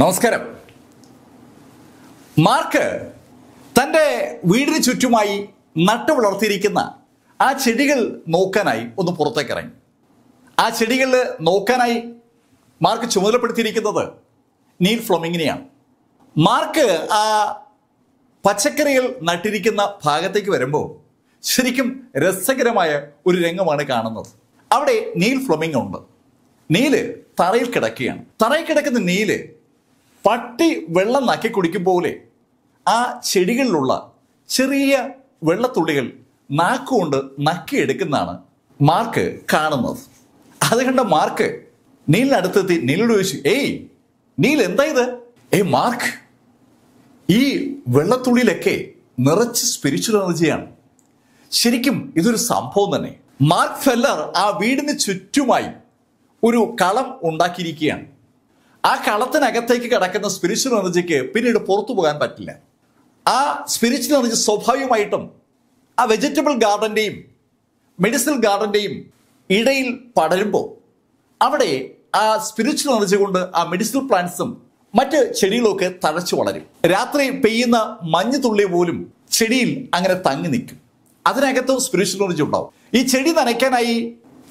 നമസ്കാരം. മാർക്ക് തന്റെ വീടിന് ചുറ്റുമായി നട്ടു വളർത്തിയിരിക്കുന്ന ആ ചെടികൾ നോക്കാനായി ഒന്ന് പുറത്തേക്ക് ഇറങ്ങി ആ ചെടികളിൽ നോക്കാനായി മാർക്ക് ചുമതലപ്പെടുത്തിയിരിക്കുന്നത് നീൽ ഫ്ലൊമിങ്ങിനെയാണ്. മാർക്ക് ആ പച്ചക്കറികൾ നട്ടിരിക്കുന്ന ഭാഗത്തേക്ക് വരുമ്പോൾ ശരിക്കും രസകരമായ ഒരു രംഗമാണ് കാണുന്നത്. അവിടെ നീൽ ഫ്ലൊമിങ് ഉണ്ട് നീൽ തറയിൽ കിടക്കുകയാണ്. തറയിൽ കിടക്കുന്ന നീൽ പട്ടി വെള്ളം നക്കി കുടിക്കും പോലെ ആ ചെടികളിലുള്ള ചെറിയ വെള്ളത്തുള്ളികൾ നാക്കുകൊണ്ട് നക്കിയെടുക്കുന്നതാണ് മാർക്ക് കാണുന്നത്. അത് കണ്ട മാർക്ക് നീലിനടുത്തെത്തി നീലോട് ചോദിച്ചു ഏയ് നീൽ എന്താ ഇത്? ഏ മാർക്ക് ഈ വെള്ളത്തുള്ളിയിലൊക്കെ നിറച്ച് സ്പിരിച്വൽ എനർജിയാണ് ശരിക്കും ഇതൊരു സംഭവം തന്നെ. മാർക്ക് ഫെല്ലർ ആ വീടിന് ചുറ്റുമായി ഒരു കളം ഉണ്ടാക്കിയിരിക്കുകയാണ്. ആ കളത്തിനകത്തേക്ക് കിടക്കുന്ന സ്പിരിച്വൽ എനർജിക്ക് പിന്നീട് പുറത്തു പോകാൻ പറ്റില്ല. ആ സ്പിരിച്വൽ എനർജി സ്വാഭാവികമായിട്ടും ആ വെജിറ്റബിൾ ഗാർഡന്റെയും മെഡിസിനൽ ഗാർഡന്റെയും ഇടയിൽ പടരുമ്പോൾ അവിടെ ആ സ്പിരിച്വൽ എനർജി കൊണ്ട് ആ മെഡിസിനൽ പ്ലാന്റ്സും മറ്റ് ചെടികളൊക്കെ തഴച്ചു വളരും. രാത്രി പെയ്യുന്ന മഞ്ഞ് തുള്ളി പോലും ചെടിയിൽ അങ്ങനെ തങ്ങി നിൽക്കും. അതിനകത്തും സ്പിരിച്വൽ എനർജി ഉണ്ടാവും. ഈ ചെടി നനയ്ക്കാനായി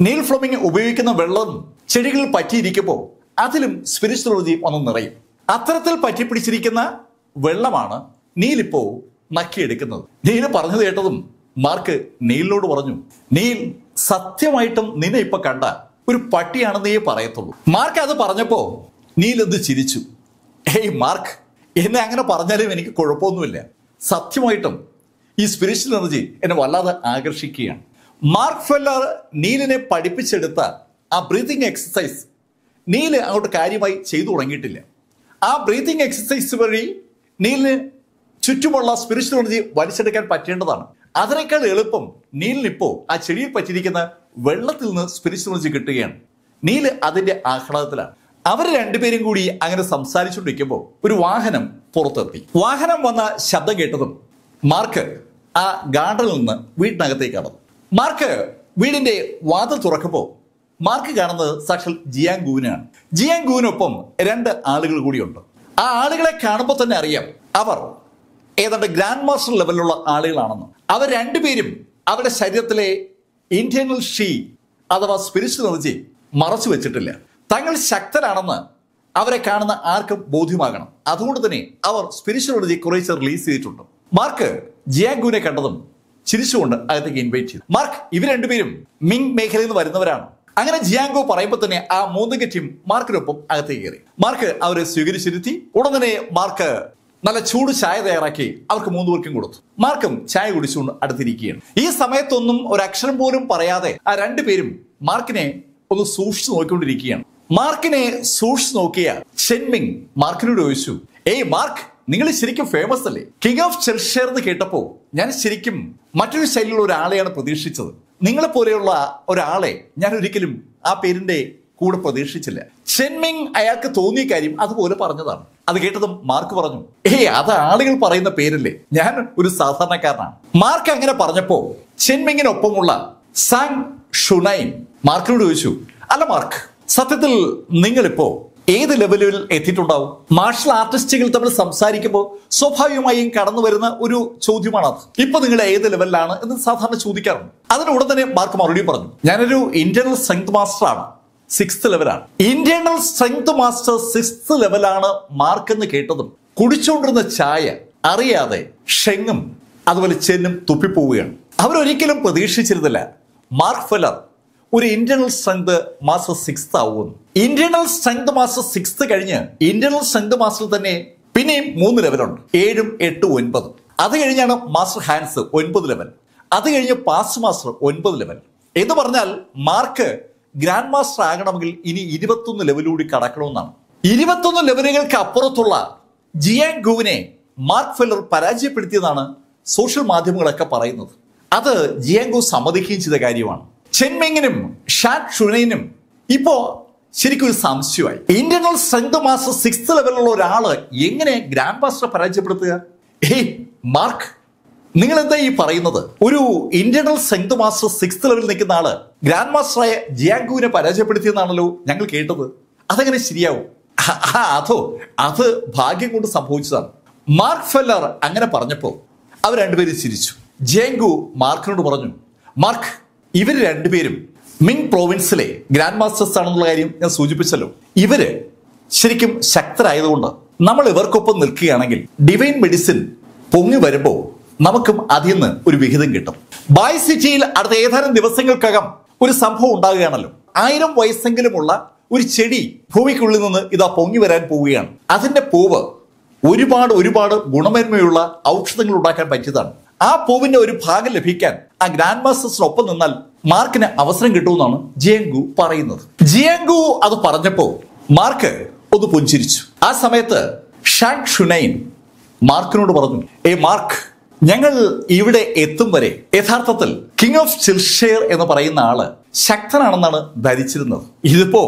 നെയിൽ ഫ്ലോമിങ് ഉപയോഗിക്കുന്ന വെള്ളം ചെടികളിൽ പറ്റിയിരിക്കുമ്പോൾ അതിലും സ്പിരിച്വൽ എനർജി ഒന്ന് നിറയും. അത്തരത്തിൽ പറ്റിപ്പിടിച്ചിരിക്കുന്ന വെള്ളമാണ് നീലിപ്പോ നക്കിയെടുക്കുന്നത്. നീൽ പറഞ്ഞത് കേട്ടതും മാർക്ക് നീലിനോട് പറഞ്ഞു നീൽ സത്യമായിട്ടും നിന്നെ ഇപ്പൊ കണ്ട ഒരു പട്ടിയാണെന്നേ പറയത്തുള്ളൂ. മാർക്ക് അത് പറഞ്ഞപ്പോ നീൽ എന്ത് ചിരിച്ചു. ഏയ് മാർക്ക് എന്നെ അങ്ങനെ പറഞ്ഞാലും എനിക്ക് കുഴപ്പമൊന്നുമില്ല. സത്യമായിട്ടും ഈ സ്പിരിച്വൽ എനർജി എന്നെ വല്ലാതെ ആകർഷിക്കുകയാണ്. മാർക്ക് ഫെല്ലർ നീലിനെ പഠിപ്പിച്ചെടുത്ത ആ ബ്രീതിങ് എക്സസൈസ് നീൽ അങ്ങോട്ട് കാര്യമായി ചെയ്തു തുടങ്ങിയിട്ടില്ല. ആ ബ്രീതിങ് എക്സസൈസ് വഴി നീലിന് ചുറ്റുമുള്ള സ്പിരിച്വൽ എനർജി വലിച്ചെടുക്കാൻ പറ്റേണ്ടതാണ്. അതിനേക്കാൾ എളുപ്പം നീലിനിപ്പോ ആ ചെടിയിൽ പറ്റിയിരിക്കുന്ന വെള്ളത്തിൽ നിന്ന് സ്പിരിച്വൽ എനർജി കിട്ടുകയാണ്. നീൽ അതിന്റെ ആഹ്ലാദത്തിലാണ്. അവർ രണ്ടുപേരും കൂടി അങ്ങനെ സംസാരിച്ചുകൊണ്ടിരിക്കുമ്പോൾ ഒരു വാഹനം പുറത്തെത്തി. വാഹനം വന്ന ശബ്ദം കേട്ടതും മാർക്ക് ആ ഗാർഡനിൽ നിന്ന് വീട്ടിനകത്തേക്ക് കടന്നു. മാർക്ക് വീടിന്റെ വാതിൽ തുറക്കുമ്പോൾ മാർക്ക് കാണുന്നത് സാക്ഷാൽ ജിയാങ്കൂവിനാണ്. ജിയാങ്കൂവിനൊപ്പം രണ്ട് ആളുകൾ കൂടിയുണ്ട്. ആ ആളുകളെ കാണുമ്പോൾ തന്നെ അറിയാം അവർ ഏതാണ്ട് ഗ്രാൻഡ് മാസ്റ്റർ ലെവലിലുള്ള ആളുകളാണെന്ന്. അവർ രണ്ടുപേരും അവരുടെ ശരീരത്തിലെ ഇന്റേണൽ ഷീ അഥവാ സ്പിരിച്വൽ എനർജി മറച്ചു വെച്ചിട്ടില്ല. തങ്ങൾ ശക്തരാണെന്ന് അവരെ കാണുന്ന ആർക്കും ബോധ്യമാകണം. അതുകൊണ്ട് തന്നെ അവർ സ്പിരിച്വൽ എനർജി കുറേശ്ശെ റിലീസ് ചെയ്തിട്ടുണ്ട്. മാർക്ക് ജിയാങ്കുവിനെ കണ്ടതും ചിരിച്ചുകൊണ്ട് അകത്തേക്ക് ഇൻവൈറ്റ് ചെയ്തു. മാർക്ക് ഇവർ രണ്ടുപേരും മിങ് മേഖലയിൽ നിന്ന് വരുന്നവരാണ്. അങ്ങനെ ജിയാങ്കോ പറയുമ്പോൾ തന്നെ ആ മൂന്നംഗ ടീം മാർക്കിനൊപ്പം അകത്തേക്ക് കയറി. മാർക്ക് അവരെ സ്വീകരിച്ചിരുത്തി ഉടൻ തന്നെ മാർക്ക് നല്ല ചൂട് ചായ തയ്യാറാക്കി അവർക്ക് മൂന്ന് പേർക്കും കൊടുത്തു. മാർക്കും ചായ കുടിച്ചുകൊണ്ട് അടുത്തിരിക്കുകയാണ്. ഈ സമയത്തൊന്നും ഒരു അക്ഷരം പോലും പറയാതെ ആ രണ്ടുപേരും മാർക്കിനെ ഒന്ന് സൂക്ഷിച്ചു നോക്കിക്കൊണ്ടിരിക്കുകയാണ്. മാർക്കിനെ സൂക്ഷിച്ചു നോക്കിയ ചെന്മിങ് മാർക്കിനോട് ചോദിച്ചു ഏയ് മാർക്ക് നിങ്ങൾ ശരിക്കും ഫേമസ് അല്ലേ? കിങ് ഓഫ് ചെൽഷെയർ എന്ന് കേട്ടപ്പോ ഞാൻ ശരിക്കും മറ്റൊരു ശൈലിയുള്ള ഒരാളെയാണ് പ്രതീക്ഷിച്ചത്. നിങ്ങളെ പോലെയുള്ള ഒരാളെ ഞാൻ ഒരിക്കലും ആ പേരിന്റെ കൂടെ പ്രതീക്ഷിച്ചില്ല. ചെൻമിങ് അയാൾക്ക് തോന്നിയ കാര്യം അതുപോലെ പറഞ്ഞതാണ്. അത് കേട്ടതും മാർക്ക് പറഞ്ഞു ഏയ് അത് ആളുകൾ പറയുന്ന പേരല്ലേ? ഞാൻ ഒരു സാധാരണക്കാരനാണ്. മാർക്ക് അങ്ങനെ പറഞ്ഞപ്പോ ചെൻമിങ്ങിനൊപ്പമുള്ള സാങ് ഷുനൈൻ മാർക്കിനോട് ചോദിച്ചു അല്ല മാർക്ക് സത്യത്തിൽ നിങ്ങളിപ്പോ ഏത് ലെവലിൽ എത്തിയിട്ടുണ്ടാവും? മാർഷൽ ആർട്ടിസ്റ്റുകൾ തമ്മിൽ സംസാരിക്കുമ്പോൾ സ്വാഭാവികമായും കടന്നു വരുന്ന ഒരു ചോദ്യമാണ് അത്. ഇപ്പൊ നിങ്ങൾ ഏത് ലെവലിലാണ് എന്ന് സാധാരണ ചോദിക്കാറുണ്ട്. അതിന് ഉടൻ തന്നെ മാർക്ക് മറുപടി പറഞ്ഞു. ഞാനൊരു ഇന്റേണൽ സ്ട്രെങ്ത് മാസ്റ്റർ ആണ്. സിക്സ്ത് ലെവലാണ് ഇന്റേണൽ സ്ട്രെങ്ത് മാസ്റ്റർ സിക്സ്ത് ലെവലാണ് മാർക്ക് എന്ന് കേട്ടതും കുടിച്ചുകൊണ്ടിരുന്ന ചായ അറിയാതെ ഷെങ്ങും അതുപോലെ ചെന്നും തുപ്പിപ്പോവുകയാണ്. അവരൊരിക്കലും പ്രതീക്ഷിച്ചിരുന്നില്ല. മാർക്ക് ഫെലർ ഒരു ഇന്റേണൽ സ്ട്രെങ്ത് മാസം സിക്സ് ആവുമെന്ന് ഇന്റേണൽ സ്ട്രെങ്ത് മാസം സിക്സ് കഴിഞ്ഞ് ഇന്റേണൽ സ്ട്രെങ്ത് മാസ്റ്റർ തന്നെ പിന്നെയും മൂന്ന് ലെവലുണ്ട് ഏഴും എട്ടും ഒൻപതും. അത് കഴിഞ്ഞാണ് മാസ്റ്റർ ഹാൻഡ്സ് ഒൻപത് ലെവൽ അത് കഴിഞ്ഞ് പാസ് മാസ്റ്റർ ഒൻപത് ലെവൽ എന്ന് പറഞ്ഞാൽ മാർക്ക് ഗ്രാൻഡ് മാസ്റ്റർ ആകണമെങ്കിൽ ഇനി ഇരുപത്തൊന്ന് ലെവലിലൂടെ കടക്കണമെന്നാണ്. ഇരുപത്തൊന്ന് ലെവലുകൾക്ക് അപ്പുറത്തുള്ള ജിയാങ് ഗുവിനെ മാർക്ക് ഫെല്ലർ പരാജയപ്പെടുത്തിയതാണ് സോഷ്യൽ മാധ്യമങ്ങളൊക്കെ പറയുന്നത്. അത് ജിയാങ് ഗു സമ്മതിക്കുകയും ചെയ്ത കാര്യമാണ്. ചെൻമെങ്ങിനും ഷാറ്റ് ഷുനൈനും ഇപ്പോ ശരിക്കും ഒരു സംശയമായി ഇന്റർണൽ സ്ട്രെങ്ത് മാസ്റ്റർ സിക്സ് ലെവലിലുള്ള ഒരാൾ എങ്ങനെ ഗ്രാൻഡ് മാസ്റ്റർ പരാജയപ്പെടുത്തുക? ഏയ് മാർക്ക് നിങ്ങൾ എന്താ ഈ പറയുന്നത്? ഒരു ഇന്റർണൽ സ്ട്രെങ്ത് മാസ്റ്റർ സിക്സ് ലെവലിൽ നിൽക്കുന്ന ആൾ ഗ്രാൻഡ് മാസ്റ്ററായ ജിയാങ്കുവിനെ പരാജയപ്പെടുത്തിയെന്നാണല്ലോ ഞങ്ങൾ കേട്ടത്. അതെങ്ങനെ ശരിയാവും? അതോ അത് ഭാഗ്യം കൊണ്ട് സംഭവിച്ചതാണ്. മാർക്ക് ഫെല്ലർ അങ്ങനെ പറഞ്ഞപ്പോൾ അവർ രണ്ടുപേരും ചിരിച്ചു. ജേങ്കു മാർക്കിനോട് പറഞ്ഞു മാർക്ക് ഇവർ രണ്ടുപേരും മിങ് പ്രോവിൻസിലെ ഗ്രാൻഡ് മാസ്റ്റേഴ്സ് ആണെന്നുള്ള കാര്യം ഞാൻ സൂചിപ്പിച്ചല്ലോ. ഇവർ ശരിക്കും ശക്തരായതുകൊണ്ട് നമ്മൾ ഇവർക്കൊപ്പം നിൽക്കുകയാണെങ്കിൽ ഡിവൈൻ മെഡിസിൻ പൊങ്ങി വരുമ്പോൾ നമുക്കും അതിൽ നിന്ന് ഒരു വിഹിതം കിട്ടും. ബായ് സിറ്റിയിൽ അടുത്ത ഏതാനും ദിവസങ്ങൾക്കകം ഒരു സംഭവം ഉണ്ടാകുകയാണല്ലോ. ആയിരം വയസ്സെങ്കിലുമുള്ള ഒരു ചെടി ഭൂമിക്കുള്ളിൽ നിന്ന് ഇതാ പൊങ്ങി വരാൻ പോവുകയാണ്. അതിന്റെ പൂവ് ഒരുപാട് ഒരുപാട് ഗുണമേന്മയുള്ള ഔഷധങ്ങൾ ഉണ്ടാക്കാൻ പറ്റിയതാണ്. ആ പൂവിന്റെ ഒരു ഭാഗം ലഭിക്കാൻ ആ ഗ്രാൻഡ് മാസ്റ്റേഴ്സിനൊപ്പം നിന്നാൽ മാർക്കിന് അവസരം കിട്ടുമെന്നാണ് ജിയങ്കു പറയുന്നത്. ജിയങ്കു അത് പറഞ്ഞപ്പോ മാർക്ക് ഒന്ന് പുഞ്ചിരിച്ചു. ആ സമയത്ത് ഷാങ് ഷുനൈൻ മാർക്കിനോട് പറഞ്ഞു ഏ മാർക്ക് ഞങ്ങൾ ഇവിടെ എത്തും വരെ യഥാർത്ഥത്തിൽ കിങ് ഓഫ് ചിൽഷെയർ എന്ന് പറയുന്ന ആൾ ശക്തനാണെന്നാണ് ധരിച്ചിരുന്നത്. ഇതിപ്പോ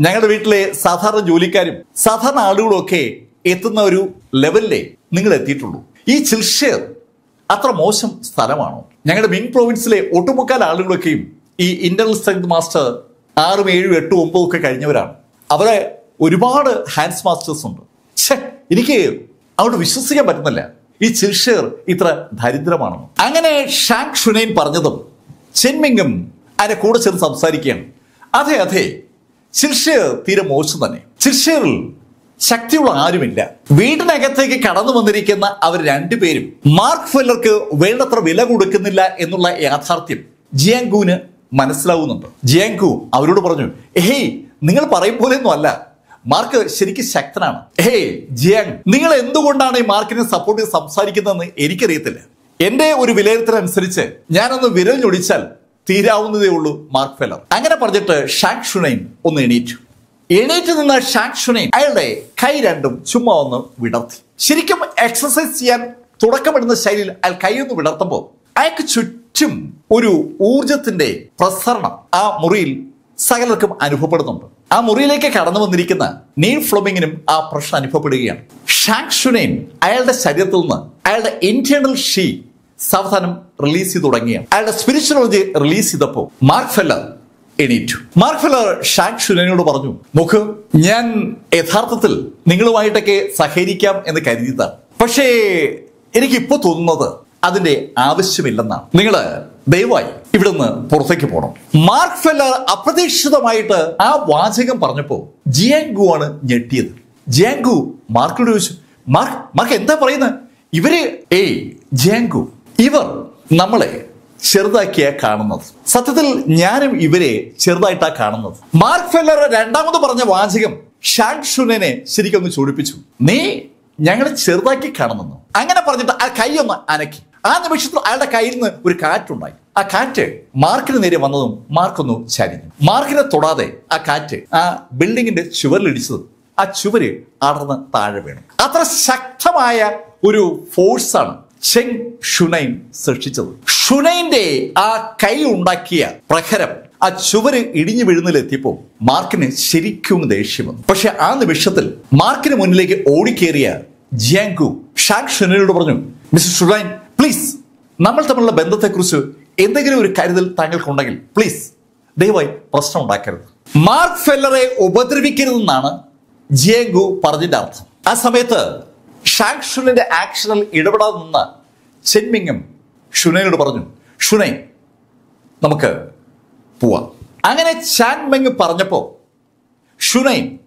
ഞങ്ങളുടെ വീട്ടിലെ സാധാരണ ജോലിക്കാരും സാധാരണ ആളുകളും ഒക്കെ എത്തുന്ന ഒരു ലെവലിലേ നിങ്ങൾ എത്തിയിട്ടുള്ളൂ. ഈ ചിൽഷെയർ അത്ര മോശം സ്ഥലമാണോ? ഞങ്ങളുടെ മിങ് പ്രോവിൻസിലെ ഒട്ടുമുക്കാൽ ആളുകളൊക്കെയും ഈ ഇന്റർണൽ സ്ട്രെങ്ത് മാസ്റ്റർ ആറും ഏഴും എട്ടും ഒമ്പതും ഒക്കെ കഴിഞ്ഞവരാണ്. അവരെ ഒരുപാട് ഹാൻഡ്സ് മാസ്റ്റേഴ്സ് ഉണ്ട്. ഛേ എനിക്ക് അവിടെ വിശ്വസിക്കാൻ പറ്റുന്നില്ല. ഈ ചിൽഷേർ ഇത്ര ദരിദ്രമാണെന്ന്. അങ്ങനെ ഷാങ് ഷുനൈൻ പറഞ്ഞതും ചെൻമിങ്ങും അതിനെ കൂടെ ചേർന്ന് സംസാരിക്കുകയാണ്. അതെ അതെ. ചിൽഷേർ തീരെ മോശം തന്നെ. ചിൽഷേറിൽ ശക്തിയുള്ള ആരുമില്ല. വീടിനകത്തേക്ക് കടന്നു വന്നിരിക്കുന്ന അവർ രണ്ടുപേരും മാർക്ക് ഫെല്ലർക്ക് വേണ്ടത്ര വില കൊടുക്കുന്നില്ല എന്നുള്ള യാഥാർത്ഥ്യം ജിയാങ്കുവിന് മനസ്സിലാവുന്നുണ്ട്. ജിയാങ്കു അവരോട് പറഞ്ഞു ഏയ് നിങ്ങൾ പറയും പോലെയൊന്നും അല്ല. മാർക്ക് ശരിക്കും ശക്തനാണ്. ഏയ് ജിയാങ് നിങ്ങൾ എന്തുകൊണ്ടാണ് ഈ മാർക്കിനെ സപ്പോർട്ട് ചെയ്ത് സംസാരിക്കുന്നതെന്ന് എനിക്കറിയത്തില്ല. എന്റെ ഒരു വിലയിരുത്തലനുസരിച്ച് ഞാനൊന്ന് വിരൽ ഞൊടിച്ചാൽ തീരാവുന്നതേ ഉള്ളൂ മാർക്ക് ഫെല്ലർ. അങ്ങനെ പറഞ്ഞിട്ട് ഷാങ് ഷുണൈൻ ഒന്ന് എണീറ്റു. എണീറ്റ് നിന്ന ഷാക്ഷുനെ അയാളുടെ കൈ രണ്ടും ചുമ്മാ ഒന്ന് വിടർത്തി. ശരിക്കും എക്സസൈസ് ചെയ്യാൻ തുടക്കമിടുന്ന ശൈലിയിൽ അയാൾ കൈ ഒന്ന് വിടർത്തുമ്പോൾ അയാൾക്ക് ചുറ്റും ഒരു ഊർജത്തിന്റെ പ്രസരണം ആ മുറിയിൽ സകലർക്കും അനുഭവപ്പെടുന്നുണ്ട്. ആ മുറിയിലേക്ക് കടന്നു വന്നിരിക്കുന്ന നീൽ ഫ്ലോമിങ്ങിനും ആ പ്രശ്നം അനുഭവപ്പെടുകയാണ്. ഷാങ് ഷുനൈൻ അയാളുടെ ശരീരത്തിൽ നിന്ന് അയാളുടെ ഇന്റേണൽ ഷീ സാവധാനം റിലീസ് ചെയ്ത് തുടങ്ങിയാണ്. അയാളുടെ സ്പിരിച്വൽ റിലീസ് ചെയ്തപ്പോൾ മാർക്ക് ഫെല്ലർ എണീറ്റു. മാർക്ക് ഫെല്ലർ ഷാക് ഷുനൈനോട് പറഞ്ഞു നോക്ക് ഞാൻ യഥാർത്ഥത്തിൽ നിങ്ങളുമായിട്ടൊക്കെ സഹകരിക്കാം എന്ന് കരുതിയതാണ്. പക്ഷേ എനിക്കിപ്പോ തോന്നുന്നത് അതിന്റെ ആവശ്യമില്ലെന്നാണ്. നിങ്ങൾ ദയവായി ഇവിടുന്ന് പുറത്തേക്ക് പോകണം മാർക്ക് ഫെല്ലർ അപ്രതീക്ഷിതമായിട്ട് ആ വാചകം പറഞ്ഞപ്പോ ജിയാങ്കു ആണ് ഞെട്ടിയത്. ജിയാങ്കു മാർക്കിനോട് ചോദിച്ചു മാർക്ക് മാർക്ക് എന്താ പറയുന്നത് ഇവർ ഏയ് ജിയാങ്കു ഇവർ നമ്മളെ ചെറുതാക്കിയാ കാണുന്നത്. സത്യത്തിൽ ഞാനും ഇവരെ ചെറുതായിട്ടാ കാണുന്നത്. മാർക്ക് ഫെല്ലർ രണ്ടാമത് പറഞ്ഞ വാചകം ഷാൻ ഷുനെ ശരിക്കൊന്ന് ചൂടിപ്പിച്ചു. നീ ഞങ്ങളെ ചെറുതാക്കി കാണുന്നു അങ്ങനെ പറഞ്ഞിട്ട് ആ കൈയൊന്ന് അനക്കി. ആ നിമിഷത്തിൽ അയാളുടെ കയ്യിൽ നിന്ന് ഒരു കാറ്റുണ്ടായി. ആ കാറ്റ് മാർക്കിന് നേരെ വന്നതും മാർക്കൊന്നു ചരിഞ്ഞു. മാർക്കിനെ തൊടാതെ ആ കാറ്റ് ആ ബിൽഡിങ്ങിന്റെ ചുവരിലിടിച്ചതും ആ ചുവര് അടർന്ന് താഴെ വീണു. അത്ര ശക്തമായ ഒരു ഫോഴ്സാണ് ചെങ് ഷുനൈൻ സൃഷ്ടിച്ചത്. ഷുനൈന്റെ ആ കൈ ഉണ്ടാക്കിയ പ്രഹരം ആ ചുവര് ഇടിഞ്ഞു വീഴുന്നതിലെത്തിയപ്പോൾ മാർക്കിന് ശരിക്കും ദേഷ്യം വന്നു. പക്ഷെ ആ നിമിഷത്തിൽ മാർക്കിന് മുന്നിലേക്ക് ഓടിക്കേറിയ ജിയാങ്കു ഷാങ് ഷുനൈനോട് പറഞ്ഞു മിസ്റ്റർ ഷുനൈൻ പ്ലീസ് നമ്മൾ തമ്മിലുള്ള ബന്ധത്തെക്കുറിച്ച് എന്തെങ്കിലും ഒരു കരുതൽ താങ്കൾക്കുണ്ടെങ്കിൽ പ്ലീസ് ദയവായി പ്രശ്നം ഉണ്ടാക്കരുത്. മാർക്ക് ഫെല്ലറെ ഉപദ്രവിക്കരുതെന്നാണ് ജിയാങ്കു പറഞ്ഞതിന്റെ അർത്ഥം. ആ സമയത്ത് ഷാങ് ഷുനിന്റെ ആക്ഷനിൽ ഇടപെടാതെ നിന്ന ചെൻമിങ്ങും ഷുനയോട് പറഞ്ഞു ഷുനൈ നമുക്ക് പോവാം. അങ്ങനെ ചാൻ മെങ് പറഞ്ഞപ്പോ ഷുനൈൻ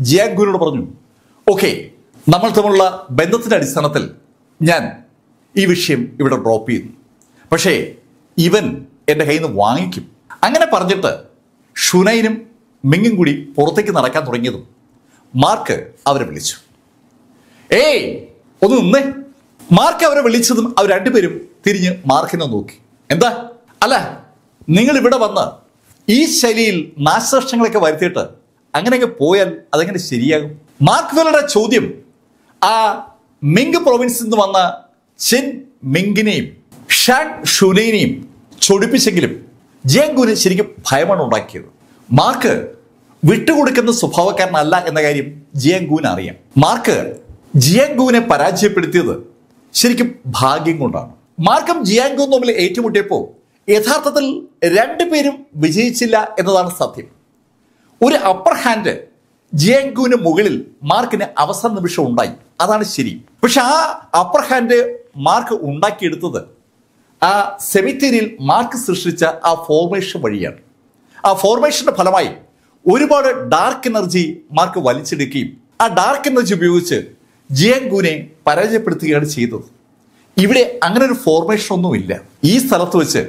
ജിയാഗുനോട് പറഞ്ഞു ഓക്കെ നമ്മൾ തമ്മിലുള്ള ബന്ധത്തിന്റെ അടിസ്ഥാനത്തിൽ ഞാൻ ഈ വിഷയം ഇവിടെ ഡ്രോപ്പ് ചെയ്യുന്നു. പക്ഷേ ഇവൻ എന്റെ കയ്യിൽ നിന്ന് വാങ്ങിക്കും. അങ്ങനെ പറഞ്ഞിട്ട് ഷുനൈനും മിങ്ങും കൂടി പുറത്തേക്ക് നടക്കാൻ തുടങ്ങിയതും മാർക്ക് അവരെ വിളിച്ചു. ഏയ് ഒന്ന് നിന്നേ. മാർക്ക് അവരെ വിളിച്ചതും അവർ രണ്ടുപേരും തിരിഞ്ഞ് മാർക്കിനെ നോക്കി. എന്താ? അല്ല നിങ്ങൾ ഇവിടെ വന്ന് ഈ ശൈലിയിൽ നാശനഷ്ടങ്ങളൊക്കെ വരുത്തിയിട്ട് അങ്ങനെയൊക്കെ പോയാൽ അതെങ്ങനെ ശരിയാകും? മാർക്ക് വെല്ലയുടെ ചോദ്യം ആ മിങ് പ്രൊവിൻസിൽ നിന്ന് വന്ന ചെൻ മിങ്കിനെയും ഷാങ് ഷുനെയും ചൊടിപ്പിച്ചെങ്കിലും ജിയങ്കുവിന് ശരിക്കും ഭയമാണ് ഉണ്ടാക്കിയത്. മാർക്ക് വിട്ടുകൊടുക്കുന്ന സ്വഭാവക്കാരനല്ല എന്ന കാര്യം ജിയങ്കുവിന് അറിയാം. മാർക്ക് ജിയങ്കുവിനെ പരാജയപ്പെടുത്തിയത് ശരിക്കും ഭാഗ്യം കൊണ്ടാണ്. മാർക്കും ജിയാങ്കുവും തമ്മിൽ ഏറ്റുമുട്ടിയപ്പോൾ യഥാർത്ഥത്തിൽ രണ്ടുപേരും വിജയിച്ചില്ല എന്നതാണ് സത്യം. ഒരു അപ്പർ ഹാൻഡ് ജിയാങ്കുവിന് മുകളിൽ മാർക്കിന് അവസാന നിമിഷം ഉണ്ടായി. അതാണ് ശരി. പക്ഷെ ആ അപ്പർ ഹാൻഡ് മാർക്ക് ഉണ്ടാക്കിയെടുത്തത് ആ സെമിത്തേരിയിൽ മാർക്ക് സൃഷ്ടിച്ച ആ ഫോർമേഷൻ വഴിയാണ്. ആ ഫോർമേഷന്റെ ഫലമായി ഒരുപാട് ഡാർക്ക് എനർജി മാർക്ക് വലിച്ചെടുക്കുകയും ആ ഡാർക്ക് എനർജി ഉപയോഗിച്ച് ജിയാങ്കുവിനെ പരാജയപ്പെടുത്തുകയാണ് ചെയ്തത്. ഇവിടെ അങ്ങനെ ഒരു ഫോർമേഷൻ ഒന്നുമില്ല ഈ സ്ഥലത്ത് വെച്ച്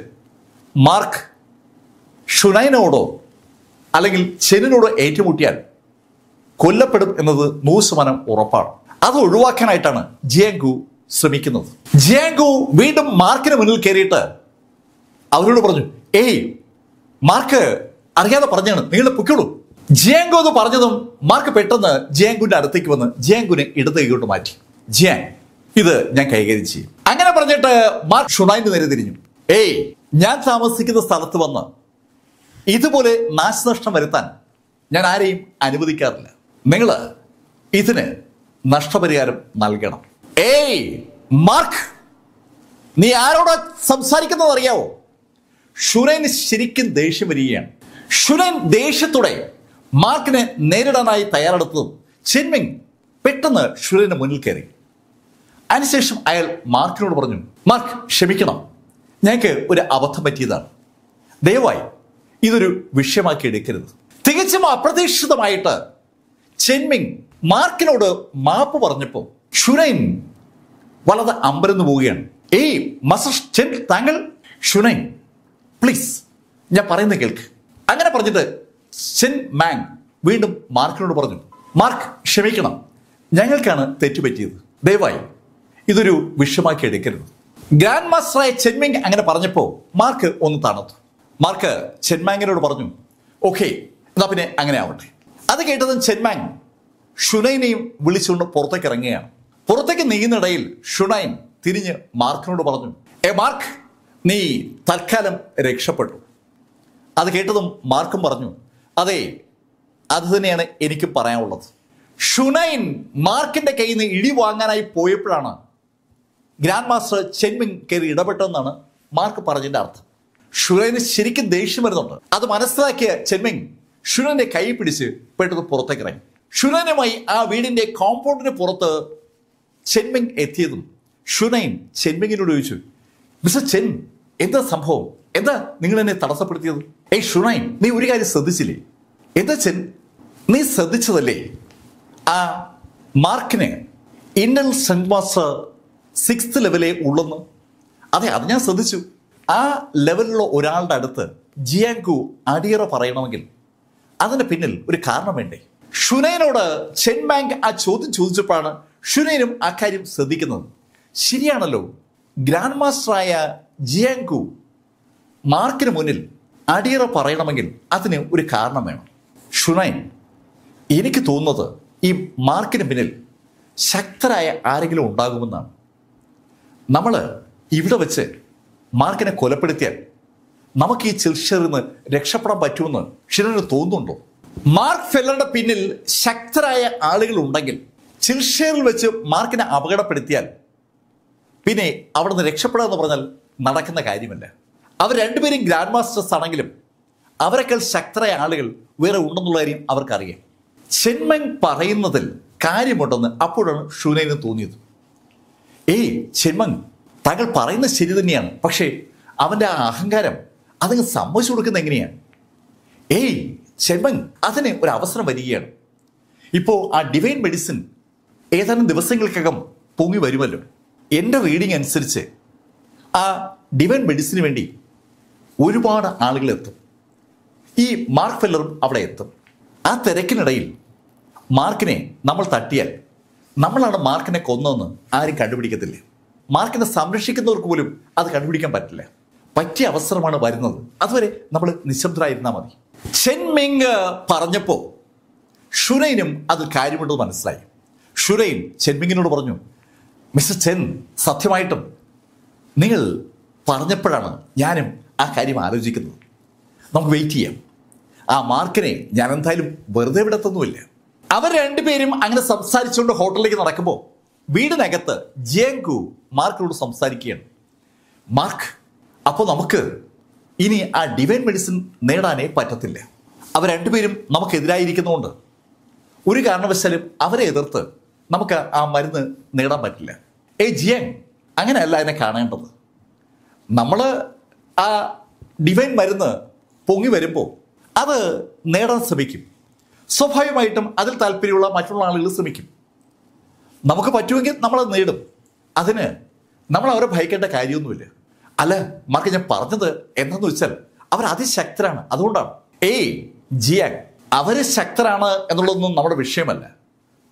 മാർക്ക് ഷുനൈനോടോ അല്ലെങ്കിൽ ചെനിനോടോ ഏറ്റുമുട്ടിയാൽ കൊല്ലപ്പെടും എന്നത് നൂറ് ശതമാനം ഉറപ്പാണ്. അത് ഒഴിവാക്കാനായിട്ടാണ് ജിയാങ്കു ശ്രമിക്കുന്നത്. ജിയാങ്കു വീണ്ടും മാർക്കിന് മുന്നിൽ കയറിയിട്ട് അവരോട് പറഞ്ഞു ഏയ് മാർക്ക് അറിയാതെ പറഞ്ഞാണ് നിങ്ങൾ പൊയ്ക്കോളൂ. ജിയാങ്കു എന്ന് പറഞ്ഞതും മാർക്ക് പെട്ടെന്ന് ജിയാങ്കുവിന്റെ അടുത്തേക്ക് വന്ന് ജിയാങ്കുവിനെ ഇടത്തേക്കോട്ട് മാറ്റി. ജിയാങ് ഇത് ഞാൻ കൈകാര്യം ചെയ്യും. അങ്ങനെ പറഞ്ഞിട്ട് മാർക്ക് ഷുണൈന്റെ നേരെ തിരിഞ്ഞു. ഏയ് ഞാൻ താമസിക്കുന്ന സ്ഥലത്ത് വന്ന് ഇതുപോലെ നാശനഷ്ടം വരുത്താൻ ഞാൻ ആരെയും അനുവദിക്കാറില്ല. നിങ്ങൾ ഇതിന് നഷ്ടപരിഹാരം നൽകണം. ഏയ് മാർക്ക് നീ ആരോടാ സംസാരിക്കുന്നത് അറിയാവോ? ഷുനൈന് ശരിക്കും ദേഷ്യം വരികയാണ്. ഷുനൈൻ ദേഷ്യത്തോടെ മാർക്കിനെ നേരിടാനായി തയ്യാറെടുത്തതും ചെന്മിങ് പെട്ടെന്ന് ഷുനൈന് മുന്നിൽ കയറി. അതിനുശേഷം അയാൾ മാർക്കിനോട് പറഞ്ഞു മാർക്ക് ക്ഷമിക്കണം. ഞങ്ങൾക്ക് ഒരു അബദ്ധം പറ്റിയതാണ്. ദയവായി ഇതൊരു വിഷയമാക്കി എടുക്കരുത്. തികച്ചും അപ്രതീക്ഷിതമായിട്ട് ചെന്മിങ് മാർക്കിനോട് മാപ്പ് പറഞ്ഞപ്പോൾ ഷുനൈൻ വളരെ അമ്പരന്ന് പോവുകയാണ്. ഏയ് മസർ ചെൻ താങ്കൾ ഷുനൈൻ പ്ലീസ് ഞാൻ പറയുന്നത് കേൾക്ക്. അങ്ങനെ പറഞ്ഞിട്ട് ചെൻ മാങ് വീണ്ടും മാർക്കിനോട് പറഞ്ഞു മാർക്ക് ക്ഷമിക്കണം. ഞങ്ങൾക്കാണ് തെറ്റുപറ്റിയത്. ദയവായി ഇതൊരു വിഷമാക്കി എടുക്കരുത്. ഗ്രാൻഡ് മാസ്റ്ററായ ചെന്മിങ് അങ്ങനെ പറഞ്ഞപ്പോൾ മാർക്ക് ഒന്ന് തണുത്തു. മാർക്ക് ചെന്മാങ്ങിനോട് പറഞ്ഞു ഓക്കെ എന്നാ പിന്നെ അങ്ങനെ ആവട്ടെ. അത് കേട്ടതും ചെന്മാങ് ഷുനൈനെയും വിളിച്ചുകൊണ്ട് പുറത്തേക്ക് ഇറങ്ങുകയാണ്. പുറത്തേക്ക് നീങ്ങുന്നിടയിൽ ഷുനൈൻ തിരിഞ്ഞ് മാർക്കിനോട് പറഞ്ഞു എ മാർക്ക് നീ തൽക്കാലം രക്ഷപ്പെട്ടു. അത് കേട്ടതും മാർക്കും പറഞ്ഞു അതെ അത് തന്നെയാണ് എനിക്ക് പറയാനുള്ളത്. ഷുനൈൻ മാർക്കിന്റെ കയ്യിൽ നിന്ന് ഇടി വാങ്ങാനായി പോയപ്പോഴാണ് ഗ്രാൻഡ് മാസ്റ്റർ ചെൻമിങ് കയറി ഇടപെട്ടെന്നാണ് മാർക്ക് പറഞ്ഞതിന്റെ അർത്ഥം. ഷുനൈന് ശരിക്കും ദേഷ്യം വരുന്നുണ്ട്. അത് മനസ്സിലാക്കിയ ചെൻമിങ് ഷുനൈന്റെ കൈ പിടിച്ച് പെട്ടെന്ന് പുറത്തേക്ക് ഇറങ്ങി. ഷുനൈനുമായി ആ വീടിന്റെ കോമ്പൗണ്ടിന് പുറത്ത് ചെൻമിങ് എത്തിയതും ഷുനൈൻ ചെൻമിങ്ങിനോട് ചോദിച്ചു മിസ്റ്റർ ചെൻ എന്താ സംഭവം? എന്താ നിങ്ങൾ എന്നെ തടസ്സപ്പെടുത്തിയത്? ഏയ് ഷുണൈൻ നീ ഒരു കാര്യം ശ്രദ്ധിച്ചില്ലേ? എന്താച്ചൻ ചെൻ നീ ശ്രദ്ധിച്ചതല്ലേ? ആ മാർക്കിന് ഇന്നൽ സെൻമാസ് മാസ്റ്റർ സിക്സ്ത് ലെവലേ ഉള്ളെന്ന്. അതെ അത് ഞാൻ ശ്രദ്ധിച്ചു. ആ ലെവലിലുള്ള ഒരാളുടെ അടുത്ത് ജിയാങ്കു അടിയറ പറയണമെങ്കിൽ അതിന്റെ പിന്നിൽ ഒരു കാരണം വേണ്ടേ? ഷുനൈനോട് ചെൻബാങ്ക് ആ ചോദ്യം ചോദിച്ചപ്പോഴാണ് ഷുനൈനും അക്കാര്യം കാര്യം ശ്രദ്ധിക്കുന്നത്. ശരിയാണല്ലോ ഗ്രാൻഡ് മാസ്റ്ററായ ജിയാങ്കു മാർക്കിന് മുന്നിൽ അടിയറ പറയണമെങ്കിൽ അതിന് ഒരു കാരണം വേണം. ഷുനൈൻ എനിക്ക് തോന്നുന്നത് ഈ മാർക്കിന് പിന്നിൽ ശക്തരായ ആരെങ്കിലും ഉണ്ടാകുമെന്നാണ്. നമ്മൾ ഇവിടെ വെച്ച് മാർക്കിനെ കൊലപ്പെടുത്തിയാൽ നമുക്ക് ഈ ചിൽഷറിൽ നിന്ന് രക്ഷപ്പെടാൻ പറ്റുമെന്ന് ഷിനന് തോന്നുന്നുണ്ടോ? മാർക്ക് ഫെല്ലറുടെ പിന്നിൽ ശക്തരായ ആളുകൾ ഉണ്ടെങ്കിൽ ചിൽഷേറിൽ വെച്ച് മാർക്കിനെ അപകടപ്പെടുത്തിയാൽ പിന്നെ അവിടെ നിന്ന് രക്ഷപ്പെടുക എന്ന് പറഞ്ഞാൽ നടക്കുന്ന കാര്യമല്ല. അവർ രണ്ടുപേരും ഗ്രാൻഡ് മാസ്റ്റേഴ്സ് ആണെങ്കിലും അവരെക്കാൾ ശക്തരായ ആളുകൾ വേറെ ഉണ്ടെന്നുള്ള കാര്യം അവർക്കറിയാം. ചെന്മങ് പറയുന്നതിൽ കാര്യമുണ്ടെന്ന് അപ്പോഴാണ് ഷുനൈന് തോന്നിയത്. ഏയ് ചെന്മങ് താങ്കൾ പറയുന്നത് ശരി തന്നെയാണ്. പക്ഷേ അവന്റെ ആ അഹങ്കാരം അതങ്ങ് സമ്മതിച്ചു കൊടുക്കുന്ന എങ്ങനെയാണ്? ഏയ് ചെന്മങ് അതിന് ഒരു അവസരം വരികയാണ്. ഇപ്പോൾ ആ ഡിവൈൻ മെഡിസിൻ ഏതാനും ദിവസങ്ങൾക്കകം പൊങ്ങി വരുമല്ലോ. എന്റെ റീഡിംഗ് അനുസരിച്ച് ആ ഡിവൈൻ മെഡിസിന് വേണ്ടി ഒരുപാട് ആളുകൾ എത്തും ഈ മാർക്ക് ഫെല്ലറും അവിടെ എത്തും. ആ തിരക്കിനിടയിൽ മാർക്കിനെ നമ്മൾ തട്ടിയാൽ നമ്മളാണ് മാർക്കിനെ കൊന്നതെന്ന് ആരും കണ്ടുപിടിക്കത്തില്ല. മാർക്കിനെ സംരക്ഷിക്കുന്നവർക്ക് പോലും അത് കണ്ടുപിടിക്കാൻ പറ്റില്ല. പറ്റിയ അവസരമാണ് വരുന്നത്. അതുവരെ നമ്മൾ നിശബ്ദരായിരുന്നാൽ മതി. ചെൻമിങ് പറഞ്ഞപ്പോൾ ഷുരൈനും അത് കാര്യമുണ്ടെന്ന് മനസ്സിലായി. ഷുരൈൻ ചെൻമിങ്ങിനോട് പറഞ്ഞു മിസ്റ്റർ ചെൻ സത്യമായിട്ടും നിങ്ങൾ പറഞ്ഞപ്പോഴാണ് ഞാനും ആ കാര്യം ആലോചിക്കുന്നത് നമുക്ക് വെയിറ്റ് ചെയ്യാം. ആ മാർക്കിനെ ഞാൻ എന്തായാലും വെറുതെ വിടത്തൊന്നുമില്ല. അവർ രണ്ടുപേരും അങ്ങനെ സംസാരിച്ചുകൊണ്ട് ഹോട്ടലിലേക്ക് നടക്കുമ്പോൾ വീടിനകത്ത് ജേങ്കു മാർക്കിനോട് സംസാരിക്കുകയാണ്. മാർക്ക് അപ്പോൾ നമുക്ക് ഇനി ആ ഡിവൈൻ മെഡിസിൻ നേടാനേ പറ്റത്തില്ല. അവർ രണ്ടുപേരും നമുക്കെതിരായിരിക്കുന്നതുകൊണ്ട് ഒരു കാരണവശാലും അവരെ എതിർത്ത് നമുക്ക് ആ മരുന്ന് നേടാൻ പറ്റില്ല. ഏ ജിയങ് അങ്ങനെയല്ല അതിനെ കാണേണ്ടത്. നമ്മൾ ആ ഡിവൈൻ മരുന്ന് പൊങ്ങി വരുമ്പോൾ അത് നേടാൻ ശ്രമിക്കും. സ്വാഭാവികമായിട്ടും അതിൽ താല്പര്യമുള്ള മറ്റുള്ള ആളുകൾ ശ്രമിക്കും. നമുക്ക് പറ്റുമെങ്കിൽ നമ്മളത് നേടും. അതിന് നമ്മൾ അവരെ ഭയക്കേണ്ട കാര്യമൊന്നുമില്ല. അല്ല മാർക്ക് ഞാൻ പറഞ്ഞത് എന്തെന്ന് വെച്ചാൽ അവർ അതിശക്തരാണ്. അതുകൊണ്ടാണ്. ഏയ് ജിയാങ് അവർ ശക്തരാണ് എന്നുള്ളതൊന്നും നമ്മുടെ വിഷയമല്ല.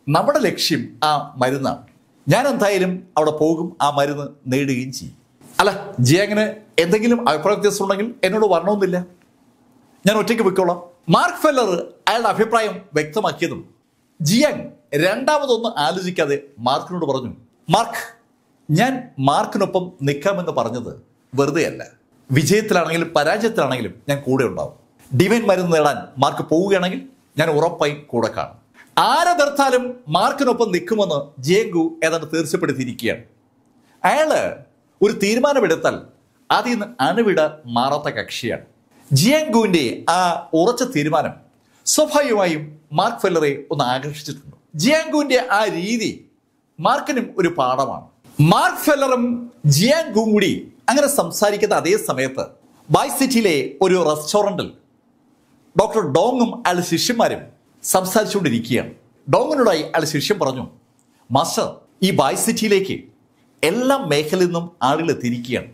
നമ്മുടെ ലക്ഷ്യം ആ മരുന്നാണ്. ഞാൻ എന്തായാലും അവിടെ പോകും ആ മരുന്ന് നേടുകയും ചെയ്യും. അല്ല ജിയാങ്ങിന് എന്തെങ്കിലും അഭിപ്രായ വ്യത്യാസം ഉണ്ടെങ്കിൽ എന്നോട് വരണമെന്നില്ല. ഞാൻ ഒറ്റയ്ക്ക് പൊയ്ക്കോളാം. മാർക്ക് ഫെല്ലർ അയാളുടെ അഭിപ്രായം വ്യക്തമാക്കിയതും ജിയാങ് രണ്ടാമതൊന്ന് ആലോചിക്കാതെ മാർക്കിനോട് പറഞ്ഞു മാർക്ക് ഞാൻ മാർക്കിനൊപ്പം നിൽക്കാമെന്ന് പറഞ്ഞത് വെറുതെയല്ല. വിജയത്തിലാണെങ്കിലും പരാജയത്തിലാണെങ്കിലും ഞാൻ കൂടെ ഉണ്ടാവും. ഡിവൈൻ മരുന്ന് നേടാൻ മാർക്ക് പോവുകയാണെങ്കിൽ ഞാൻ ഉറപ്പായി കൂടെ കാണും. ആരെ നിർത്താലും മാർക്കിനൊപ്പം നിൽക്കുമെന്ന് ജേങ്കു ഏതാണ്ട് തീർച്ചപ്പെടുത്തിയിരിക്കുകയാണ്. അയാൾ ഒരു തീരുമാനമെടുത്താൽ അതിൽ നിന്ന് അണുവിട മാറാത്ത കക്ഷിയാണ്. ജിയാങ്കുവിന്റെ ആ ഉറച്ച തീരുമാനം സ്വാഭാവികമായും മാർക്ക് ഫെല്ലറെ ഒന്ന് ആകർഷിച്ചിട്ടുണ്ട്. ജിയാങ്കുവിന്റെ ആ രീതി മാർക്കിനും ഒരു പാഠമാണ്. മാർക്ക് ഫെല്ലറും ജിയാങ്കും കൂടി അങ്ങനെ സംസാരിക്കുന്ന അതേ സമയത്ത് ബായ് സിറ്റിയിലെ ഒരു റെസ്റ്റോറന്റിൽ ഡോക്ടർ ഡോങ്ങും അയാളുടെ ശിഷ്യന്മാരും സംസാരിച്ചുകൊണ്ടിരിക്കുകയാണ്. ഡോങ്ങിനോടായി അയാളുടെ ശിഷ്യം പറഞ്ഞു മാസ്റ്റർ ഈ ബായ് സിറ്റിയിലേക്ക് എല്ലാ മേഖലയിൽ നിന്നും ആളുകൾ എത്തിയിരിക്കുകയാണ്.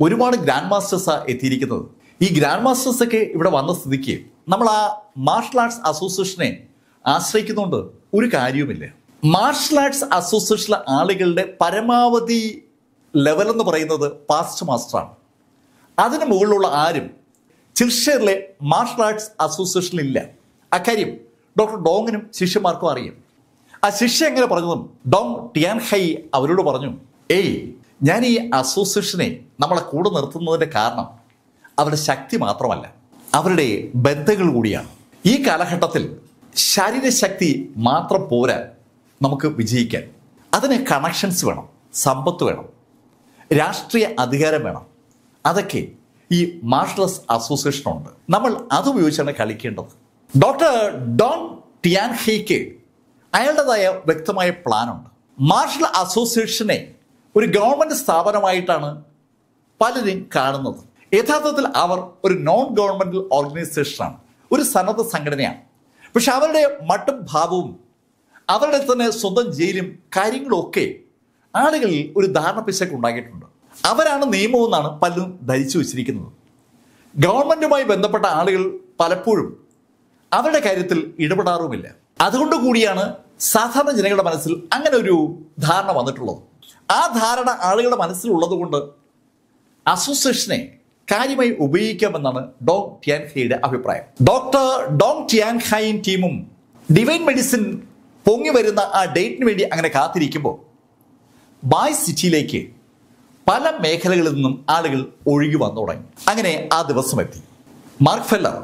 ഒരുപാട് ഗ്രാൻഡ് മാസ്റ്റേഴ്സാണ് എത്തിയിരിക്കുന്നത്. ഈ ഗ്രാൻഡ് മാസ്റ്റേഴ്സൊക്കെ ഇവിടെ വന്ന സ്ഥിതിക്ക് നമ്മൾ ആ മാർഷൽ ആർട്സ് അസോസിയേഷനെ ആശ്രയിക്കുന്നുണ്ട് ഒരു കാര്യവുമില്ല. മാർഷൽ ആർട്സ് അസോസിയേഷനിലെ ആളുകളുടെ പരമാവധി ലെവൽ എന്ന് പറയുന്നത് പാസ്റ്റ് മാസ്റ്ററാണ് അതിന് മുകളിലുള്ള ആരും ചിർഷറിലെ മാർഷൽ ആർട്സ് അസോസിയേഷനിലില്ല അക്കാര്യം ഡോക്ടർ ഡോങ്ങിനും ശിഷ്യന്മാർക്കും അറിയാം. ആ ശിഷ്യ എങ്ങനെ പറഞ്ഞതും ഡോങ് ടിയാൻ ഹൈ അവരോട് പറഞ്ഞു ഏയ് ഞാൻ ഈ അസോസിയേഷനെ നമ്മളെ കൂടെ നിർത്തുന്നതിന്റെ കാരണം അവരുടെ ശക്തി മാത്രമല്ല അവരുടെ ബന്ധങ്ങൾ കൂടിയാണ്. ഈ കാലഘട്ടത്തിൽ ശരീരശക്തി മാത്രം പോരാ നമുക്ക് വിജയിക്കാൻ. അതിന് കണക്ഷൻസ് വേണം സമ്പത്ത് വേണം രാഷ്ട്രീയ അധികാരം വേണം. അതൊക്കെ ഈ മാർഷലസ് അസോസിയേഷനുണ്ട് നമ്മൾ അതുപയോഗിച്ചാണ് കളിക്കേണ്ടത്. ഡോക്ടർ ഡോൺ ടിയാൻ ഹെയ്ക്ക് അയാളുടേതായ വ്യക്തമായ പ്ലാനുണ്ട്. മാർഷൽ അസോസിയേഷനെ ഒരു ഗവൺമെന്റ് സ്ഥാപനമായിട്ടാണ് പലരും കാണുന്നത്. യഥാർത്ഥത്തിൽ അവർ ഒരു നോൺ ഗവൺമെന്റൽ ഓർഗനൈസേഷനാണ് ഒരു സന്നദ്ധ സംഘടനയാണ്. പക്ഷെ അവരുടെ മട്ടും ഭാവവും അവരുടെ തന്നെ സ്വന്തം ജയിലും കാര്യങ്ങളൊക്കെ ആളുകളിൽ ഒരു ധാരണ പിശക്ക് ഉണ്ടാക്കിയിട്ടുണ്ട്. അവരാണ് നിയമം എന്നാണ് പലരും ധരിച്ചു വച്ചിരിക്കുന്നത്. ഗവൺമെന്റുമായി ബന്ധപ്പെട്ട ആളുകൾ പലപ്പോഴും അവരുടെ കാര്യത്തിൽ ഇടപെടാറുമില്ല. അതുകൊണ്ട് കൂടിയാണ് സാധാരണ ജനങ്ങളുടെ മനസ്സിൽ അങ്ങനെ ഒരു ധാരണ വന്നിട്ടുള്ളത്. ആ ധാരണ ആളുകളുടെ മനസ്സിലുള്ളത് കൊണ്ട് അസോസിയേഷനെ കാര്യമായി ഉപയോഗിക്കാമെന്നാണ് ഡോങ് ടിയാൻ ഹൈയുടെ അഭിപ്രായം. ഡോക്ടർ ഡോങ് ടിയാൻ ഹൈൻ ടീമും ഡിവൈൻ മെഡിസിൻ പൊങ്ങി വരുന്ന ആ ഡേറ്റിന് വേണ്ടി അങ്ങനെ കാത്തിരിക്കുമ്പോൾ ബായ് സിറ്റിയിലേക്ക് പല മേഖലകളിൽ നിന്നും ആളുകൾ ഒഴുകി വന്നു തുടങ്ങി. അങ്ങനെ ആ ദിവസം എത്തി. മാർക്ക് ഫെല്ലർ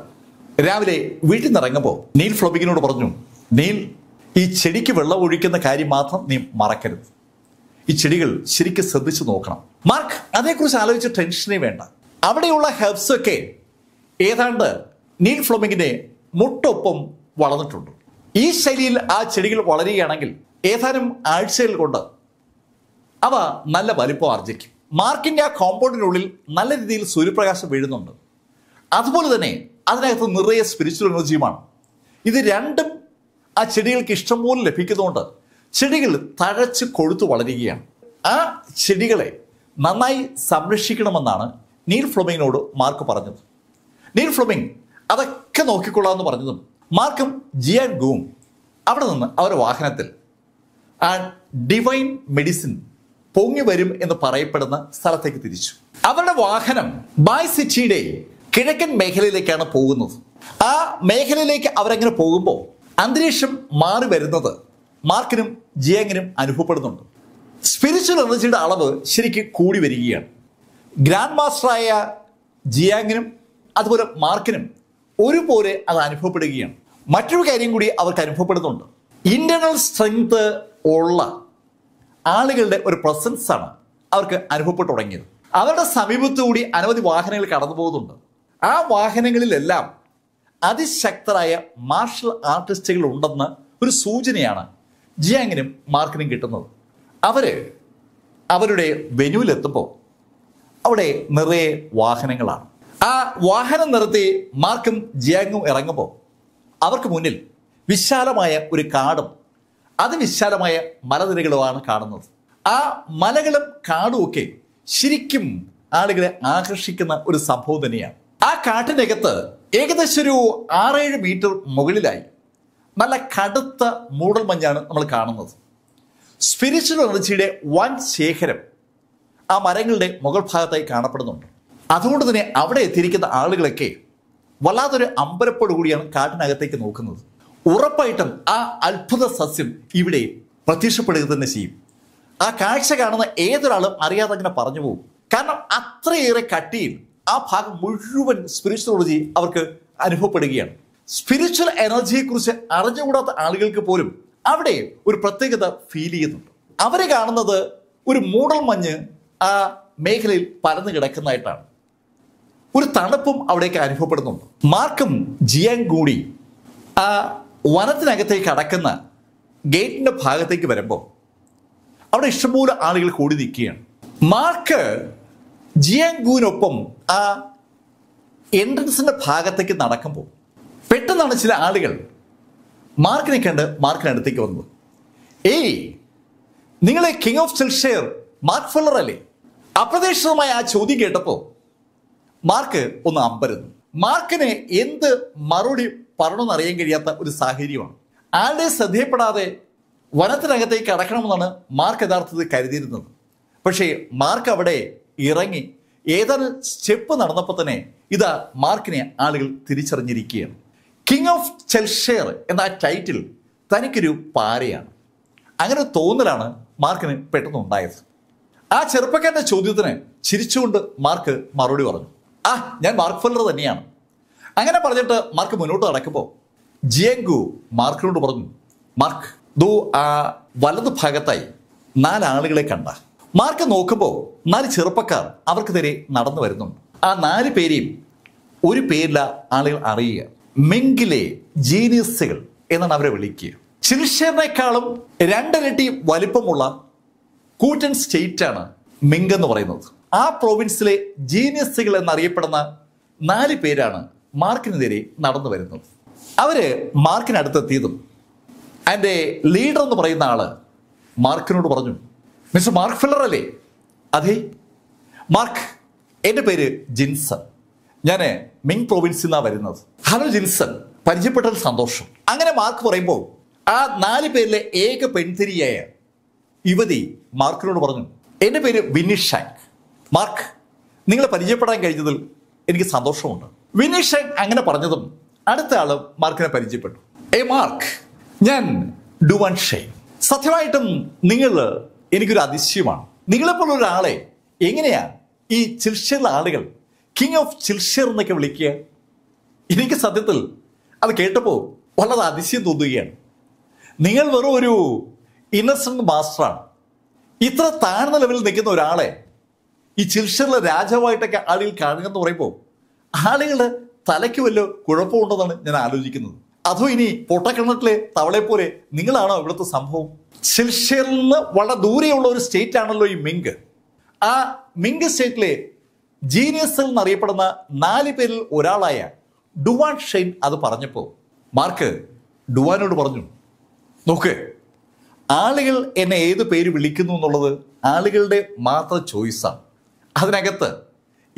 രാവിലെ വീട്ടിൽ നിന്നിറങ്ങുമ്പോൾ നീൽ ഫ്ലോബിക്കിനോട് പറഞ്ഞു നീൽ ഈ ചെടിക്ക് വെള്ളം ഒഴിക്കുന്ന കാര്യം മാത്രം നീ മറക്കരുത്. ഈ ചെടികൾ ശരിക്കും ശ്രദ്ധിച്ചു നോക്കണം. മാർക്ക് അതേക്കുറിച്ച് ആലോചിച്ച് ടെൻഷനേ വേണ്ട. അവിടെയുള്ള ഹെർബ്സ് ഒക്കെ ഏതാണ്ട് നീൽ ഫ്ലോമിങ്ങിന്റെ മുട്ടൊപ്പം വളർന്നിട്ടുണ്ട്. ഈ ശൈലിയിൽ ആ ചെടികൾ വളരുകയാണെങ്കിൽ ഏതാനും ആഴ്ചകൾ കൊണ്ട് അവ നല്ല വലിപ്പം ആർജിക്കും. മാർക്കിന്റെ ആ കോമ്പൗണ്ടിനുള്ളിൽ നല്ല രീതിയിൽ സൂര്യപ്രകാശം വീഴുന്നുണ്ട്. അതുപോലെ തന്നെ അതിനകത്ത് നിറയെ സ്പിരിച്വൽ എനർജിയുമാണ് ഇത് രണ്ടും ആ ചെടികൾക്ക് ഇഷ്ടം പോലെ ലഭിക്കുന്നതുകൊണ്ട് ചെടികൾ തഴച്ച് കൊഴുത്തു വളരുകയാണ്. ആ ചെടികളെ നന്നായി സംരക്ഷിക്കണമെന്നാണ് നീൽ ഫ്ലോമിങ്ങിനോട് മാർക്ക് പറഞ്ഞത്. നീൽ ഫ്ലോമിങ് അതൊക്കെ നോക്കിക്കൊള്ളാമെന്ന് പറഞ്ഞതും മാർക്കും ജിയാൻ ഗൂം അവിടെ നിന്ന് അവരുടെ വാഹനത്തിൽ ആ ഡിവൈൻ മെഡിസിൻ പൊങ്ങി വരും എന്ന് പറയപ്പെടുന്ന സ്ഥലത്തേക്ക് തിരിച്ചു. അവരുടെ വാഹനം ബായ് സിറ്റിയുടെ കിഴക്കൻ മേഖലയിലേക്കാണ് പോകുന്നത്. ആ മേഖലയിലേക്ക് അവരങ്ങനെ പോകുമ്പോൾ അന്തരീക്ഷം മാറി വരുന്നത് മാർക്കിനും ജിയങ്ങിനും അനുഭവപ്പെടുന്നുണ്ട്. സ്പിരിച്വൽ എനർജിയുടെ അളവ് ശരിക്കും കൂടി വരികയാണ്. ഗ്രാൻഡ് മാസ്റ്ററായ ജിയാങ്ങിനും അതുപോലെ മാർക്കിനും ഒരുപോലെ അത് അനുഭവപ്പെടുകയാണ്. മറ്റൊരു കാര്യം കൂടി അവർക്ക് അനുഭവപ്പെടുന്നുണ്ട്. ഇന്റേണൽ സ്ട്രെങ്ത് ഉള്ള ആളുകളുടെ ഒരു പ്രസൻസ് ആണ് അവർക്ക് അനുഭവപ്പെട്ടു തുടങ്ങിയത്. അവരുടെ സമീപത്തുകൂടി അനവധി വാഹനങ്ങൾ കടന്നു പോകുന്നുണ്ട് ആ വാഹനങ്ങളിലെല്ലാം അതിശക്തരായ മാർഷൽ ആർട്ടിസ്റ്റുകൾ ഉണ്ടെന്ന് ഒരു സൂചനയാണ് ജിയാങ്ങിനും മാർക്കിനും കിട്ടുന്നത്. അവർ അവരുടെ വെനുവിലെത്തുമ്പോൾ അവിടെ നിറയെ വാഹനങ്ങളാണ്. ആ വാഹനം നിർത്തി മാർക്കും ജിയാങ്ങും ഇറങ്ങുമ്പോൾ അവർക്ക് മുന്നിൽ വിശാലമായ ഒരു കാടും അതിവിശാലമായ മലനിരകളുമാണ് കാണുന്നത്. ആ മലകളും കാടും ഒക്കെ ശരിക്കും ആളുകളെ ആകർഷിക്കുന്ന ഒരു സംഭവം തന്നെയാണ്. ആ കാട്ടിനകത്ത് ഏകദേശം ഒരു ആറേഴ് മീറ്റർ മുകളിലായി നല്ല കടുത്ത മൂടൽ മഞ്ഞാണ് നമ്മൾ കാണുന്നത്. സ്പിരിച്വൽ എനർജിയുടെ വൻ ശേഖരം ആ മരങ്ങളുടെ മുകൾ ഭാഗത്തായി കാണപ്പെടുന്നുണ്ട്. അതുകൊണ്ട് തന്നെ അവിടെ എത്തിയിരിക്കുന്ന ആളുകളൊക്കെ വല്ലാത്തൊരു അമ്പരപ്പോടു കൂടിയാണ് കാട്ടിനകത്തേക്ക് നോക്കുന്നത്. ഉറപ്പായിട്ടും ആ അത്ഭുത സസ്യം ഇവിടെ പ്രത്യക്ഷപ്പെടുക തന്നെ ചെയ്യും. ആ കാഴ്ച കാണുന്ന ഏതൊരാളും അറിയാതെ അങ്ങനെ പറഞ്ഞു പോകും. കാരണം അത്രയേറെ കട്ടിയിൽ ആ ഭാഗം മുഴുവൻ സ്പിരിച്വലോളജി അവർക്ക് അനുഭവപ്പെടുകയാണ്. സ്പിരിച്വൽ എനർജിയെ കുറിച്ച് അറിഞ്ഞുകൂടാത്ത ആളുകൾക്ക് പോലും അവിടെ ഒരു പ്രത്യേകത ഫീൽ ചെയ്യുന്നുണ്ട്. അവരെ കാണുന്നത് ഒരു മൂടൽ മഞ്ഞ് ആ മേഖലയിൽ പരന്നു കിടക്കുന്നതായിട്ടാണ്. ഒരു തണുപ്പും അവിടേക്ക് അനുഭവപ്പെടുന്നുണ്ട്. മാർക്കും ജിയാങ് കൂടി ആ വനത്തിനകത്തേക്ക് അടക്കുന്ന ഗേറ്റിന്റെ ഭാഗത്തേക്ക് വരുമ്പോൾ അവിടെ ഇഷ്ടംപോലെ ആളുകൾ കൂടി നിൽക്കുകയാണ്. മാർക്ക് ജിയാങ്കൂവിനൊപ്പം ആ എൻട്രൻസിന്റെ ഭാഗത്തേക്ക് നടക്കുമ്പോൾ പെട്ടെന്നാണ് ചില ആളുകൾ മാർക്കിനെ കണ്ട് മാർക്കിനടുത്തേക്ക് വന്നത്. ഏയ് നിങ്ങളെ king of Cheshire Mark Fuller അല്ലേ? അപ്രതീക്ഷിതമായ ആ ചോദ്യം കേട്ടപ്പോൾ മാർക്ക് ഒന്ന് അമ്പരുന്നു. മാർക്കിനെ എന്ത് മറുപടി പറയണമെന്ന് അറിയാൻ കഴിയാത്ത ഒരു സാഹചര്യമാണ്. ആളുടെ ശ്രദ്ധയപ്പെടാതെ വനത്തിനകത്തേക്ക് അടക്കണമെന്നാണ് മാർക്ക് യഥാർത്ഥത്തിൽ കരുതിയിരുന്നത്. പക്ഷേ മാർക്ക് അവിടെ ഇറങ്ങി. ഏതാനും സ്റ്റെപ്പ് നടന്നപ്പോൾ തന്നെ ഇതാ മാർക്കിനെ ആളുകൾ തിരിച്ചറിഞ്ഞിരിക്കുകയാണ്. കിങ് ഓഫ് ചെൽഷെയർ എന്ന ആ ടൈറ്റിൽ തനിക്കൊരു പാരയാണ്. അങ്ങനെ തോന്നലാണ് മാർക്കിന് പെട്ടെന്ന് ഉണ്ടായത്. ആ ചെറുപ്പക്കാരന്റെ ചോദ്യത്തിന് ചിരിച്ചുകൊണ്ട് മാർക്ക് മറുപടി പറഞ്ഞു. ആ ഞാൻ മാർക്ക് ഫെല്ലർ തന്നെയാണ്. അങ്ങനെ പറഞ്ഞിട്ട് മാർക്ക് മുന്നോട്ട് നടക്കുമ്പോൾ ജിയങ്കു മാർക്കിനോട് പറഞ്ഞു മാർക്ക് ദോ ആ വലതു ഭാഗത്തായി നാലാളുകളെ കണ്ട. മാർക്ക് നോക്കുമ്പോൾ നാല് ചെറുപ്പക്കാർ അവർക്ക് നേരെ നടന്നു വരുന്നുണ്ട് ആ നാല് പേരെയും ഒരു പേരില ആളുകൾ അറിയുക. മെങ്കിലെ ജീനിയസുകൾ എന്നാണ് അവരെ വിളിക്കുക. ചിൽഷേറിനേക്കാളും രണ്ടിരട്ടി വലിപ്പമുള്ള കൂറ്റൻ സ്റ്റേറ്റ് ആണ് മിങ്ക് എന്ന് പറയുന്നത്. ആ പ്രോവിൻസിലെ ജീനിയസുകൾ എന്നറിയപ്പെടുന്ന നാല് പേരാണ് മാർക്കിനെതിരെ നടന്നു വരുന്നത്. അവർ മാർക്കിനടുത്തെത്തിയതും അതിന്റെ ലീഡർ എന്ന് പറയുന്ന ആൾ മാർക്കിനോട് പറഞ്ഞു മിസ്റ്റർ മാർക്ക് ഫില്ലർ അല്ലേ? അതെ. മാർക്ക് എന്റെ പേര് ജിൻസൺ. ഞാൻ മിങ് പ്രൊവിൻസിൽ നിന്നാണ് വരുന്നത്. ഹലോ ജിൻസൺ പരിചയപ്പെട്ടതിൽ സന്തോഷം. അങ്ങനെ മാർക്ക് പറയുമ്പോൾ ആ നാല് പേരിലെ ഏക പെൺതിരിയായ യുവതി മാർക്കിനോട് പറഞ്ഞു എന്റെ പേര് വിനീഷ് ഷാങ്ക് മാർക്ക് നിങ്ങളെ പരിചയപ്പെടാൻ കഴിഞ്ഞതിൽ എനിക്ക് സന്തോഷമുണ്ട്. വിനീഷ് ഷാങ്ക് അങ്ങനെ പറഞ്ഞതും അടുത്ത ആൾ മാർക്കിനെ പരിചയപ്പെട്ടു. ഏ മാർക്ക് ഞാൻ ഡുവൻ ഷെയ്ൻ സത്യമായിട്ടും നിങ്ങൾ എനിക്കൊരു അതിശയമാണ്. നിങ്ങളെപ്പോലുള്ള ഒരാളെ എങ്ങനെയാണ് ഈ ചിൽഷറിലെ ആളുകൾ കിങ് ഓഫ് ചിൽഷർ എന്നൊക്കെ വിളിക്കുക? എനിക്ക് സത്യത്തിൽ അത് കേട്ടപ്പോൾ വളരെ അതിശയം തോന്നുകയാണ്. നിങ്ങൾ വെറും ഒരു ഇന്നസെന്റ് മാസ്റ്ററാണ് ഇത്ര താഴ്ന്ന ലെവലിൽ നിൽക്കുന്ന ഒരാളെ ഈ ചിൽഷറിലെ രാജാവായിട്ടൊക്കെ ആളുകൾ കാണുക എന്ന് പറയുമ്പോൾ ആളുകളുടെ തലയ്ക്ക് വല്ല കുഴപ്പമുണ്ടെന്നാണ് ഞാൻ ആലോചിക്കുന്നത്. അതോ ഇനി പൊട്ടക്കിണറ്റിലെ തവളെ പോലെ നിങ്ങളാണോ ഇവിടുത്തെ സംഭവം? ചിൽഷറിൽ നിന്ന് വളരെ ദൂരെയുള്ള ഒരു സ്റ്റേറ്റ് ആണല്ലോ ഈ മിങ്ക്. ആ മിങ്ക് സ്റ്റേറ്റിലെ ജീനിയസിൽ എന്നറിയപ്പെടുന്ന നാല് പേരിൽ ഒരാളായ ഡുവാൻ ഷെയ്ൻ അത് പറഞ്ഞപ്പോൾ മാർക്ക് ഡുവാനോട് പറഞ്ഞു. നോക്ക് ആളുകൾ എന്നെ ഏത് പേര് വിളിക്കുന്നു എന്നുള്ളത് ആളുകളുടെ മാത്രം ചോയ്സാണ് അതിനകത്ത്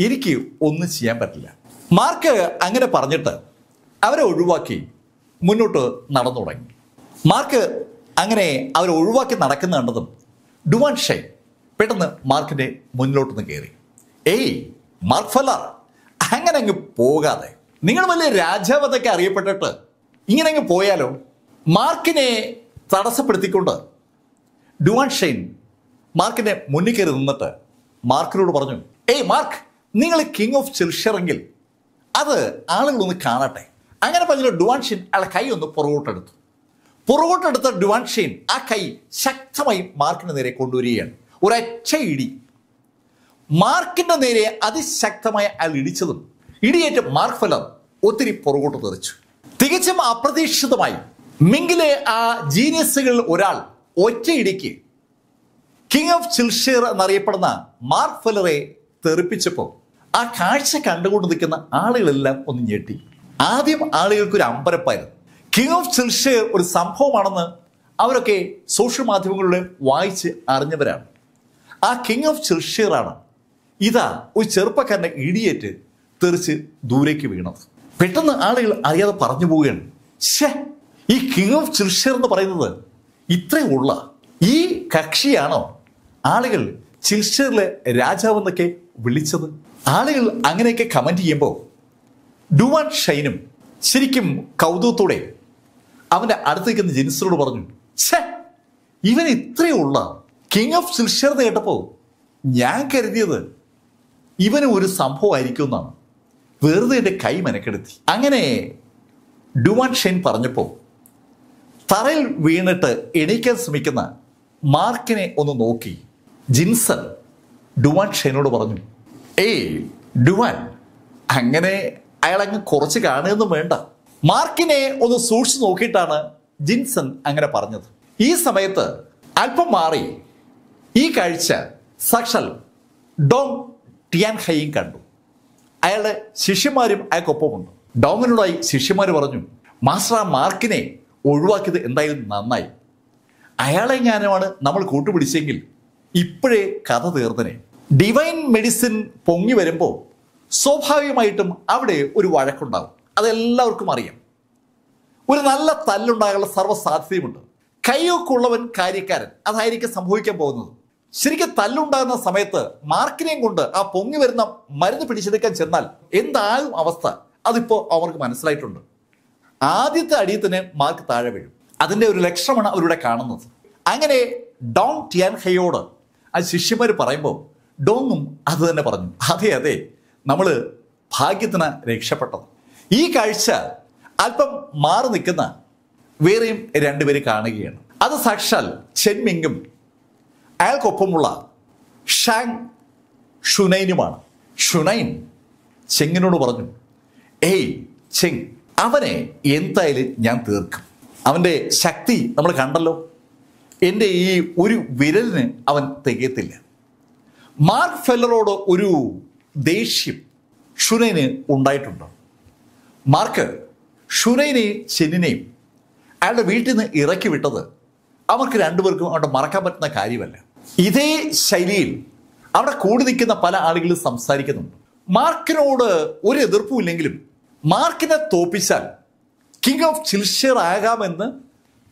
എനിക്ക് ഒന്നും ചെയ്യാൻ പറ്റില്ല. മാർക്ക് അങ്ങനെ പറഞ്ഞിട്ട് അവരെ ഒഴിവാക്കി മുന്നോട്ട് നടന്നു തുടങ്ങി. മാർക്ക് അങ്ങനെ അവരെ ഒഴിവാക്കി നടക്കുന്ന കണ്ടതും ഡുവാൻ ഷൈ പെട്ടെന്ന് മാർക്കിന്റെ മുന്നിലോട്ടൊന്ന് കയറി ഏയ് മാർക്ക് ഫലാർ അങ്ങനെ അങ്ങ് പോകാതെ. നിങ്ങൾ വലിയ രാജാവതൊക്കെ അറിയപ്പെട്ടിട്ട് ഇങ്ങനെ അങ്ങ് പോയാലോ? മാർക്കിനെ തടസ്സപ്പെടുത്തിക്കൊണ്ട് ഡുവാൻ ഷെയ്ൻ മാർക്കിന്റെ മുന്നിൽ കയറി നിന്നിട്ട് മാർക്കിനോട് പറഞ്ഞു ഏയ് മാർക്ക് നിങ്ങൾ കിങ് ഓഫ് ചിൽഷറെങ്കിൽ അത് ആളുകളൊന്ന് കാണട്ടെ. അങ്ങനെ പറഞ്ഞിട്ട് ഡുവാൻ ഷെയ്ൻ അയാളെ കൈ ഒന്ന് പുറകോട്ടെടുത്തു. പുറകോട്ടെടുത്ത ഡുവാൻഷെയിൻ ആ കൈ ശക്തമായി മാർക്കിന് നേരെ കൊണ്ടുവരികയാണ്. ഒരൊറ്റ ഇടി. മാർക്കിന്റെ നേരെ അതിശക്തമായി അയാൾ ഇടിച്ചതും ഇടിയേറ്റ് മാർക്ക് ഫലം ഒത്തിരി പുറകോട്ട് തെറിച്ചു. തികച്ചും അപ്രതീക്ഷിതമായി മിങ്കിലെ ആ ജീനിയസുകളിൽ ഒരാൾ ഒറ്റയിടിക്ക് കിങ് ഓഫ് ചിൽഷെയർ എന്നറിയപ്പെടുന്ന മാർക്ക് ഫെലറെ തെറിപ്പിച്ചപ്പോൾ ആ കാഴ്ച കണ്ടുകൊണ്ട് നിൽക്കുന്ന ആളുകളെല്ലാം ഒന്ന് ഞെട്ടി. ആദ്യം ആളുകൾക്കൊരു അമ്പരപ്പായിരുന്നു. കിങ് ഓഫ് ചിൽഷെയർ ഒരു സംഭവമാണെന്ന് അവരൊക്കെ സോഷ്യൽ മാധ്യമങ്ങളിലൂടെ വായിച്ച് അറിഞ്ഞവരാണ്. ആ കിങ് ഓഫ് ചിൽഷെയർ ആണ് ഇതാ ഒരു ചെറുപ്പക്കാരനെ ഇടിയേറ്റ് തെറിച്ച് ദൂരേക്ക് വീണത്. പെട്ടെന്ന് ആളുകൾ അറിയാതെ പറഞ്ഞു പോവുകയാണ്. ഷേ ഈ കിങ് ഓഫ് ചിൽഷെയർ എന്ന് പറയുന്നത് ഇത്രയും ഉള്ള ഈ കക്ഷിയാണോ ആളുകൾ ചിൽഷറിലെ രാജാവെന്നൊക്കെ വിളിച്ചത്? ആളുകൾ അങ്ങനെയൊക്കെ കമന്റ് ചെയ്യുമ്പോൾ ഡുവാൻ ഷൈനും ശരിക്കും കൗതുകത്തോടെ അവന്റെ അടുത്തേക്ക് ജിൻസിനോട് പറഞ്ഞു ഛേ ഇവൻ ഇത്രയുള്ള കിങ് ഓഫ് സിൽഷർ എന്ന് കേട്ടപ്പോ ഞാൻ കരുതിയത് ഇവന് ഒരു സംഭവമായിരിക്കും എന്നാണ് വെറുതെ എന്റെ കൈ മെനക്കെടുത്തി. അങ്ങനെ ഡുവാൻ ഷെൻ പറഞ്ഞപ്പോൾ തറയിൽ വീണിട്ട് എണീക്കാൻ ശ്രമിക്കുന്ന മാർക്കിനെ ഒന്ന് നോക്കി. ജിൻസൺ ഡുവാൻ ഷെനോട് പറഞ്ഞു ഏയ് ഡുവാൻ അങ്ങനെ അയാൾ അങ്ങ് കുറച്ച് കാണുകയൊന്നും വേണ്ട. മാർക്കിനെ ഒന്ന് സൂക്ഷിച്ചു നോക്കിയിട്ടാണ് ജിൻസൺ അങ്ങനെ പറഞ്ഞത്. ഈ സമയത്ത് അല്പം മാറി ഈ കാഴ്ച സക്ഷൽ ഡോങ് ടിയാൻ ഹൈയും കണ്ടു. അയാളുടെ ശിഷ്യന്മാരും അയാൾക്കൊപ്പമുണ്ട്. ഡോങ്ങിനോടായി ശിഷ്യന്മാർ പറഞ്ഞു മാസ്റ്റർ ആ മാർക്കിനെ ഒഴിവാക്കിയത് എന്തായാലും നന്നായി. അയാളെ ഞാനുമാണ് നമ്മൾ കൂട്ടുപിടിച്ചെങ്കിൽ ഇപ്പോഴേ കഥ തീർന്നനെ. ഡിവൈൻ മെഡിസിൻ പൊങ്ങി വരുമ്പോൾ സ്വാഭാവികമായിട്ടും അവിടെ ഒരു വഴക്കുണ്ടാകും അതെല്ലാവർക്കും അറിയാം. ഒരു നല്ല തല്ലുണ്ടാകാനുള്ള സർവസാധ്യതയുമുണ്ട്. കൈയൊക്കുള്ളവൻ കാര്യക്കാരൻ. അതായിരിക്കും സംഭവിക്കാൻ പോകുന്നത്. ശരിക്കും തല്ലുണ്ടാകുന്ന സമയത്ത് മാർക്കിനെയും കൊണ്ട് ആ പൊങ്ങി വരുന്ന മരുന്ന് പിടിച്ചെടുക്കാൻ ചെന്നാൽ എന്താകും അവസ്ഥ? അതിപ്പോൾ അവർക്ക് മനസ്സിലായിട്ടുണ്ട്. ആദ്യത്തെ അടിയിൽ തന്നെ മാർക്ക് താഴെ വീഴും. അതിന്റെ ഒരു ലക്ഷണമാണ് അവരിവിടെ കാണുന്നത്. അങ്ങനെ ഡോങ് ടിയാൻ ഹയോട് ആ ശിഷ്യന്മാർ പറയുമ്പോൾ ഡോങ്ങും അത് തന്നെ പറഞ്ഞു. അതെ അതെ നമ്മൾ ഭാഗ്യത്തിന് രക്ഷപ്പെട്ടത് ഈ കാഴ്ച അല്പം മാറി നിൽക്കുന്ന വേറെയും രണ്ടുപേര് കാണുകയാണ്. അത് സാക്ഷാൽ ചെൻമിങ്ങും അയാൾക്കൊപ്പമുള്ള ഷാങ് ഷുനൈനുമാണ്. ഷുനൈൻ ചെങ്ങിനോട് പറഞ്ഞു ഏയ് ചെങ് അവനെ എന്തായാലും ഞാൻ തീർക്കും. അവന്റെ ശക്തി നമ്മൾ കണ്ടല്ലോ. എന്റെ ഈ ഒരു വിരലിന് അവൻ തികയത്തില്ല. മാർക്ക് ഫെല്ലറോട് ഒരു ദേഷ്യം ഷുനൈന് ഉണ്ടായിട്ടുണ്ട്? മാർക്ക് ഷുനൈനെയും ചെന്നിനെയും അയാളുടെ വീട്ടിൽ നിന്ന് ഇറക്കി വിട്ടത് അവർക്ക് രണ്ടുപേർക്കും അവിടെ മറക്കാൻ പറ്റുന്ന കാര്യമല്ല. ഇതേ ശൈലിയിൽ അവിടെ കൂടി നിൽക്കുന്ന പല ആളുകളും സംസാരിക്കുന്നുണ്ട്. മാർക്കിനോട് ഒരു എതിർപ്പും ഇല്ലെങ്കിലും മാർക്കിനെ തോപ്പിച്ചാൽ കിങ് ഓഫ് ചിൽഷെയർ ആകാമെന്ന്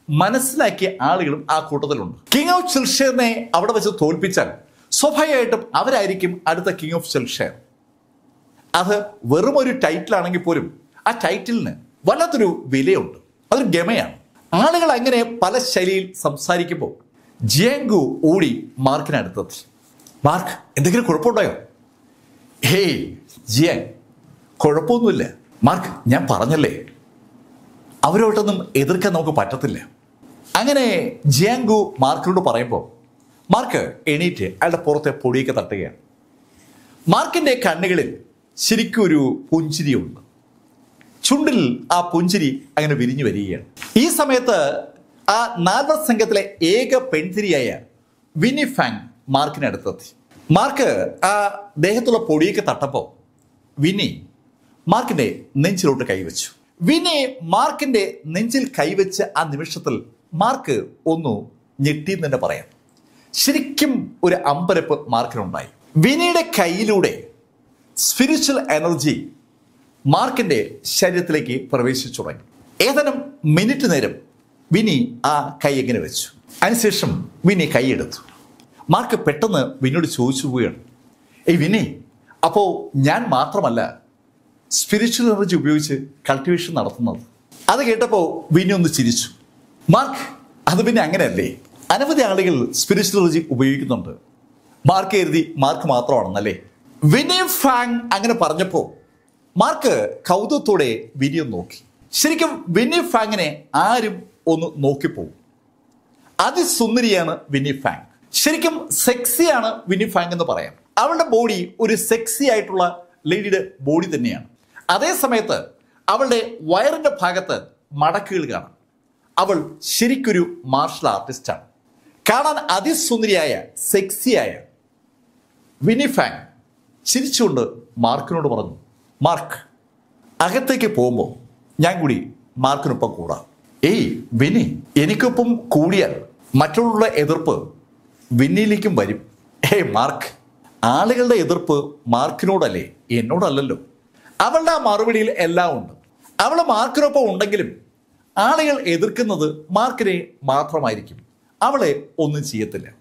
മനസ്സിലാക്കിയ ആളുകളും ആ കൂട്ടത്തിലുണ്ട്. കിങ് ഓഫ് ചിൽഷെയറിനെ അവിടെ വെച്ച് തോൽപ്പിച്ചാൽ സ്വാഭാവികമായിട്ടും അവരായിരിക്കും അടുത്ത കിങ് ഓഫ് ചിൽഷെയർ അത് വെറും ഒരു ടൈറ്റിൽ ആണെങ്കിൽ പോലും ആ ടൈറ്റിലിന് വല്ലാത്തൊരു വിലയുണ്ട്. അതൊരു ഗമയാണ്. ആളുകൾ അങ്ങനെ പല ശൈലിയിൽ സംസാരിക്കുമ്പോൾ ജിയാങ്കു ഓടി മാർക്കിനടുത്തെത്തി മാർക്ക് എന്തെങ്കിലും കുഴപ്പമുണ്ടായോ? ഹേയ് ജിയാങ് കുഴപ്പമൊന്നുമില്ല. മാർക്ക് ഞാൻ പറഞ്ഞല്ലേ? അവരോട്ടൊന്നും എതിർക്കാൻ നമുക്ക് പറ്റത്തില്ല. അങ്ങനെ ജിയാങ്കു മാർക്കിനോട് പറയുമ്പോൾ മാർക്ക് എണീറ്റ് അയാളുടെ പുറത്തെ പൊടിയൊക്കെ തട്ടുകയാണ്. മാർക്കിന്റെ കണ്ണുകളിൽ ശരിക്കും ഒരു പുഞ്ചിരിയുണ്ട്. ചുണ്ടിൽ ആ പുഞ്ചിരി അങ്ങനെ വിരിഞ്ഞു വരികയാണ്. ഈ സമയത്ത് ആ നാൽവർ സംഘത്തിലെ ഏക പെൺതിരിയായ വിനി ഫാങ് മാർക്കിനടുത്തെത്തി മാർക്ക് ആ ദേഹത്തുള്ള പൊടിയൊക്കെ തട്ടപ്പോൾ വിനി മാർക്കിന്റെ നെഞ്ചിലോട്ട് കൈവച്ചു. വിനി മാർക്കിന്റെ നെഞ്ചിൽ കൈവച്ച ആ നിമിഷത്തിൽ മാർക്ക് ഒന്ന് ഞെട്ടി എന്ന് തന്നെ പറയാം. ശരിക്കും ഒരു അമ്പരപ്പ് മാർക്കിനുണ്ടായി. വിനിയുടെ കയ്യിലൂടെ സ്പിരിച്വൽ എനർജി മാർക്കിന്റെ ശരീരത്തിലേക്ക് പ്രവേശിച്ചു തുടങ്ങി. ഏതാനും മിനിറ്റ് നേരം വിനി ആ കൈ എങ്ങനെ വെച്ചു? അതിനുശേഷം വിനി കൈയെടുത്തു മാർക്ക് പെട്ടെന്ന് വിനോട് ചോദിച്ചു പോവുകയാണ്. ഏയ് വിനി അപ്പോൾ ഞാൻ മാത്രമല്ല സ്പിരിച്വൽ എനർജി ഉപയോഗിച്ച് കൾട്ടിവേഷൻ നടത്തുന്നത്? അത് കേട്ടപ്പോൾ വിനി ഒന്ന് ചിരിച്ചു. മാർക്ക് അത് പിന്നെ അങ്ങനെയല്ലേ? അനവധി ആളുകൾ സ്പിരിച്വൽ എനർജി ഉപയോഗിക്കുന്നുണ്ട്. മാർക്ക് എഴുതി മാർക്ക് മാത്രമാണെന്നല്ലേ? വിനി ഫാങ് അങ്ങനെ പറഞ്ഞപ്പോൾ മാർക്ക് കൗതുകത്തോടെ വിനിയും നോക്കി. ശരിക്കും വിനി ഫാങ്ങിനെ ആരും ഒന്ന് നോക്കിപ്പോവും അതിസുന്ദരിയാണ് വിനി ഫാങ്. ശരിക്കും സെക്സിയാണ് വിനി ഫാങ് എന്ന് പറയാം. അവളുടെ ബോഡി ഒരു സെക്സി ആയിട്ടുള്ള ലേഡിയുടെ ബോഡി തന്നെയാണ്. അതേ സമയത്ത് അവളുടെ വയറിന്റെ ഭാഗത്ത് മടക്കുകൾ കാണാം. അവൾ ശരിക്കൊരു മാർഷൽ ആർട്ടിസ്റ്റാണ് കാണാൻ അതിസുന്ദരിയായ സെക്സിയായ വിനിഫാങ് ചിരിച്ചുകൊണ്ട് മാർക്കിനോട് പറഞ്ഞു മാർക്ക്. അകത്തേക്ക് പോകുമ്പോൾ ഞാൻ കൂടി മാർക്കിനൊപ്പം കൂടാം. ഏയ് വിനി എനിക്കൊപ്പം കൂടിയാൽ മറ്റുള്ള എതിർപ്പ് വിന്നിയിലേക്കും വരും. ഏയ് മാർക്ക് ആളുകളുടെ എതിർപ്പ് മാർക്കിനോടല്ലേ? എന്നോടല്ലല്ലോ. അവളുടെ ആ മറുപടിയിൽ എല്ലാം ഉണ്ട്. അവൾ മാർക്കിനൊപ്പം ഉണ്ടെങ്കിലും ആളുകൾ എതിർക്കുന്നത് മാർക്കിനെ മാത്രമായിരിക്കും. അവളെ ഒന്നും ചെയ്യത്തില്ല.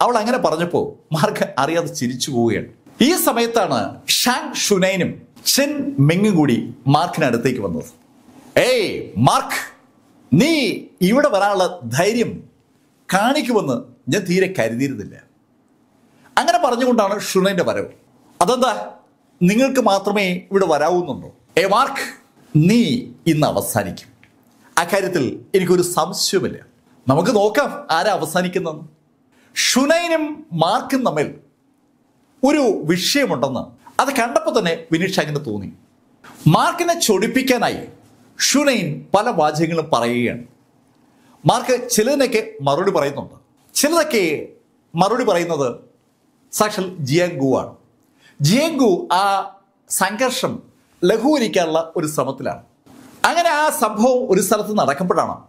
അവൾ അങ്ങനെ പറഞ്ഞപ്പോൾ മാർക്ക് അറിയാതെ ചിരിച്ചു പോവുകയാണ്. ഈ സമയത്താണ് ഷാങ് ഷുനൈനും ചെൻ മെങ്ങും കൂടി മാർക്കിനടുത്തേക്ക് വന്നത്. ഏയ് മാർക്ക് നീ ഇവിടെ വരാനുള്ള ധൈര്യം കാണിക്കുമെന്ന് ഞാൻ തീരെ കരുതിയിരുന്നില്ല. അങ്ങനെ പറഞ്ഞുകൊണ്ടാണ് ഷുനൈന്റെ വരവ്. അതെന്താ? നിങ്ങൾക്ക് മാത്രമേ ഇവിടെ വരാവുന്നുണ്ടോ? ഏ മാർക്ക് നീ ഇന്ന് അവസാനിക്കും. അക്കാര്യത്തിൽ എനിക്കൊരു സംശയമില്ല നമുക്ക് നോക്കാം ആരാ അവസാനിക്കുന്നത് ഷുനൈനും മാർക്കും തമ്മിൽ ഒരു വിഷയമുണ്ടെന്ന് അത് കണ്ടപ്പോൾ തന്നെ വിനീഷ് അങ്ങനെ തോന്നി. മാർക്കിനെ ചൊടിപ്പിക്കാനായി ഷുനൈൻ പല വാചകങ്ങളും പറയുകയാണ്. മാർക്ക് ചിലതിനൊക്കെ മറുപടി പറയുന്നുണ്ട്. ചിലതൊക്കെ മറുപടി പറയുന്നത് സാക്ഷാൽ ജിയാങ്കു ആണ് ജിയാങ്കു ആ സംഘർഷം ലഘൂകരിക്കാനുള്ള ഒരു ശ്രമത്തിലാണ്. അങ്ങനെ ആ സംഭവം ഒരു സ്ഥലത്ത് നടക്കുമ്പോഴാണ്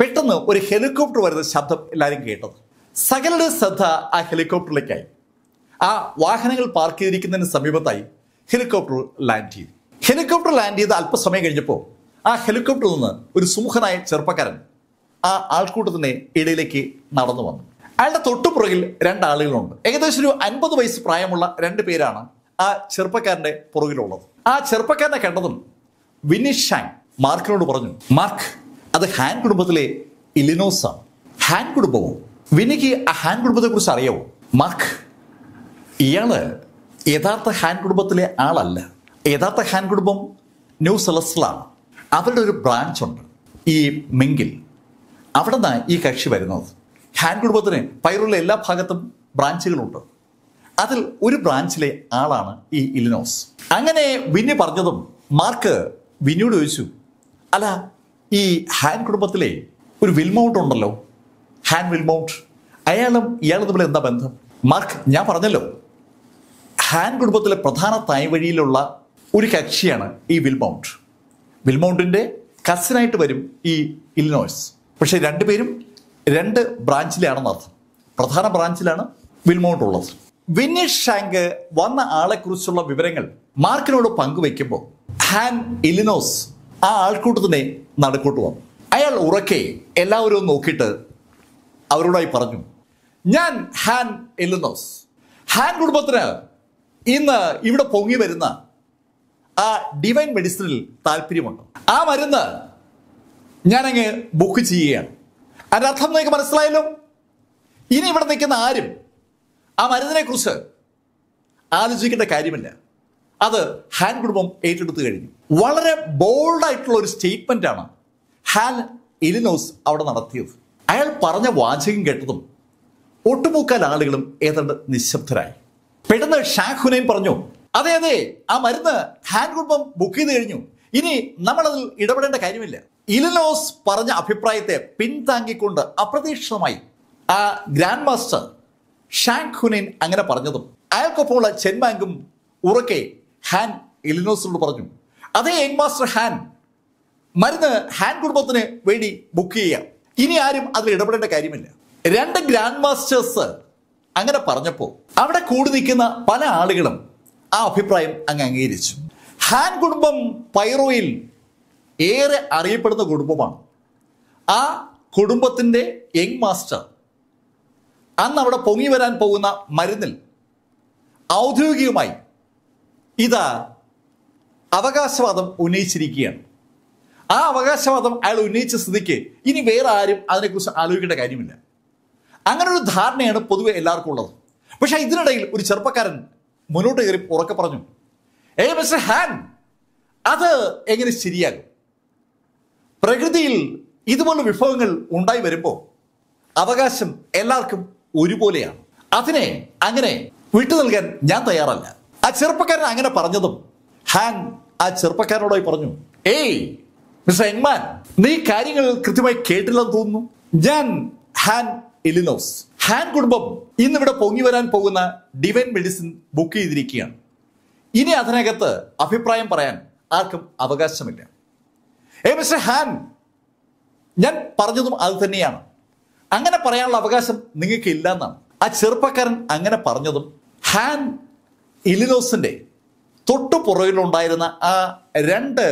പെട്ടെന്ന് ഒരു ഹെലികോപ്റ്റർ വരുന്ന ശബ്ദം എല്ലാവരും കേട്ടത്. സകലരുടെ ശ്രദ്ധ ആ ഹെലികോപ്റ്ററിലേക്കായി. ആ വാഹനങ്ങൾ പാർക്ക് ചെയ്തിരിക്കുന്നതിന് സമീപത്തായി ഹെലികോപ്റ്റർ ലാൻഡ് ചെയ്തു. ഹെലികോപ്റ്റർ ലാൻഡ് ചെയ്ത് അല്പസമയം കഴിഞ്ഞപ്പോൾ ആ ഹെലികോപ്റ്ററിൽ നിന്ന് ഒരു സുമുഖനായ ചെറുപ്പക്കാരൻ ആ ആൾക്കൂട്ടത്തിന്റെ ഇടയിലേക്ക് നടന്നു വന്നു. അയാളുടെ തൊട്ടുപുറകിൽ രണ്ടാളുകളുണ്ട്. ഏകദേശം ഒരു അൻപത് വയസ്സ് പ്രായമുള്ള രണ്ട് പേരാണ് ആ ചെറുപ്പക്കാരന്റെ പുറകിലുള്ളത്. ആ ചെറുപ്പക്കാരനെ കണ്ടതും വിനീഷ് ഷാങ് മാർക്കിനോട് പറഞ്ഞു മാർക്ക് അത് ഹാൻ കുടുംബത്തിലെ ഇലിനോസ് ആണ് ഹാൻ കുടുംബവും വിനിക്ക് ആ ഹാൻ കുടുംബത്തെ കുറിച്ച് അറിയാവോ? മാർക്ക് ഇയാൾ യഥാർത്ഥ ഹാൻ കുടുംബത്തിലെ ആളല്ല. യഥാർത്ഥ ഹാൻ കുടുംബം ന്യൂ സെലസ്റ്റിലാണ് അവരുടെ ഒരു ബ്രാഞ്ച് ഉണ്ട്. ഈ മിങ്കിൽ. അവിടെ നിന്നാണ് ഈ കക്ഷി വരുന്നത്. ഹാൻ കുടുംബത്തിന് പൈറുള്ള എല്ലാ ഭാഗത്തും ബ്രാഞ്ചുകളുണ്ട് അതിൽ ഒരു ബ്രാഞ്ചിലെ ആളാണ് ഈ ഇലിനോസ്. അങ്ങനെ വിന്നി പറഞ്ഞതും മാർക്ക് വിന്നിയോട് ചോദിച്ചു അല്ല ഈ ഹാൻ കുടുംബത്തിലെ ഒരു വിൽമൗണ്ട് ഉണ്ടല്ലോ? Han Wilmount. അയാളും ഇയാളും തമ്മിൽ എന്താ ബന്ധം? മാർക്ക് ഞാൻ പറഞ്ഞല്ലോ. ഹാൻ കുടുംബത്തിലെ പ്രധാന തായ്വഴിയിലുള്ള ഒരു കക്ഷിയാണ് ഈ വിൽമൗണ്ട്. വിൽമൗണ്ടിന്റെ കസിനായിട്ട് വരും ഈ ഇലിനോയ്സ് പക്ഷേ രണ്ടുപേരും രണ്ട് ബ്രാഞ്ചിലാണെന്ന് അർത്ഥം. പ്രധാന ബ്രാഞ്ചിലാണ് വിൽമൗണ്ട് ഉള്ളത്. വിനീഷ് ഷാങ്ക് വന്ന ആളെക്കുറിച്ചുള്ള വിവരങ്ങൾ മാർക്കിനോട് പങ്കുവെക്കുമ്പോൾ ഹാൻ ഇലിനോസ് ആ ആൾക്കൂട്ടത്തിനെ നടക്കൂട്ട് വന്നു. അയാൾ ഉറക്കെ എല്ലാവരും നോക്കിയിട്ട് അവരോടായി പറഞ്ഞു ഞാൻ ഹാൻ ഇലിനോസ് ഹാൻ കുടുംബത്തിന് ഇന്ന് ഇവിടെ പൊങ്ങി വരുന്ന ആ ഡിവൈൻ മെഡിസിനിൽ താല്പര്യമുണ്ട്? ആ മരുന്ന് ഞാനങ്ങ് ബുക്ക് ചെയ്യുകയാണ്. അതിന്റെ അർത്ഥം നിങ്ങൾക്ക് മനസ്സിലായല്ലോ? ഇനി ഇവിടെ നിൽക്കുന്ന ആരും ആ മരുന്നിനെ കുറിച്ച് ആലോചിക്കേണ്ട കാര്യമില്ല. അത് ഹാൻ കുടുംബം ഏറ്റെടുത്തു കഴിഞ്ഞു. വളരെ ബോൾഡായിട്ടുള്ള ഒരു സ്റ്റേറ്റ്മെന്റ് ആണ് ഹാൻ ഇലിനോസ് അവിടെ നടത്തിയത്. അയാൾ പറഞ്ഞ വാചകം കേട്ടതും ഒട്ടുമുക്കാൽ ആളുകളും ഏതാണ്ട് നിശബ്ദരായി. പെട്ടെന്ന് ഷാഖ് ഹുനൈൻ പറഞ്ഞു അതെ അതെ ആ മരുന്ന് ഹാൻഡ് കുടുംബം ബുക്ക് ചെയ്ത് കഴിഞ്ഞു. ഇനി നമ്മളതിൽ ഇടപെടേണ്ട കാര്യമില്ല. ഇലിനോസ് പറഞ്ഞ അഭിപ്രായത്തെ പിൻതാങ്ങിക്കൊണ്ട് അപ്രതീക്ഷിതമായി ആ ഗ്രാൻഡ് മാസ്റ്റർ ഷാങ് ഹുനൈൻ അങ്ങനെ പറഞ്ഞതും അയാൾക്കൊപ്പമുള്ള ചെൻബാങ്കും ഉറക്കെ ഹാൻ ഇലിനോസിനോട് പറഞ്ഞു അതേ യങ് മാസ്റ്റർ ഹാൻ മരുന്ന് ഹാൻ കുടുംബത്തിന് വേണ്ടി ബുക്ക് ചെയ്യാം ഇനി ആരും അതിൽ ഇടപെടേണ്ട കാര്യമില്ല. രണ്ട് ഗ്രാൻഡ് മാസ്റ്റേഴ്സ് അങ്ങനെ പറഞ്ഞപ്പോൾ അവിടെ കൂടി നിൽക്കുന്ന പല ആളുകളും ആ അഭിപ്രായം അങ്ങ് അംഗീകരിച്ചു. ഹാൻ കുടുംബം പൈറോയിൽ ഏറെ അറിയപ്പെടുന്ന കുടുംബമാണ്. ആ കുടുംബത്തിന്റെ യങ് മാസ്റ്റർ അന്ന് അവിടെ പൊങ്ങി വരാൻ പോകുന്ന മരുന്നിൽ ഔദ്യോഗികമായി ഇതാ അവകാശവാദം ഉന്നയിച്ചിരിക്കുകയാണ്. ആ അവകാശവാദം അയാൾ ഉന്നയിച്ച സ്ഥിതിക്ക് ഇനി വേറെ ആരും അതിനെക്കുറിച്ച് ആലോചിക്കേണ്ട കാര്യമില്ല. അങ്ങനെ ഒരു ധാരണയാണ് പൊതുവെ എല്ലാവർക്കും ഉള്ളത്. പക്ഷേ ഇതിനിടയിൽ ഒരു ചെറുപ്പക്കാരൻ മുന്നോട്ട് കയറി ഉറക്കെ പറഞ്ഞു ഏ മിസ്റ്റർ ഹാൻ അത് എങ്ങനെ ശരിയാകും? പ്രകൃതിയിൽ ഇതുപോലുള്ള വിഭവങ്ങൾ ഉണ്ടായി വരുമ്പോൾ അവകാശം എല്ലാവർക്കും ഒരുപോലെയാണ്. അതിനെ അങ്ങനെ വിട്ടു നൽകാൻ ഞാൻ തയ്യാറല്ല. ആ ചെറുപ്പക്കാരൻ അങ്ങനെ പറഞ്ഞതും ഹാൻ ആ ചെറുപ്പക്കാരനോടായി പറഞ്ഞു ഏയ് മിസ്റ്റർ എങ്മാൻ നീ കാര്യങ്ങൾ കൃത്യമായി കേട്ടില്ലെന്ന് തോന്നുന്നു. ഞാൻ ഹാൻ ഇലിനോസ് ഹാൻ കുടുംബം ഇന്നിവിടെ പൊങ്ങി വരാൻ പോകുന്ന ഡിവൈൻ മെഡിസിൻ ബുക്ക് ചെയ്തിരിക്കുകയാണ്. ഇനി അതിനകത്ത് അഭിപ്രായം പറയാൻ ആർക്കും അവകാശമില്ല. ഏ മിസ്റ്റർ ഹാൻ ഞാൻ പറഞ്ഞതും അത് തന്നെയാണ്. അങ്ങനെ പറയാനുള്ള അവകാശം നിങ്ങൾക്ക് ഇല്ല എന്നാണ് ആ ചെറുപ്പക്കാരൻ അങ്ങനെ പറഞ്ഞതും ഹാൻ ഇലിനോസിന്റെ തൊട്ടു പുറകിലുണ്ടായിരുന്ന ആ രണ്ട്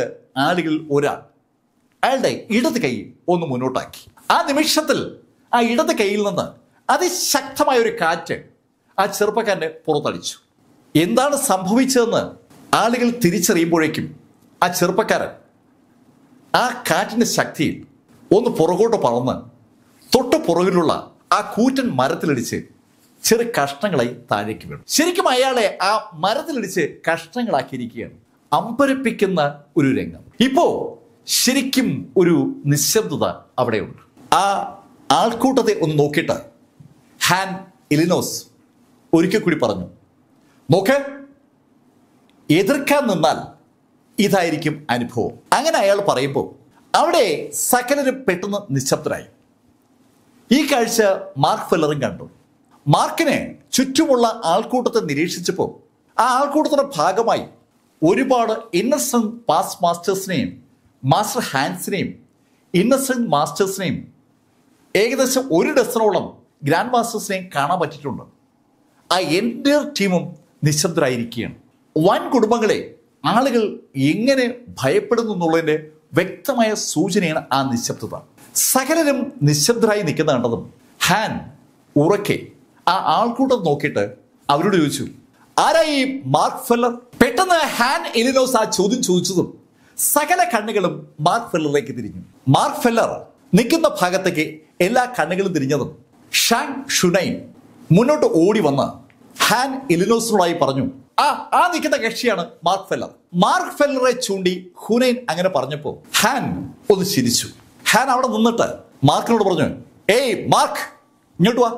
ആളുകളിൽ ഒരാൾ അയാളുടെ ഇടത് കൈ ഒന്ന് മുന്നോട്ടാക്കി. ആ നിമിഷത്തിൽ ആ ഇടത് കയ്യിൽ നിന്ന് അതിശക്തമായ ഒരു കാറ്റ് ആ ചെറുപ്പക്കാരനെ പുറത്തടിച്ചു. എന്താണ് സംഭവിച്ചതെന്ന് ആളുകൾ തിരിച്ചറിയുമ്പോഴേക്കും ആ ചെറുപ്പക്കാരൻ ആ കാറ്റിന്റെ ശക്തിയിൽ ഒന്ന് പുറകോട്ട് പറന്ന് തൊട്ട് പുറകിലുള്ള ആ കൂറ്റൻ മരത്തിലിടിച്ച് ചെറു കഷ്ണങ്ങളായി താഴേക്ക് വീണു. ശരിക്കും അയാളെ ആ മരത്തിലിടിച്ച് കഷ്ണങ്ങളാക്കിയിരിക്കുകയാണ്. അമ്പരപ്പിക്കുന്ന ഒരു രംഗം. ഇപ്പോ ശരിക്കും ഒരു നിശബ്ദത അവിടെയുണ്ട്. ആ ആൾക്കൂട്ടത്തെ ഒന്ന് നോക്കിയിട്ട് ഹാൻ ഇലിനോസ് ഒരിക്കൽ കൂടി പറഞ്ഞു നോക്ക് എതിർക്കാൻ നിന്നാൽ ഇതായിരിക്കും അനുഭവം. അങ്ങനെ അയാൾ പറയുമ്പോൾ അവിടെ സകലരും പെട്ടെന്ന് നിശബ്ദരായി. ഈ കാഴ്ച മാർക്ക് ഫെല്ലറും കണ്ടു. മാർക്കിനെ ചുറ്റുമുള്ള ആൾക്കൂട്ടത്തെ നിരീക്ഷിച്ചപ്പോൾ ആ ആൾക്കൂട്ടത്തിന്റെ ഭാഗമായി ഒരുപാട് ഇന്നസെന്റ് പാസ് മാസ്റ്റേഴ്സിനെയും മാസ്റ്റർ ഹാൻസിനെയും ഇന്നസെന്റ് മാസ്റ്റേഴ്സിനെയും ഏകദേശം ഒരു ഡസനോളം ഗ്രാൻഡ് മാസ്റ്റേഴ്സിനെ കാണാൻ പറ്റിയിട്ടുണ്ട്. ആ എന്റെ ടീമും നിശബ്ദരായിരിക്കുകയാണ്. വൻ കുടുംബങ്ങളെ ആളുകൾ എങ്ങനെ ഭയപ്പെടുന്നു എന്നുള്ളതിന്റെ വ്യക്തമായ സൂചനയാണ് ആ നിശബ്ദത. സകലരും നിശബ്ദരായി നിൽക്കുന്ന കണ്ടതും ഹാൻ ഉറക്കെ ആ ആൾക്കൂട്ടം നോക്കിയിട്ട് അവരോട് ചോദിച്ചു ആരാ ഈ മാർക്ക് ഫെല്ലർ? പെട്ടെന്ന് ഹാൻ എലിനോസ് ആ ചോദ്യം ചോദിച്ചതും സകല കണ്ണുകളും മാർക്ക് ഫെല്ലറിലേക്ക് തിരിഞ്ഞു. മാർക്ക് ഫെല്ലർ നിൽക്കുന്ന ഭാഗത്തേക്ക് എല്ലാ കണ്ണുകളും തിരിഞ്ഞതും ഷാൻ ഷുനൈൻ മുന്നോട്ട് ഓടി വന്ന് ഹാൻ എലിനോസിനോടായി പറഞ്ഞു ആ ആ നിൽക്കുന്ന കക്ഷിയാണ് മാർക്ക് ഫെല്ലർ. മാർക്ക് ഫെല്ലറെ ചൂണ്ടി ഹുനൈൻ അങ്ങനെ പറഞ്ഞപ്പോ ഹാൻ ഒന്ന് ചിരിച്ചു. ഹാൻ അവിടെ നിന്നിട്ട് മാർക്കിനോട് പറഞ്ഞു ഏയ് മാർക്ക് ഇങ്ങോട്ട് വാ.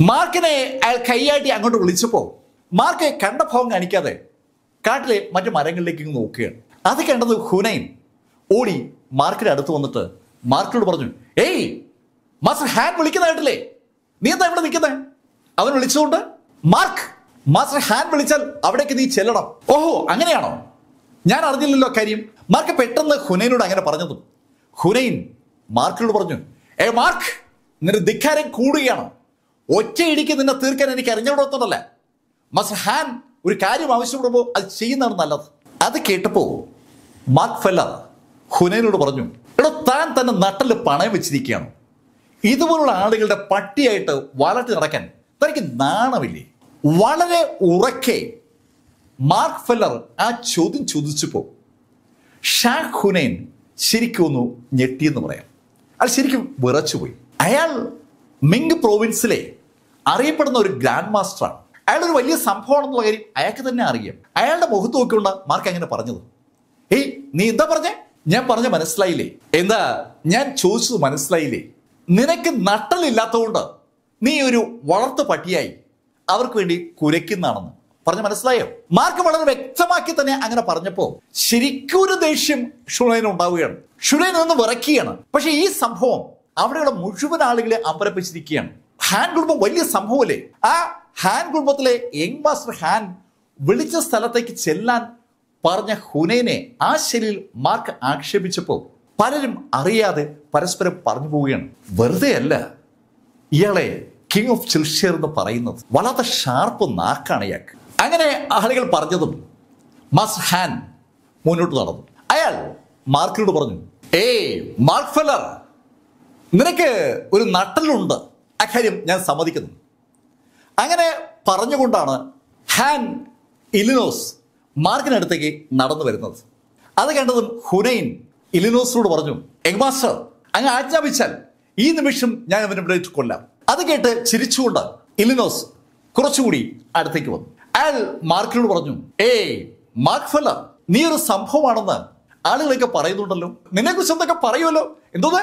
മാർക്കിനെ അയാൾ കൈയാട്ടി അങ്ങോട്ട് വിളിച്ചപ്പോ മാർക്ക് കണ്ട ഭാവം കാണിക്കാതെ കാട്ടിലെ മറ്റു മരങ്ങളിലേക്ക് നോക്കുകയാണ്. അത് കണ്ടത് ഹുനൈൻ. ഓടി മാർക്കിന്റെ അടുത്ത് വന്നിട്ട് മാർക്കിനോട് പറഞ്ഞു ഏയ് മാസ്റ്റർ ഹാൻ വിളിക്കുന്നതായിട്ടില്ലേ? നീ എന്താ ഇവിടെ നിൽക്കുന്നത് അവൻ വിളിച്ചുകൊണ്ട് മാർക്ക് മാസ്റ്റർ ഹാൻ വിളിച്ചാൽ അവിടേക്ക് നീ ചെല്ലണം. ഓഹോ അങ്ങനെയാണോ? ഞാൻ അറിഞ്ഞില്ലല്ലോ കാര്യം. മാർക്ക് പെട്ടെന്ന് ഹുനൈനോട് അങ്ങനെ പറഞ്ഞതും. ഹുനൈൻ മാർക്കിനോട് പറഞ്ഞു ഏ മാർക്ക് നിന്റെ ധിക്കാരം കൂടുകയാണ്. ഒറ്റയിടിക്ക് നിന്നെ തീർക്കാൻ എനിക്ക് അറിഞ്ഞുകൂടത്തോണ്ടല്ല മാസ്റ്റർ ഹാൻ ഒരു കാര്യം ആവശ്യപ്പെടുമ്പോൾ അത് ചെയ്യുന്നതാണ് നല്ലത്. അത് കേട്ടപ്പോ മാർക്ക് ഫെല്ലർ ഹുനൈനോട് പറഞ്ഞു എടോ താൻ തന്നെ നട്ടൽ പണയം വെച്ചിരിക്കുകയാണ്. ഇതുപോലുള്ള ആളുകളുടെ പട്ടിയായിട്ട് വളർത്തി നടക്കാൻ തനിക്ക് നാണമില്ലേ? വളരെ ഉറക്കെ മാർക്ക് ഫെല്ലർ ആ ചോദ്യം ചോദിച്ചപ്പോൾ ഷാഖ് ഹുനൈൻ ശരിക്കും ഒന്ന് ഞെട്ടിയെന്ന് പറയാം. അത് ശരിക്കും വിറച്ചുപോയി. അയാൾ മിങ് പ്രോവിൻസിലെ അറിയപ്പെടുന്ന ഒരു ഗ്രാൻഡ് മാസ്റ്ററാണ്. അയാൾ ഒരു വലിയ സംഭവമാണെന്നുള്ള കാര്യം അയാൾക്ക് തന്നെ അറിയാം. അയാളുടെ മുഖത്ത് നോക്കിക്കൊണ്ട് മാർക്ക് അങ്ങനെ പറഞ്ഞത്. ഏയ് നീ എന്താ പറഞ്ഞേ? ഞാൻ പറഞ്ഞ മനസ്സിലായില്ലേ? എന്താ? ഞാൻ ചോദിച്ചത് മനസ്സിലായില്ലേ? നിനക്ക് നട്ടലില്ലാത്തതുകൊണ്ട് നീ ഒരു വളർത്തു പട്ടിയായി അവർക്ക് വേണ്ടി കുരയ്ക്കുന്നതാണെന്ന്. പറഞ്ഞ് മനസ്സിലായോ? മാർക്ക് വളരെ വ്യക്തമാക്കി തന്നെ അങ്ങനെ പറഞ്ഞപ്പോ ശരിക്കും ഒരു ദേഷ്യം ഷുണയിൽ ഉണ്ടാവുകയാണ്. ഷുണയിൽ നിന്ന് വിറക്കുകയാണ് പക്ഷെ ഈ സംഭവം അവിടെയുള്ള മുഴുവൻ ആളുകളെ അമ്പരപ്പിച്ചിരിക്കുകയാണ്. ഹാൻ കുടുംബം വലിയ സംഭവമല്ലേ? ആ ഹാൻ കുടുംബത്തിലെ യങ് മാസ്റ്റർ ഹാൻ വിളിച്ച സ്ഥലത്തേക്ക് ചെല്ലാൻ പറഞ്ഞ ഹുനൈനെ ആ ശരിയിൽ മാർക്ക് ആക്ഷേപിച്ചപ്പോൾ പലരും അറിയാതെ പരസ്പരം പറഞ്ഞു പോവുകയാണ്. വെറുതെ അല്ല ഇയാളെ കിങ് ഓഫ് ചിൽഷ്യർ എന്ന് പറയുന്നത് വളരെ ഷാർപ്പ് നാക്കാണ് ഇയാൾക്ക്. അങ്ങനെ ആളുകൾ പറഞ്ഞതും മസ് ഹാൻ മുന്നോട്ട് നടന്നു. അയാൾ മാർക്കിനോട് പറഞ്ഞു ഏ മാർക്ക് ഫെല്ലർ നിനക്ക് ഒരു നട്ടലുണ്ട്. അക്കാര്യം ഞാൻ സമ്മതിക്കുന്നു. അങ്ങനെ പറഞ്ഞുകൊണ്ടാണ് ഹാൻ ഇലിനോസ് മാർക്കിനടുത്തേക്ക് നടന്നു വരുന്നത്. അത് കണ്ടതും ഹുനൈൻ ഇലിനോസിനോട് പറഞ്ഞു എങ് മാസ്റ്റർ അങ്ങ് ആജ്ഞാപിച്ചാൽ ഈ നിമിഷം ഞാൻ അവനെ വിളിച്ചു കൊല്ലാം. അത് കേട്ട് ചിരിച്ചുകൊണ്ട് ഇലിനോസ് കുറച്ചുകൂടി അടുത്തേക്ക് വന്നു. അയാൾ മാർക്കിനോട് പറഞ്ഞു ഏ മാർക്ക് ഫെല്ലർ നീ ഒരു സംഭവമാണെന്ന് ആളുകളൊക്കെ പറയുന്നുണ്ടല്ലോ. നിന്നെ കുറിച്ച് എന്തൊക്കെ പറയുമല്ലോ? എന്തോന്ന്?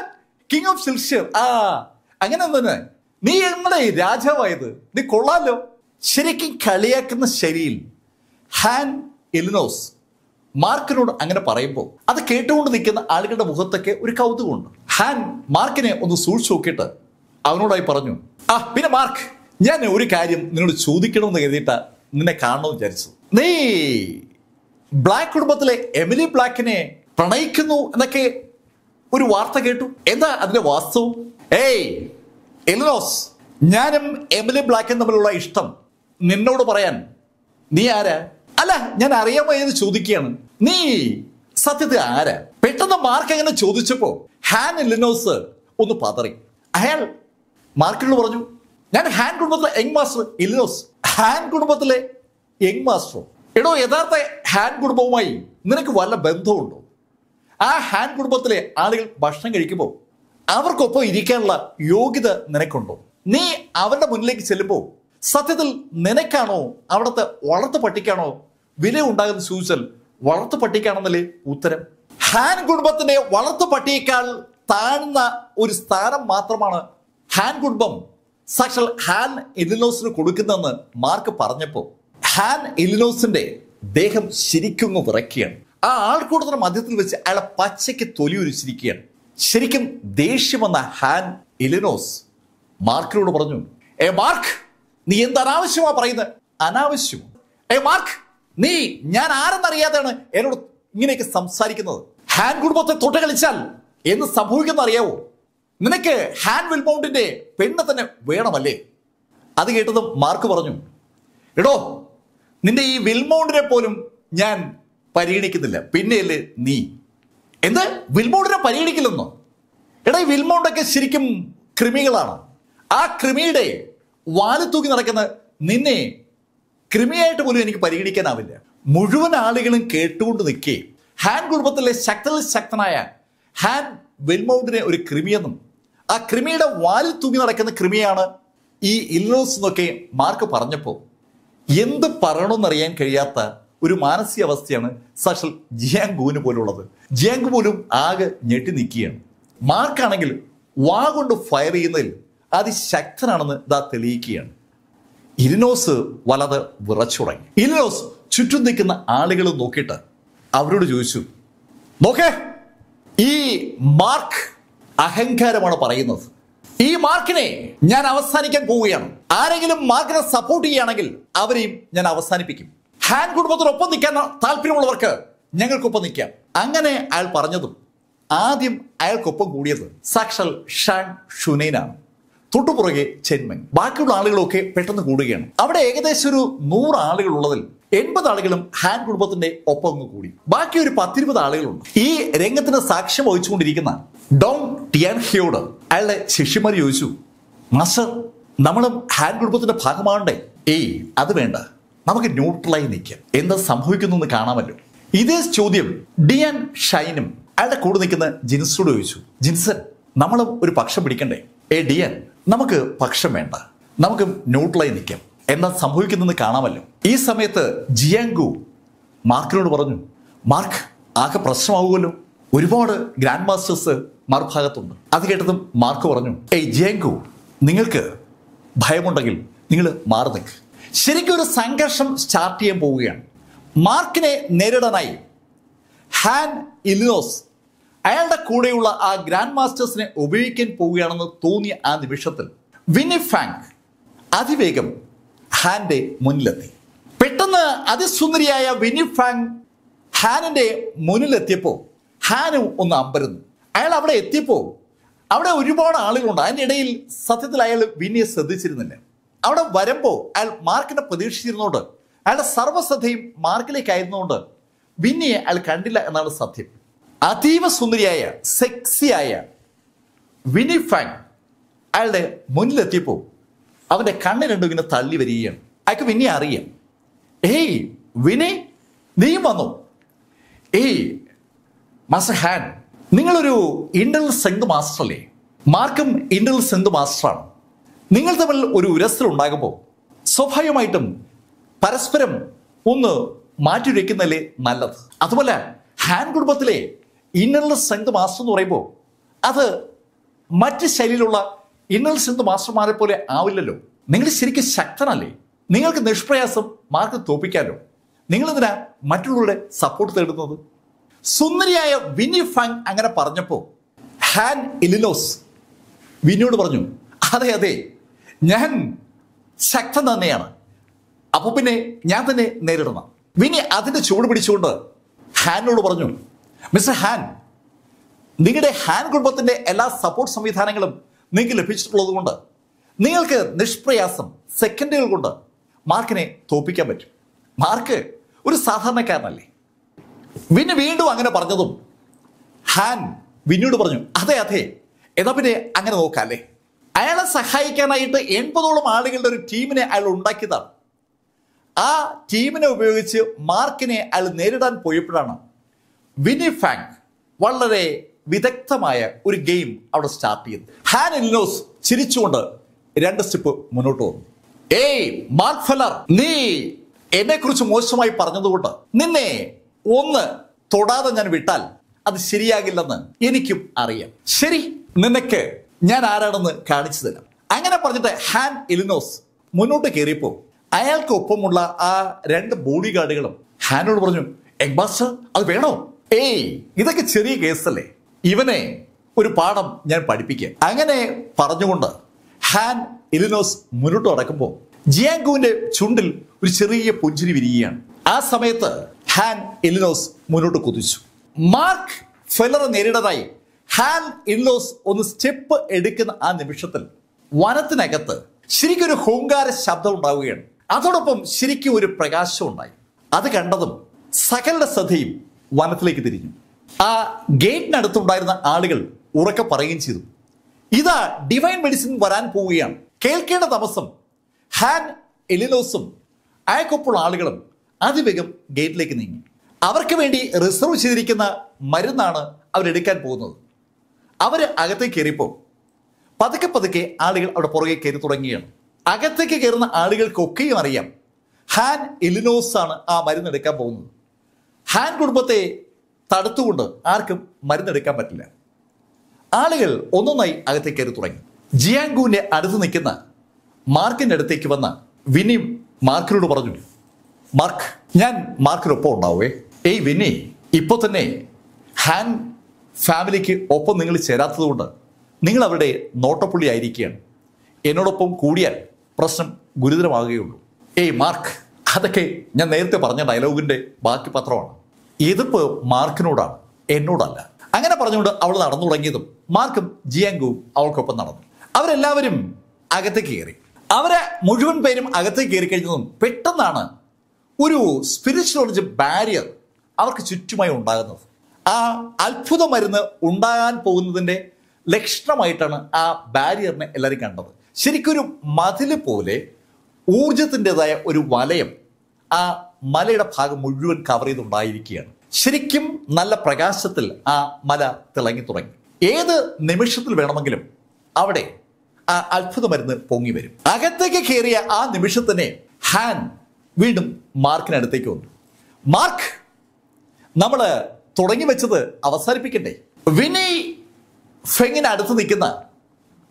കിങ് ഓഫ് സിൽഷ്യർ ആ അങ്ങനെ തന്നെ നീ എങ്ങനെ രാജാവായത്? നീ കൊള്ളാലോ? ശരിക്കും കളിയാക്കുന്ന ശരിയിൽ ഹാൻ എലിനോസ് മാർക്കിനോട് അങ്ങനെ പറയുമ്പോൾ അത് കേട്ടുകൊണ്ട് നിൽക്കുന്ന ആളുകളുടെ മുഖത്തൊക്കെ ഒരു കൗതുകമുണ്ട്. ഹാൻ മാർക്കിനെ ഒന്ന് സൂക്ഷിച്ചു നോക്കിയിട്ട് അവനോടായി പറഞ്ഞു ആ പിന്നെ മാർക്ക് ഞാൻ ഒരു കാര്യം നിന്നോട് ചോദിക്കണമെന്ന് കരുതിയിട്ട് നിന്നെ കാണണമെന്ന് വിചാരിച്ചു. നീ ബ്ലാക്ക് കുടുംബത്തിലെ എമിലി ബ്ലാക്കിനെ പ്രണയിക്കുന്നു എന്നൊക്കെ ഒരു വാർത്ത കേട്ടു. എന്താ അതിന്റെ വാസ്തവം? ഏയ് എലിനോസ് ഞാനും എമിലി ബ്ലാക്കും തമ്മിലുള്ള ഇഷ്ടം നിന്നോട് പറയാൻ. നീ ആരാ? അല്ല ഞാൻ അറിയാമോ എന്ന് ചോദിക്കുകയാണ്. നീ സത്യത്തിൽ ആരാ? പെട്ടെന്ന് മാർക്ക് അങ്ങനെ ചോദിച്ചപ്പോ ഹാൻ ലിനോസ് ഒന്ന് പതറി. അയാൾ മാർക്കിനോട് പറഞ്ഞു ഞാൻ ഹാൻ കുടുംബത്തിലെ യങ് മാസ്റ്റർ ഇലിനോസ് ഹാൻ കുടുംബത്തിലെ യങ് മാസ്റ്ററോ? എടോ യഥാർത്ഥ ഹാൻ കുടുംബവുമായി നിനക്ക് വല്ല ബന്ധമുണ്ടോ? ആ ഹാൻ കുടുംബത്തിലെ ആളുകൾ ഭക്ഷണം കഴിക്കുമ്പോൾ അവർക്കൊപ്പം ഇരിക്കാനുള്ള യോഗ്യത നിനക്കുണ്ടോ? നീ അവരുടെ മുന്നിലേക്ക് ചെല്ലുമ്പോൾ സത്യത്തിൽ നിനക്കാണോ അവിടുത്തെ വളർത്തു പട്ടിക്കാണോ വില ഉണ്ടാകുന്ന സൂചൽ വളർത്തു പട്ടിക്കാണെന്നല്ലേ ഉത്തരം. ഹാൻ കുടുംബത്തിന്റെ വളർത്തു പട്ടിയേക്കാൾ താഴ്ന്ന ഒരു സ്ഥാനം മാത്രമാണ് ഹാൻ കുടുംബം. സാക്ഷാൽ ഹാൻ എലിനോസിന് കൊടുക്കുന്നതെന്ന് മാർക്ക് പറഞ്ഞപ്പോൾ ഹാൻ എലിനോസിന്റെ ദേഹം ശരിക്കും വിറയ്ക്കുകയാണ്. ആ ആൾക്കൂട്ടത്തിന് മധ്യത്തിൽ വെച്ച് അയാളെ പച്ചയ്ക്ക് തൊലി ഉരിച്ചിരിക്കുകയാണ് ശരിക്കും ദേഷ്യം വന്ന ഹാൻ എലിനോസ് മാർക്കിനോട് പറഞ്ഞു ഏ മാർക്ക് നീ എന്ത് അനാവശ്യമാ പറയുന്നത്? അനാവശ്യം. ഏ മാർക്ക് നീ ഞാൻ ആരെന്നറിയാതെയാണ് എന്നോട് ഇങ്ങനെയൊക്കെ സംസാരിക്കുന്നത്? ഹാൻഡ് കുടുംബത്തെ തൊട്ട് കളിച്ചാൽ എന്ന് സംഭവിക്കുന്ന അറിയാവോ നിനക്ക് ഹാൻ വിൽബൗണ്ടിന്റെ പെണ്ണെ തന്നെ വേണമല്ലേ? അത് കേട്ടതും മാർക്ക് പറഞ്ഞു എടോ നിന്റെ ഈ വിൽമൗണ്ടിനെ പോലും ഞാൻ പരിഗണിക്കുന്നില്ല. പിന്നെയല്ലേ നീ. എന്ത്? വിൽമൗണ്ടിനെ പരിഗണിക്കില്ലെന്നോ? എടാ ഈ വിൽമൗണ്ടൊക്കെ ശരിക്കും കൃമികളാണ്. ആ കൃമിയുടെ വാൽ തൂക്കി നടക്കുന്ന നിന്നെ കൃമിയായിട്ട് പോലും എനിക്ക് പരിഗണിക്കാനാവില്ല. മുഴുവൻ ആളുകളും കേട്ടുകൊണ്ട് നിൽക്കുകയും ഹാൻ കുടുംബത്തിലെ ശക്തനിൽ ശക്തനായ ഹാൻ വെൽമൗണ്ടിനെ ഒരു ക്രിമിയെന്നും ആ കൃമിയുടെ വാലിൽ തൂങ്ങി നടക്കുന്ന കൃമിയാണ് ഈ ഇല്ലോസ് എന്നൊക്കെ മാർക്ക് പറഞ്ഞപ്പോൾ എന്ത് പറയണമെന്നറിയാൻ കഴിയാത്ത ഒരു മാനസികാവസ്ഥയാണ് സാക്ഷൽ ജിയാങ്കുവിന് പോലുള്ളത്. ജിയാങ്കു പോലും ആകെ ഞെട്ടി നിൽക്കുകയാണ്. മാർക്കാണെങ്കിൽ വാ കൊണ്ട് ഫയർ ചെയ്യുന്നതിൽ അതിശക്തനാണെന്ന് ഇതാ തെളിയിക്കുകയാണ്. ഇലിനോസ് വലത് വിറച്ചുടങ്ങി. ഇലിനോസ് ചുറ്റും നിൽക്കുന്ന ആളുകൾ നോക്കിയിട്ട് അവരോട് ചോദിച്ചു നോക്കേ ഈ മാർക്ക് അഹങ്കാരമാണ് പറയുന്നത്. ഈ മാർക്കിനെ ഞാൻ അവസാനിക്കാൻ പോവുകയാണ്. ആരെങ്കിലും മാർക്കിനെ സപ്പോർട്ട് ചെയ്യുകയാണെങ്കിൽ അവരെയും ഞാൻ അവസാനിപ്പിക്കും. ഹാൻ കുടുംബത്തിനൊപ്പം നിൽക്കാൻ താല്പര്യമുള്ളവർക്ക് ഞങ്ങൾക്കൊപ്പം നിൽക്കാം. അങ്ങനെ അയാൾ പറഞ്ഞതും ആദ്യം അയാൾക്കൊപ്പം കൂടിയത് സാക്ഷൽ ഷാൻ ഷുനൈനാണ്. തൊട്ടുപുറകെ ചെന്മൻ. ബാക്കിയുള്ള ആളുകളൊക്കെ പെട്ടെന്ന് കൂടുകയാണ്. അവിടെ ഏകദേശം ഒരു നൂറ് ആളുകൾ ഉള്ളതിൽ എൺപത് ആളുകളും ഹാൻ കുടുംബത്തിന്റെ ഒപ്പം അങ്ങ് കൂടി. ബാക്കി ഒരു പത്തിരുപത് ആളുകളുണ്ട്. ഈ രംഗത്തിന് സാക്ഷ്യം വഹിച്ചുകൊണ്ടിരിക്കുന്ന ഡോൺ ടിയാൻഹിയോട് അയാളുടെ ശിഷ്യമാർ ചോദിച്ചു മാസ്റ്റർ നമ്മളും ഹാൻ കുടുംബത്തിന്റെ ഭാഗമാകണ്ടേ? ഏയ് അത് വേണ്ട. നമുക്ക് ന്യൂട്രലായി നിൽക്കാം. എന്താ സംഭവിക്കുന്നു എന്ന് കാണാമല്ലോ. ഇതേ ചോദ്യം ഡിയാൻ ഷൈനും അയാളുടെ കൂടെ നിൽക്കുന്ന ജിൻസോട് ചോദിച്ചു ജിൻസൻ നമ്മളും ഒരു പക്ഷം പിടിക്കണ്ടേ? ഡിയാൻ നമുക്ക് പക്ഷം വേണ്ട. നമുക്ക് ന്യൂട്രലായി നിൽക്കാം. എന്താ സംഭവിക്കുന്നതെന്ന് കാണാമല്ലോ. ഈ സമയത്ത് ജിയാങ്കു മാർക്കിനോട് പറഞ്ഞു മാർക്ക് ആകെ പ്രശ്നമാവുമല്ലോ. ഒരുപാട് ഗ്രാൻഡ് മാസ്റ്റേഴ്സ് മറുഭാഗത്തുണ്ട്. അത് കേട്ടതും മാർക്ക് പറഞ്ഞു ഏയ് ജിയാങ്കു നിങ്ങൾക്ക് ഭയമുണ്ടെങ്കിൽ നിങ്ങൾ മാറി നിൽക്ക്. ശരിക്കും ഒരു സംഘർഷം സ്റ്റാർട്ട് ചെയ്യാൻ പോവുകയാണ്. മാർക്കിനെ നേരിടാനായി ഹാൻ ഇലിനോസ് അയാളുടെ കൂടെയുള്ള ആ ഗ്രാൻഡ് മാസ്റ്റേഴ്സിനെ ഉപയോഗിക്കാൻ പോവുകയാണെന്ന് തോന്നിയ ആ നിമിഷത്തിൽ വിനി ഫാങ് അതിവേഗം ഹാന്റെ മുന്നിലെത്തി. പെട്ടെന്ന് അതിസുന്ദരിയായ വിനി ഫാങ് ഹാനിന്റെ മുന്നിലെത്തിയപ്പോൾ ഹാനും ഒന്ന് അമ്പരുന്നു. അയാൾ അവിടെ എത്തിയപ്പോൾ അവിടെ ഒരുപാട് ആളുകളുണ്ട്. അതിനിടയിൽ സത്യത്തിൽ അയാൾ വിനിയെ ശ്രദ്ധിച്ചിരുന്നില്ല. അവിടെ വരുമ്പോൾ അയാൾ മാർക്കിനെ പ്രതീക്ഷിച്ചിരുന്നോണ്ട് അയാളുടെ സർവശ്രദ്ധയും മാർക്കിലേക്കായിരുന്നുകൊണ്ട് വിന്നിയെ അയാൾ കണ്ടില്ല എന്നാണ് സത്യം. അതീവ സുന്ദരിയായ സെക്സിയായ വിനി ഫാങ് അയാളുടെ മുന്നിലെത്തിയപ്പോൾ അവന്റെ കണ്ണ് രണ്ടും ഇങ്ങനെ തള്ളി വരികയാണ്. അയാൾക്ക് വിനി അറിയാം. ഏയ് വിനി നീയും വന്നു? ഏയ് മാസ്റ്റർ ഹാൻ നിങ്ങളൊരു ഇന്റർണൽ സെന്ത് മാസ്റ്റർ അല്ലേ മാർക്കും ഇന്റർണൽ സെന്ത് മാസ്റ്ററാണ്. നിങ്ങൾ തമ്മിൽ ഒരു ഉരസൽ ഉണ്ടാകുമ്പോൾ സ്വാഭാവികമായിട്ടും പരസ്പരം ഒന്ന് മാറ്റി മാറ്റിവെക്കുന്നതല്ലേ നല്ലത്? അതുപോലെ ഹാൻ കുടുംബത്തിലെ ഇന്റർണൽ സ്ട്രെങ്ത് മാസ്റ്റർ എന്ന് പറയുമ്പോൾ അത് മറ്റ് ശൈലിയിലുള്ള ഇന്റർണൽ സ്ട്രെങ്ത് മാസ്റ്റർമാരെ പോലെ ആവില്ലല്ലോ. നിങ്ങൾ ശരിക്കും ശക്തനല്ലേ? നിങ്ങൾക്ക് നിഷ്പ്രയാസം മാർക്ക് തോപ്പിക്കാനോ നിങ്ങൾ എന്തിനാ മറ്റുള്ളവരുടെ സപ്പോർട്ട് തേടുന്നത്? സുന്ദരിയായ വിനി ഫാങ് അങ്ങനെ പറഞ്ഞപ്പോൾ ഹാൻ ഇലിനോസ് വിനിയോട് പറഞ്ഞു അതെ അതെ ഞാൻ ശക്തൻ തന്നെയാണ്. അപ്പോൾ പിന്നെ ഞാൻ തന്നെ നേരിടണം. വിനി അതിന്റെ ചൂട് പിടിച്ചുകൊണ്ട് ഹാനോട് പറഞ്ഞു മിസ്റ്റർ ഹാൻ നിങ്ങളുടെ ഹാൻ കുടുംബത്തിന്റെ എല്ലാ സപ്പോർട്ട് സംവിധാനങ്ങളും നിങ്ങൾക്ക് ലഭിച്ചിട്ടുള്ളത് കൊണ്ട് നിങ്ങൾക്ക് നിഷ്പ്രയാസം സെക്കൻഡുകൾ കൊണ്ട് മാർക്കിനെ തോപ്പിക്കാൻ പറ്റും. മാർക്ക് ഒരു സാധാരണക്കാരനല്ലേ. വിന് വീണ്ടും അങ്ങനെ പറഞ്ഞതും ഹാൻ വിന്നോട് പറഞ്ഞു അതെ അതെ എന്നാ പിന്നെ അങ്ങനെ നോക്കാല്ലേ അയാളെ സഹായിക്കാനായിട്ട് എൺപതോളം ആളുകളുടെ ഒരു ടീമിനെ അയാൾ ഉണ്ടാക്കിയതാണ്. ആ ടീമിനെ ഉപയോഗിച്ച് മാർക്കിനെ അയാൾ നേരിടാൻ പോയപ്പോഴാണ് വിനി ഫാങ് വളരെ വിദഗ്ധമായ ഒരു ഗെയിം അവിടെ സ്റ്റാർട്ട് ചെയ്തു. ഹാൻ എലിനോസ് ചിരിച്ചുകൊണ്ട് രണ്ട് സ്റ്റെപ്പ് മുന്നോട്ട് വന്നു. ഏയ് മാർക്ക് ഫെലർ നീ എന്നെ കുറിച്ച് മോശമായി പറഞ്ഞതുകൊണ്ട് നിന്നെ ഒന്ന് തൊടാതെ ഞാൻ വിട്ടാൽ അത് ശരിയാകില്ലെന്ന് എനിക്കും അറിയാം. ശരി നിനക്ക് ഞാൻ ആരാണെന്ന് കാണിച്ചു തരാം. അങ്ങനെ പറഞ്ഞിട്ട് ഹാൻ എലിനോസ് മുന്നോട്ട് കയറിയപ്പോൾ അയാൾക്കൊപ്പമുള്ള ആ രണ്ട് ബോഡി ഗാർഡുകളും ഹാനോട് പറഞ്ഞു എഗ് മാസ്റ്റർ അത് വേണോ? ഏയ് ഇതൊക്കെ ചെറിയ കേസല്ലേ? ഇവനെ ഒരു പാഠം ഞാൻ പഠിപ്പിക്കാം. അങ്ങനെ പറഞ്ഞുകൊണ്ട് ഹാൻ ഇലിനോസ് മുന്നോട്ട് നടക്കുമ്പോൾ ജിയാങ്കുവിന്റെ ചുണ്ടിൽ ഒരു ചെറിയ പുഞ്ചിരി വിരിയുകയാണ്. ആ സമയത്ത് ഹാൻ ഇലിനോസ് മുന്നോട്ട് കുതിച്ചു. മാർക്ക് ഫെലറെ നേരിടതായി ഹാൻ ഇലിനോസ് ഒന്ന് സ്റ്റെപ്പ് എടുക്കുന്ന ആ നിമിഷത്തിൽ വനത്തിനകത്ത് ശരിക്കും ഒരു ഹൂങ്കാര ശബ്ദം ഉണ്ടാവുകയാണ്. അതോടൊപ്പം ശരിക്കും ഒരു പ്രകാശം ഉണ്ടായി. അത് കണ്ടതും സകലരുടെ ശ്രദ്ധയും വനത്തിലേക്ക് തിരിഞ്ഞു. ആ ഗേറ്റിനടുത്തുണ്ടായിരുന്ന ആളുകൾ ഉറക്കെ പറയുകയും ചെയ്തു. ഇതാ ഡിവൈൻ മെഡിസിൻ വരാൻ പോവുകയാണ്. കേൾക്കേണ്ട താമസം ഹാൻ എലിനോസും അയക്കൊപ്പുള്ള ആളുകളും അതിവേഗം ഗേറ്റിലേക്ക് നീങ്ങി. അവർക്ക് വേണ്ടി റിസർവ് ചെയ്തിരിക്കുന്ന മരുന്നാണ് അവരെടുക്കാൻ പോകുന്നത്. അവർ അകത്തേക്ക് കയറിയപ്പോൾ പതുക്കെ പതുക്കെ ആളുകൾ അവിടെ പുറകെ കയറി തുടങ്ങിയാണ് അകത്തേക്ക് കയറുന്ന ആളുകൾക്കൊക്കെയും അറിയാം ഹാൻ എലിനോസ് ആണ് ആ മരുന്ന് എടുക്കാൻ പോകുന്നത്. ഹാൻ കുടുംബത്തെ തടുത്തുകൊണ്ട് ആർക്കും മരുന്നെടുക്കാൻ പറ്റില്ല. ആളുകൾ ഒന്നൊന്നായി അകത്തേക്ക് കയറി തുടങ്ങി. ജിയാങ്കുവിന്റെ അടുത്ത് നിൽക്കുന്ന മാർക്കിന്റെ അടുത്തേക്ക് വന്ന വിനി മാർക്കിനോട് പറഞ്ഞു മാർക്ക് ഞാൻ മാർക്കിനൊപ്പം ഉണ്ടാവേ ഏയ് വിനി ഇപ്പൊ തന്നെ ഹാൻ ഫാമിലിക്ക് ഒപ്പം നിങ്ങൾ ചേരാത്തതുകൊണ്ട് നിങ്ങൾ അവരുടെ നോട്ടപ്പുള്ളി ആയിരിക്കുകയാണ്. എന്നോടൊപ്പം കൂടിയാൽ പ്രശ്നം ഗുരുതരമാകുകയുള്ളൂ. ഏയ് മാർക്ക് അതൊക്കെ ഞാൻ നേരത്തെ പറഞ്ഞ ഡയലോഗിന്റെ ബാക്കി പത്രമാണ്. എതിർപ്പ് മാർക്കിനോടാണ് എന്നോടല്ല. അങ്ങനെ പറഞ്ഞുകൊണ്ട് അവൾ നടന്നു തുടങ്ങിയതും മാർക്കും ജിയാങ്കുവും അവൾക്കൊപ്പം നടന്നു. അവരെല്ലാവരും അകത്തേക്ക് കയറി. അവരെ മുഴുവൻ പേരും അകത്തേക്ക് കയറി കഴിഞ്ഞതും പെട്ടെന്നാണ് ഒരു സ്പിരിച്വലോളജി ബാരിയർ അവർക്ക് ചുറ്റുമായി ഉണ്ടാകുന്നത്. ആ അത്ഭുത മരുന്ന് ഉണ്ടാകാൻ പോകുന്നതിന്റെ ലക്ഷണമായിട്ടാണ് ആ ബാരിയറിനെ എല്ലാവരും കണ്ടത്. ശരിക്കൊരു മതിൽ പോലെ ഊർജത്തിന്റെതായ ഒരു വലയം ആ മലയുടെ ഭാഗം മുഴുവൻ കവർ ചെയ്തുണ്ടായിരിക്കുകയാണ്. ശരിക്കും നല്ല പ്രകാശത്തിൽ ആ മല തിളങ്ങി തുടങ്ങി. ഏത് നിമിഷത്തിൽ വേണമെങ്കിലും അവിടെ ആ അത്ഭുത മരുന്ന് പൊങ്ങി വരും. അകത്തേക്ക് കയറിയ ആ നിമിഷത്തിനെ ഹാൻ വീണ്ടും മാർക്കിനടുത്തേക്ക് വന്നു. മാർക്ക് നമ്മൾ തുടങ്ങി വെച്ചത് അവസാനിപ്പിക്കണ്ടേ? വിനി ഫെങ്ങിന് അടുത്ത് നിൽക്കുന്ന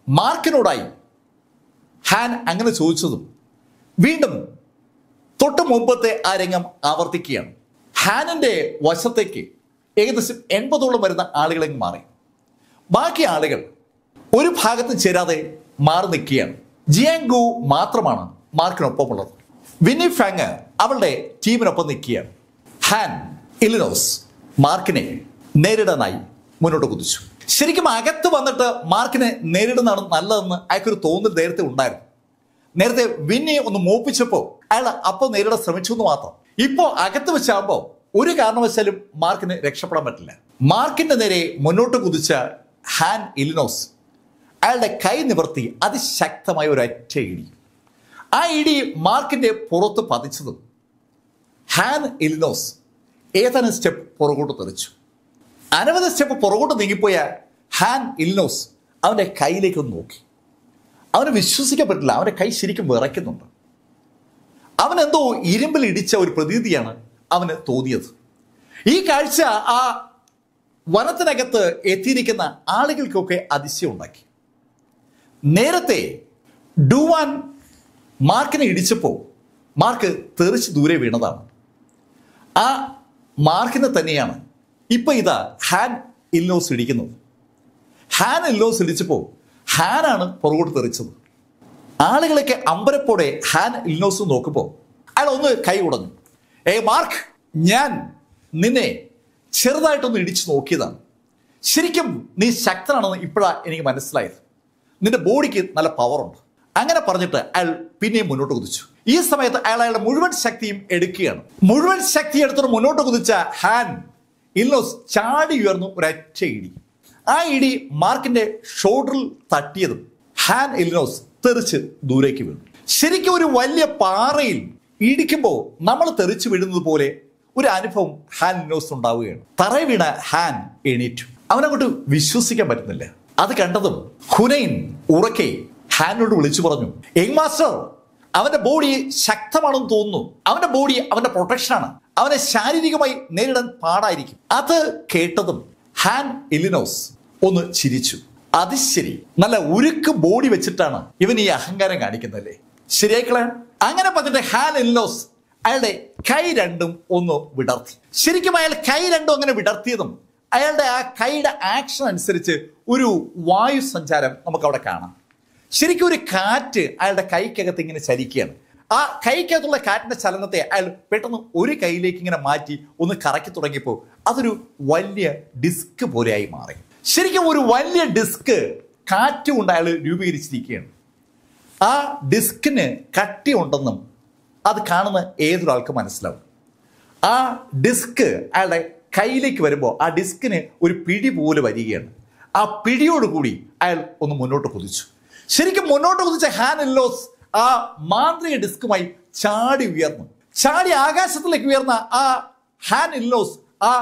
മാർക്കിനോടായി ഹാൻ അങ്ങനെ ചോദിച്ചതും വീണ്ടും തൊട്ട് മുമ്പത്തെ ആ രംഗം ആവർത്തിക്കുകയാണ്. ഹാനന്റെ വശത്തേക്ക് ഏകദേശം എൺപതോളം വരുന്ന ആളുകളെ മാറി. ബാക്കി ആളുകൾ ഒരു ഭാഗത്ത് ചേരാതെ മാറി നിൽക്കുകയാണ്. ജിയാങ്കു മാത്രമാണ് മാർക്കിനൊപ്പമുള്ളത്. വിനി ഫാങ് അവളുടെ ടീമിനൊപ്പം നിൽക്കുകയാണ്. ഹാൻ ഇലിനോസ് മാർക്കിനെ നേരിടാനായി മുന്നോട്ട് കുതിച്ചു. ശരിക്കും അകത്ത് വന്നിട്ട് മാർക്കിനെ നേരിടുന്നതാണ് നല്ലതെന്ന് അയാൾക്കൊരു തോന്നൽ നേരത്തെ ഉണ്ടായിരുന്നു. നേരത്തെ വിന്നെ ഒന്ന് മോപ്പിച്ചപ്പോൾ അയാൾ അപ്പോൾ നേരിടാൻ ശ്രമിച്ചു എന്ന് മാത്രം. ഇപ്പോ അകത്ത് വെച്ചാകുമ്പോൾ ഒരു കാരണവശാലും മാർക്കിന് രക്ഷപ്പെടാൻ പറ്റില്ല. മാർക്കിന്റെ നേരെ മുന്നോട്ട് കുതിച്ച ഹാൻ ഇലിനോസ് അയാളുടെ കൈ നിവർത്തി അതിശക്തമായ ഒരു ഒറ്റ ഇടി. ആ ഇടി മാർക്കിന്റെ പുറത്ത് പതിച്ചതും ഹാൻ ഇലിനോസ് ഏതാനും സ്റ്റെപ്പ് പുറകോട്ട് തെറിച്ചു. അനവധി സ്റ്റെപ്പ് പുറകോട്ട് നീങ്ങിപ്പോയ ഹാൻ ഇലിനോസ് അവന്റെ കയ്യിലേക്ക് നോക്കി. അവന് വിശ്വസിക്കാൻ പറ്റില്ല അവന്റെ കൈ ശരിക്കും വിറയ്ക്കുന്നുണ്ട്. അവൻ എന്തോ ഇരുമ്പിൽ ഇടിച്ച ഒരു പ്രതീതിയാണ് അവന് തോന്നിയത്. ഈ കാഴ്ച ആ വനത്തിനകത്ത് എത്തിയിരിക്കുന്ന ആളുകൾക്കൊക്കെ അതിശയം ഉണ്ടാക്കി. നേരത്തെ ഡുവാൻ മാർക്കിനെ ഇടിച്ചപ്പോൾ മാർക്ക് തെറിച്ച് ദൂരെ വീണതാണ്. ആ മാർക്കിനെ തന്നെയാണ് ഇപ്പൊ ഇതാ ഹാൻ ഇല്ലോസ് ഇടിക്കുന്നത്. ഹാൻ ഇല്ലോസ് ഇടിച്ചപ്പോൾ ഹാനാണ് പുറകോട്ട് തെറിച്ചത്. ആളുകളൊക്കെ അമ്പരപ്പോടെ ഹാൻ ഇൽനോസ് നോക്കുമ്പോൾ അയാൾ ഒന്ന് കൈ ഉടഞ്ഞു. ഏ മാർക്ക് ഞാൻ നിന്നെ ചെറുതായിട്ടൊന്ന് ഇടിച്ചു നോക്കിയതാണ്. ശരിക്കും നീ ശക്തനാണെന്ന് ഇപ്പോഴാണ് എനിക്ക് മനസ്സിലായത്. നിന്റെ ബോഡിക്ക് നല്ല പവറുണ്ട് അങ്ങനെ പറഞ്ഞിട്ട് അയാൾ പിന്നെയും മുന്നോട്ട് കുതിച്ചു. ഈ സമയത്ത് അയാൾ അയാളുടെ മുഴുവൻ ശക്തിയും എടുക്കുകയാണ്. മുഴുവൻ ശക്തി എടുത്തിട്ട് മുന്നോട്ട് കുതിച്ച ഹാൻ ഇൽനോസ് ചാടി ഉയർന്നു ഒരൊറ്റ ഇടി. ആ ഇടി മാർക്കിന്റെ ഷോൾഡറിൽ തട്ടിയതും ഹാൻ എലിനോസ് തെറിച്ച് ദൂരേക്ക് വീണു. ശരിക്കും ഒരു വലിയ പാറയിൽ ഇടിക്കുമ്പോൾ നമ്മൾ തെറിച്ച് വീഴുന്നത് പോലെ ഒരു അനുഭവം ഹാൻ എലിനോസ് ഉണ്ടാവുകയാണ്. തറ വീണ ഹാൻ എണീറ്റു. അവനങ്ങോട്ട് വിശ്വസിക്കാൻ പറ്റുന്നില്ല. അത് കണ്ടതും ഹുനൈൻ ഉറക്കെ ഹാനോട് വിളിച്ചു പറഞ്ഞു യങ് മാസ്റ്റർ അവന്റെ ബോഡി ശക്തമാണെന്ന് തോന്നുന്നു. അവന്റെ ബോഡി അവന്റെ പ്രൊട്ടക്ഷനാണ് അവനെ ശാരീരികമായി നേരിടാൻ പാടായിരിക്കും. അത് കേട്ടതും ഹാൻ ഇലിനോസ് ഒന്ന് ചിരിച്ചു. അത് ശരി. നല്ല ഉരുക്ക് ബോഡി വെച്ചിട്ടാണ് ഇവൻ ഈ അഹങ്കാരം കാണിക്കുന്നല്ലേ ശരിയായിക്കളെ? അങ്ങനെ പറഞ്ഞിട്ട് ഹാൻ എല്ലോസ് അയാളുടെ കൈ രണ്ടും ഒന്ന് വിടർത്തി. ശരിക്കും അയാൾ കൈ രണ്ടും അങ്ങനെ വിടർത്തിയതും അയാളുടെ ആ കൈയുടെ ആക്ഷൻ അനുസരിച്ച് ഒരു വായു സഞ്ചാരം നമുക്ക് അവിടെ കാണാം. ശരിക്കും ഒരു കാറ്റ് അയാളുടെ കൈക്കകത്ത് ഇങ്ങനെ ചലിക്കുകയാണ്. ആ കൈക്കകത്തുള്ള കാറ്റിന്റെ ചലനത്തെ അയാൾ പെട്ടെന്ന് ഒരു കൈയിലേക്ക് ഇങ്ങനെ മാറ്റി ഒന്ന് കറക്കി തുടങ്ങിയപ്പോൾ അതൊരു വലിയ ഡിസ്ക് പോലെയായി മാറി. ശരിക്കും ഒരു വലിയ ഡിസ്ക് കാറ്റ് കൊണ്ട് അയാൾ രൂപീകരിച്ചിരിക്കുകയാണ്. ആ ഡിസ്കിന് കട്ടി ഉണ്ടെന്നും അത് കാണുന്ന ഏതൊരാൾക്ക് മനസ്സിലാവും. ആ ഡിസ്ക് അയാളുടെ കയ്യിലേക്ക് വരുമ്പോൾ ആ ഡിസ്കിന് ഒരു പിടി പോലെ വരികയാണ്. ആ പിടിയോടുകൂടി അയാൾ ഒന്ന് മുന്നോട്ട് കുതിച്ചു. ശരിക്കും മുന്നോട്ട് കുതിച്ച ഹാൻ എല്ലോസ് ആ മാന്ത്രിക ഡിസ്കുമായി ചാടി ഉയർന്നു. ചാടി ആകാശത്തിലേക്ക് ഉയർന്ന ആ ഹാൻ എല്ലോസ് ആ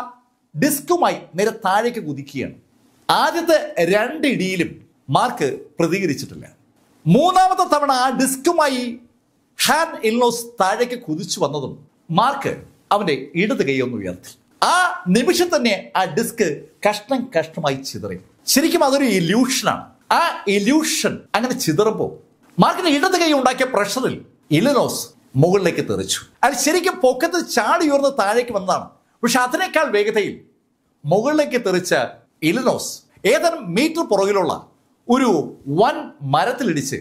ഡിസ്കുമായി നേരെ താഴേക്ക് കുതിക്കുകയാണ്. ആദ്യത്തെ രണ്ട് ഇടിയിലും മാർക്ക് പ്രതികരിച്ചിട്ടില്ല. മൂന്നാമത്തെ തവണ ആ ഡിസ്കുമായി ഹാൻ ഇൽനോസ് താഴേക്ക് കുതിച്ചു വന്നതും മാർക്ക് അവന്റെ ഇടത് കൈ ഒന്ന് ഉയർത്തി. ആ നിമിഷം തന്നെ ആ ഡിസ്ക് കഷ്ണം കഷ്ണമായി ചിതറി. ശരിക്കും അതൊരു ഇല്യൂഷനാണ് ആ ഇല്യൂഷൻ അങ്ങനെ ചിതറുമ്പോൾ മാർക്കിന്റെ ഇടത് കൈ ഉണ്ടാക്കിയ പ്രഷറിൽ ഇലനോസ് മുകളിലേക്ക് തെറിച്ചു. അത് ശരിക്കും പൊക്കത്ത് ചാടി ഉയർന്ന് താഴേക്ക് വന്നതാണ്. പക്ഷെ അതിനേക്കാൾ വേഗതയിൽ മുകളിലേക്ക് തെറിച്ച ഇലനോസ് ഏതാനും മീറ്റർ പുറകിലുള്ള ഒരു വൻ മരത്തിലിടിച്ച്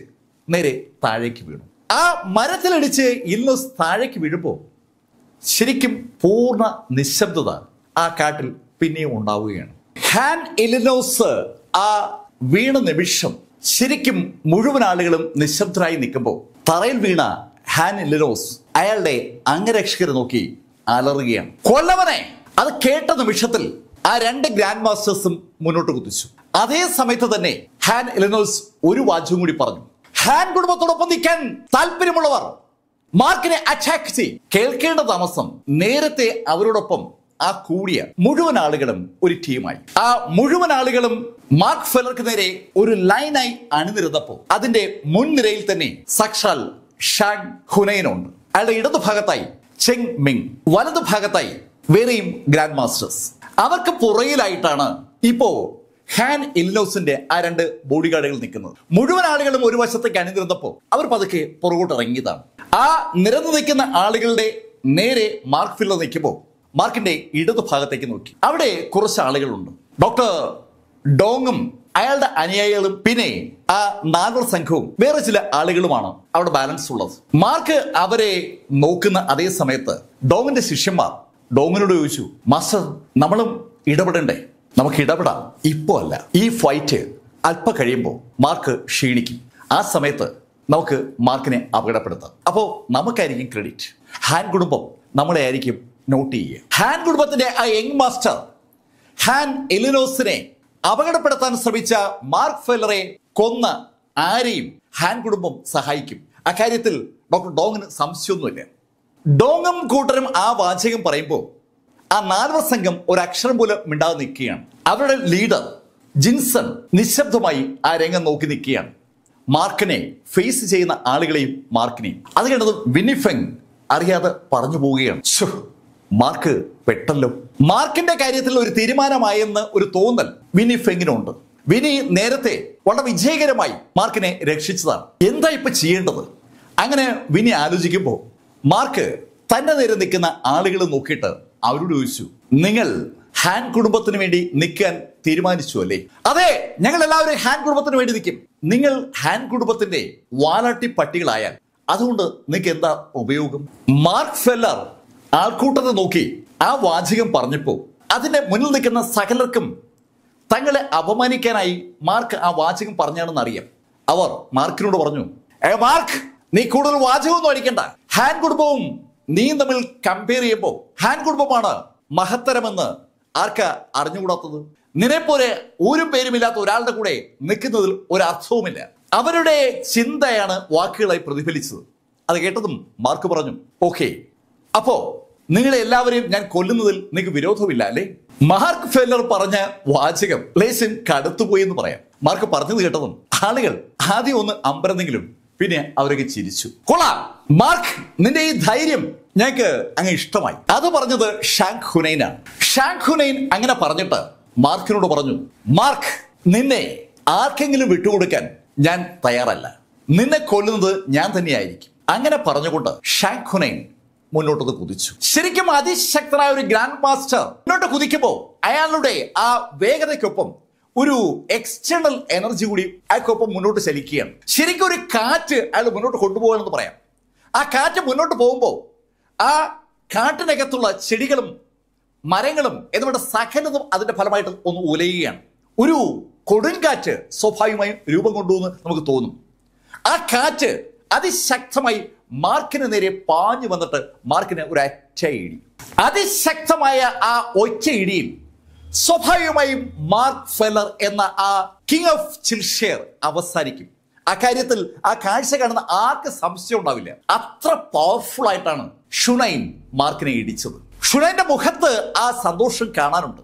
നേരെ താഴേക്ക് വീണു. ആ മരത്തിലിടിച്ച് ഇലിനോസ് താഴേക്ക് വീഴുമ്പോൾ ശരിക്കും പൂർണ നിശബ്ദത ആ കാട്ടിൽ പിന്നെയും ഉണ്ടാവുകയാണ്. ഹാൻ എലിനോസ് ആ വീണ നിമിഷം ശരിക്കും മുഴുവൻ ആളുകളും നിശബ്ദരായി നിൽക്കുമ്പോൾ തറയിൽ വീണ ഹാൻ എലിനോസ് അയാളുടെ അംഗരക്ഷകരെ നോക്കി അലറുകയാണ്. കൊല്ലവനെ അത് കേട്ട നിമിഷത്തിൽ ആ രണ്ട് ഗ്രാൻഡ് മാസ്റ്റേഴ്സും മുന്നോട്ട് കുതിച്ചു. അതേ സമയത്ത് തന്നെ ഹാൻ എലിനോസ് ഒരു വാചകം കൂടി പറഞ്ഞു. ഹാൻ കുടുംബത്തോടൊപ്പം നിൽക്കാൻ താല്പര്യമുള്ളവർ മാർക്കിനെ അറ്റാക്ക് ചെയ്യും കേൾക്കേണ്ട താമസം നേരത്തെ അവരോടൊപ്പം ആ കൂടിയ മുഴുവൻ ആളുകളും ഒരു ടീമായി ആ മുഴുവൻ ആളുകളും മാർക്ക് ഫെലർക്ക് നേരെ ഒരു ലൈനായി അണിനിരുന്നപ്പോൾ അതിന്റെ മുൻനിരയിൽ തന്നെ സക്ഷാൽ ഷാങ് ഹുനൈനുണ്ട്. അയാളുടെ ഇടതു ഭാഗത്തായി ചെങ് മിങ് വലതു ഭാഗത്തായി വേറെയും ഗ്രാൻഡ് മാസ്റ്റേഴ്സ്. അവർക്ക് പുറയിലായിട്ടാണ് ഇപ്പോ ഹാൻ ഇല്ലോസിന്റെ ആ രണ്ട് ബോഡി ഗാർഡുകൾ നിൽക്കുന്നത്. മുഴുവൻ ആളുകളും ഒരു വശത്തേക്ക് അണിനിരുന്നപ്പോൾ അവർ പതുക്കെ പുറകോട്ട് ഇറങ്ങിയതാണ് ആ നിരന്നു നിൽക്കുന്ന ആളുകളുടെ നേരെ മാർക്ക് ഫില്ലർ നിൽക്കുമ്പോൾ മാർക്കിന്റെ ഇടതു ഭാഗത്തേക്ക് നോക്കി. അവിടെ കുറച്ച് ആളുകളുണ്ട്. ഡോക്ടർ ഡോങ്ങും അയാളുടെ അനുയായികളും പിന്നെ ആ നാഗർ സംഘവും വേറെ ചില ആളുകളുമാണ് അവിടെ ബാലൻസ് ഉള്ളത്. മാർക്ക് അവരെ നോക്കുന്ന അതേ സമയത്ത് ഡോങ്ങിന്റെ ശിഷ്യന്മാർ ഡോങ്ങിനോട് ചോദിച്ചു മാസ്റ്റർ നമ്മളും ഇടപെടണ്ടേ? നമുക്ക് ഇടപെടാം. ഇപ്പോ അല്ല. ഈ ഫൈറ്റ് അല്പം കഴിയുമ്പോൾ മാർക്ക് ക്ഷീണിക്കും. ആ സമയത്ത് നമുക്ക് മാർക്കിനെ അപകടപ്പെടുത്താം. അപ്പോൾ നമുക്കായിരിക്കും ക്രെഡിറ്റ് ഹാൻ കുടുംബം നമ്മളെ ആയിരിക്കും നോട്ട് ചെയ്യുക. ഹാൻ കുടുംബത്തിന്റെ ആ യങ് മാസ്റ്റർ ഹാൻ എലിനോസിനെ അപകടപ്പെടുത്താൻ ശ്രമിച്ച മാർക്ക് ഫെല്ലറെ കൊന്ന ആരെയും ഹാൻ കുടുംബം സഹായിക്കും. അക്കാര്യത്തിൽ ഡോക്ടർ ഡോങ്ങിന് സംശയമൊന്നുമില്ല. ഡോങ്ങും കൂട്ടരും ആ വാചകം പറയുമ്പോൾ ആ നാൽവർ സംഘം ഒരു അക്ഷരം പോലും മിണ്ടാതെ നിൽക്കുകയാണ്. അവരുടെ ലീഡർ ജിൻസൺ നിശബ്ദമായി ആ രംഗം നോക്കി നിൽക്കുകയാണ്. മാർക്കിനെ ഫേസ് ചെയ്യുന്ന ആളുകളെയും മാർക്കിനെയും. അത് കണ്ടത് വിനിഫെങ് അറിയാതെ പറഞ്ഞു പോവുകയാണ്. മാർക്ക് പെട്ടല്ലോ. മാർക്കിന്റെ കാര്യത്തിൽ ഒരു തീരുമാനമായെന്ന് ഒരു തോന്നൽ വിനിഫെങ്ങിനുണ്ട് വിനി നേരത്തെ വളരെ വിജയകരമായി മാർക്കിനെ രക്ഷിച്ചതാണ്. എന്താ ഇപ്പൊ ചെയ്യേണ്ടത്? അങ്ങനെ വിനി ആലോചിക്കുമ്പോൾ മാർക്ക് തന്റെ നേരെ നിൽക്കുന്ന ആളുകൾ നോക്കിയിട്ട് അവരോട് ചോദിച്ചു നിങ്ങൾ ഹാൻ കുടുംബത്തിന് വേണ്ടി നിൽക്കാൻ തീരുമാനിച്ചു അല്ലേ? അതെ ഞങ്ങൾ എല്ലാവരും ഹാൻ കുടുംബത്തിന് വേണ്ടി നിൽക്കും. നിങ്ങൾ ഹാൻ കുടുംബത്തിന്റെ വാലാട്ടി പട്ടികളായാൽ അതുകൊണ്ട് നിങ്ങൾക്ക് എന്താ ഉപയോഗം? മാർക്ക് ഫെല്ലർ ആൾക്കൂട്ടത്തെ നോക്കി ആ വാചകം പറഞ്ഞപ്പോ അതിന്റെ മുന്നിൽ നിൽക്കുന്ന സകലർക്കും തങ്ങളെ അപമാനിക്കാനായി മാർക്ക് ആ വാചകം പറഞ്ഞാണെന്ന് അറിയാം അവർ മാർക്കിനോട് പറഞ്ഞു ഏ മാർക്ക് നീ കൂടുതൽ വാചകമൊന്നും അടിക്കണ്ട. ഹാൻ കുടുംബവും നീയും തമ്മിൽ കമ്പയർ ചെയ്യുമ്പോൾ ഹാൻ കുടുംബമാണ് മഹത്തരമെന്ന് ആർക്കാ അറിഞ്ഞുകൂടാത്തത്? നിന്നെപ്പോലെ ഒരു പേരുമില്ലാത്ത ഒരാളുടെ കൂടെ നിൽക്കുന്നതിൽ ഒരർത്ഥവുമില്ല. അവരുടെ ചിന്തയാണ് വാക്കുകളായി പ്രതിഫലിച്ചത്. അത് കേട്ടതും മാർക്ക് പറഞ്ഞു ഓക്കെ അപ്പോ നിങ്ങളെ എല്ലാവരെയും ഞാൻ കൊല്ലുന്നതിൽ നിങ്ങൾക്ക് വിരോധമില്ല അല്ലേ? മാർക്ക് ഫെല്ലർ പറഞ്ഞ വാചകം ലേശൻ കടുത്തുപോയി എന്ന് പറയാം. മാർക്ക് പറഞ്ഞത് കേട്ടതും ആളുകൾ ആദ്യം ഒന്ന് അമ്പരന്നെങ്കിലും പിന്നെ അവരൊക്കെ ചിരിച്ചു. കൊള്ളാം. മാർക്ക് നിന്റെ ഈ ധൈര്യം ഞങ്ങൾക്ക് അങ്ങ് ഇഷ്ടമായി. അത് പറഞ്ഞത് ഷാങ്ക് ഹുനൈനാണ് ഷാങ്ക് ഹുനൈൻ അങ്ങനെ പറഞ്ഞിട്ട് മാർക്കിനോട് പറഞ്ഞു മാർക്ക് നിന്നെ ആർക്കെങ്കിലും വിട്ടുകൊടുക്കാൻ ഞാൻ തയ്യാറല്ല. നിന്നെ കൊല്ലുന്നത് ഞാൻ തന്നെയായിരിക്കും. അങ്ങനെ പറഞ്ഞുകൊണ്ട് ഷാങ്ക് ഹുനൈൻ മുന്നോട്ട് കുതിച്ചു. ശരിക്കും അതിശക്തനായ ഒരു ഗ്രാൻഡ് മാസ്റ്റർ മുന്നോട്ട് കുതിക്കുമ്പോൾ അയാളുടെ ആ വേഗതയ്ക്കൊപ്പം ഒരു എക്സ്റ്റേണൽ എനർജി കൂടി അയാൾക്കൊപ്പം മുന്നോട്ട് ചലിക്കുകയാണ്. ശരിക്കും ഒരു കാറ്റ് അയാൾ മുന്നോട്ട് കൊണ്ടുപോകാനെന്ന് പറയാം. ആ കാറ്റ് മുന്നോട്ട് പോകുമ്പോൾ ആ കാട്ടിനകത്തുള്ള ചെടികളും മരങ്ങളും എന്നിവയുടെ സകലതും അതിന്റെ ഫലമായിട്ട് ഒന്ന് ഉലയുകയാണ്. ഒരു കൊടുങ്കാറ്റ് സ്വാഭാവികമായും രൂപം കൊണ്ടുവന്ന് നമുക്ക് തോന്നും. ആ കാറ്റ് അതിശക്തമായി മാർക്കിന് നേരെ പാഞ്ഞു വന്നിട്ട് മാർക്കിന് ഒരു അറ്റ ഇടി. അതിശക്തമായ ആ ഒറ്റ ഇടിയിൽ സ്വാഭാവികമായും മാർക്ക് ഫെല്ലർ എന്ന ആ കിങ് ഓഫ് ചിൽഷെയർ അവസാനിക്കും. അക്കാര്യത്തിൽ ആ കാഴ്ച കാണുന്ന ആർക്ക് സംശയം ഉണ്ടാവില്ല. അത്ര പവർഫുൾ ആയിട്ടാണ് ഷുനൈൻ മാർക്കിനെ ഇടിച്ചത്. ഷുനൈന്റെ മുഖത്ത് ആ സന്തോഷം കാണാനുണ്ട്.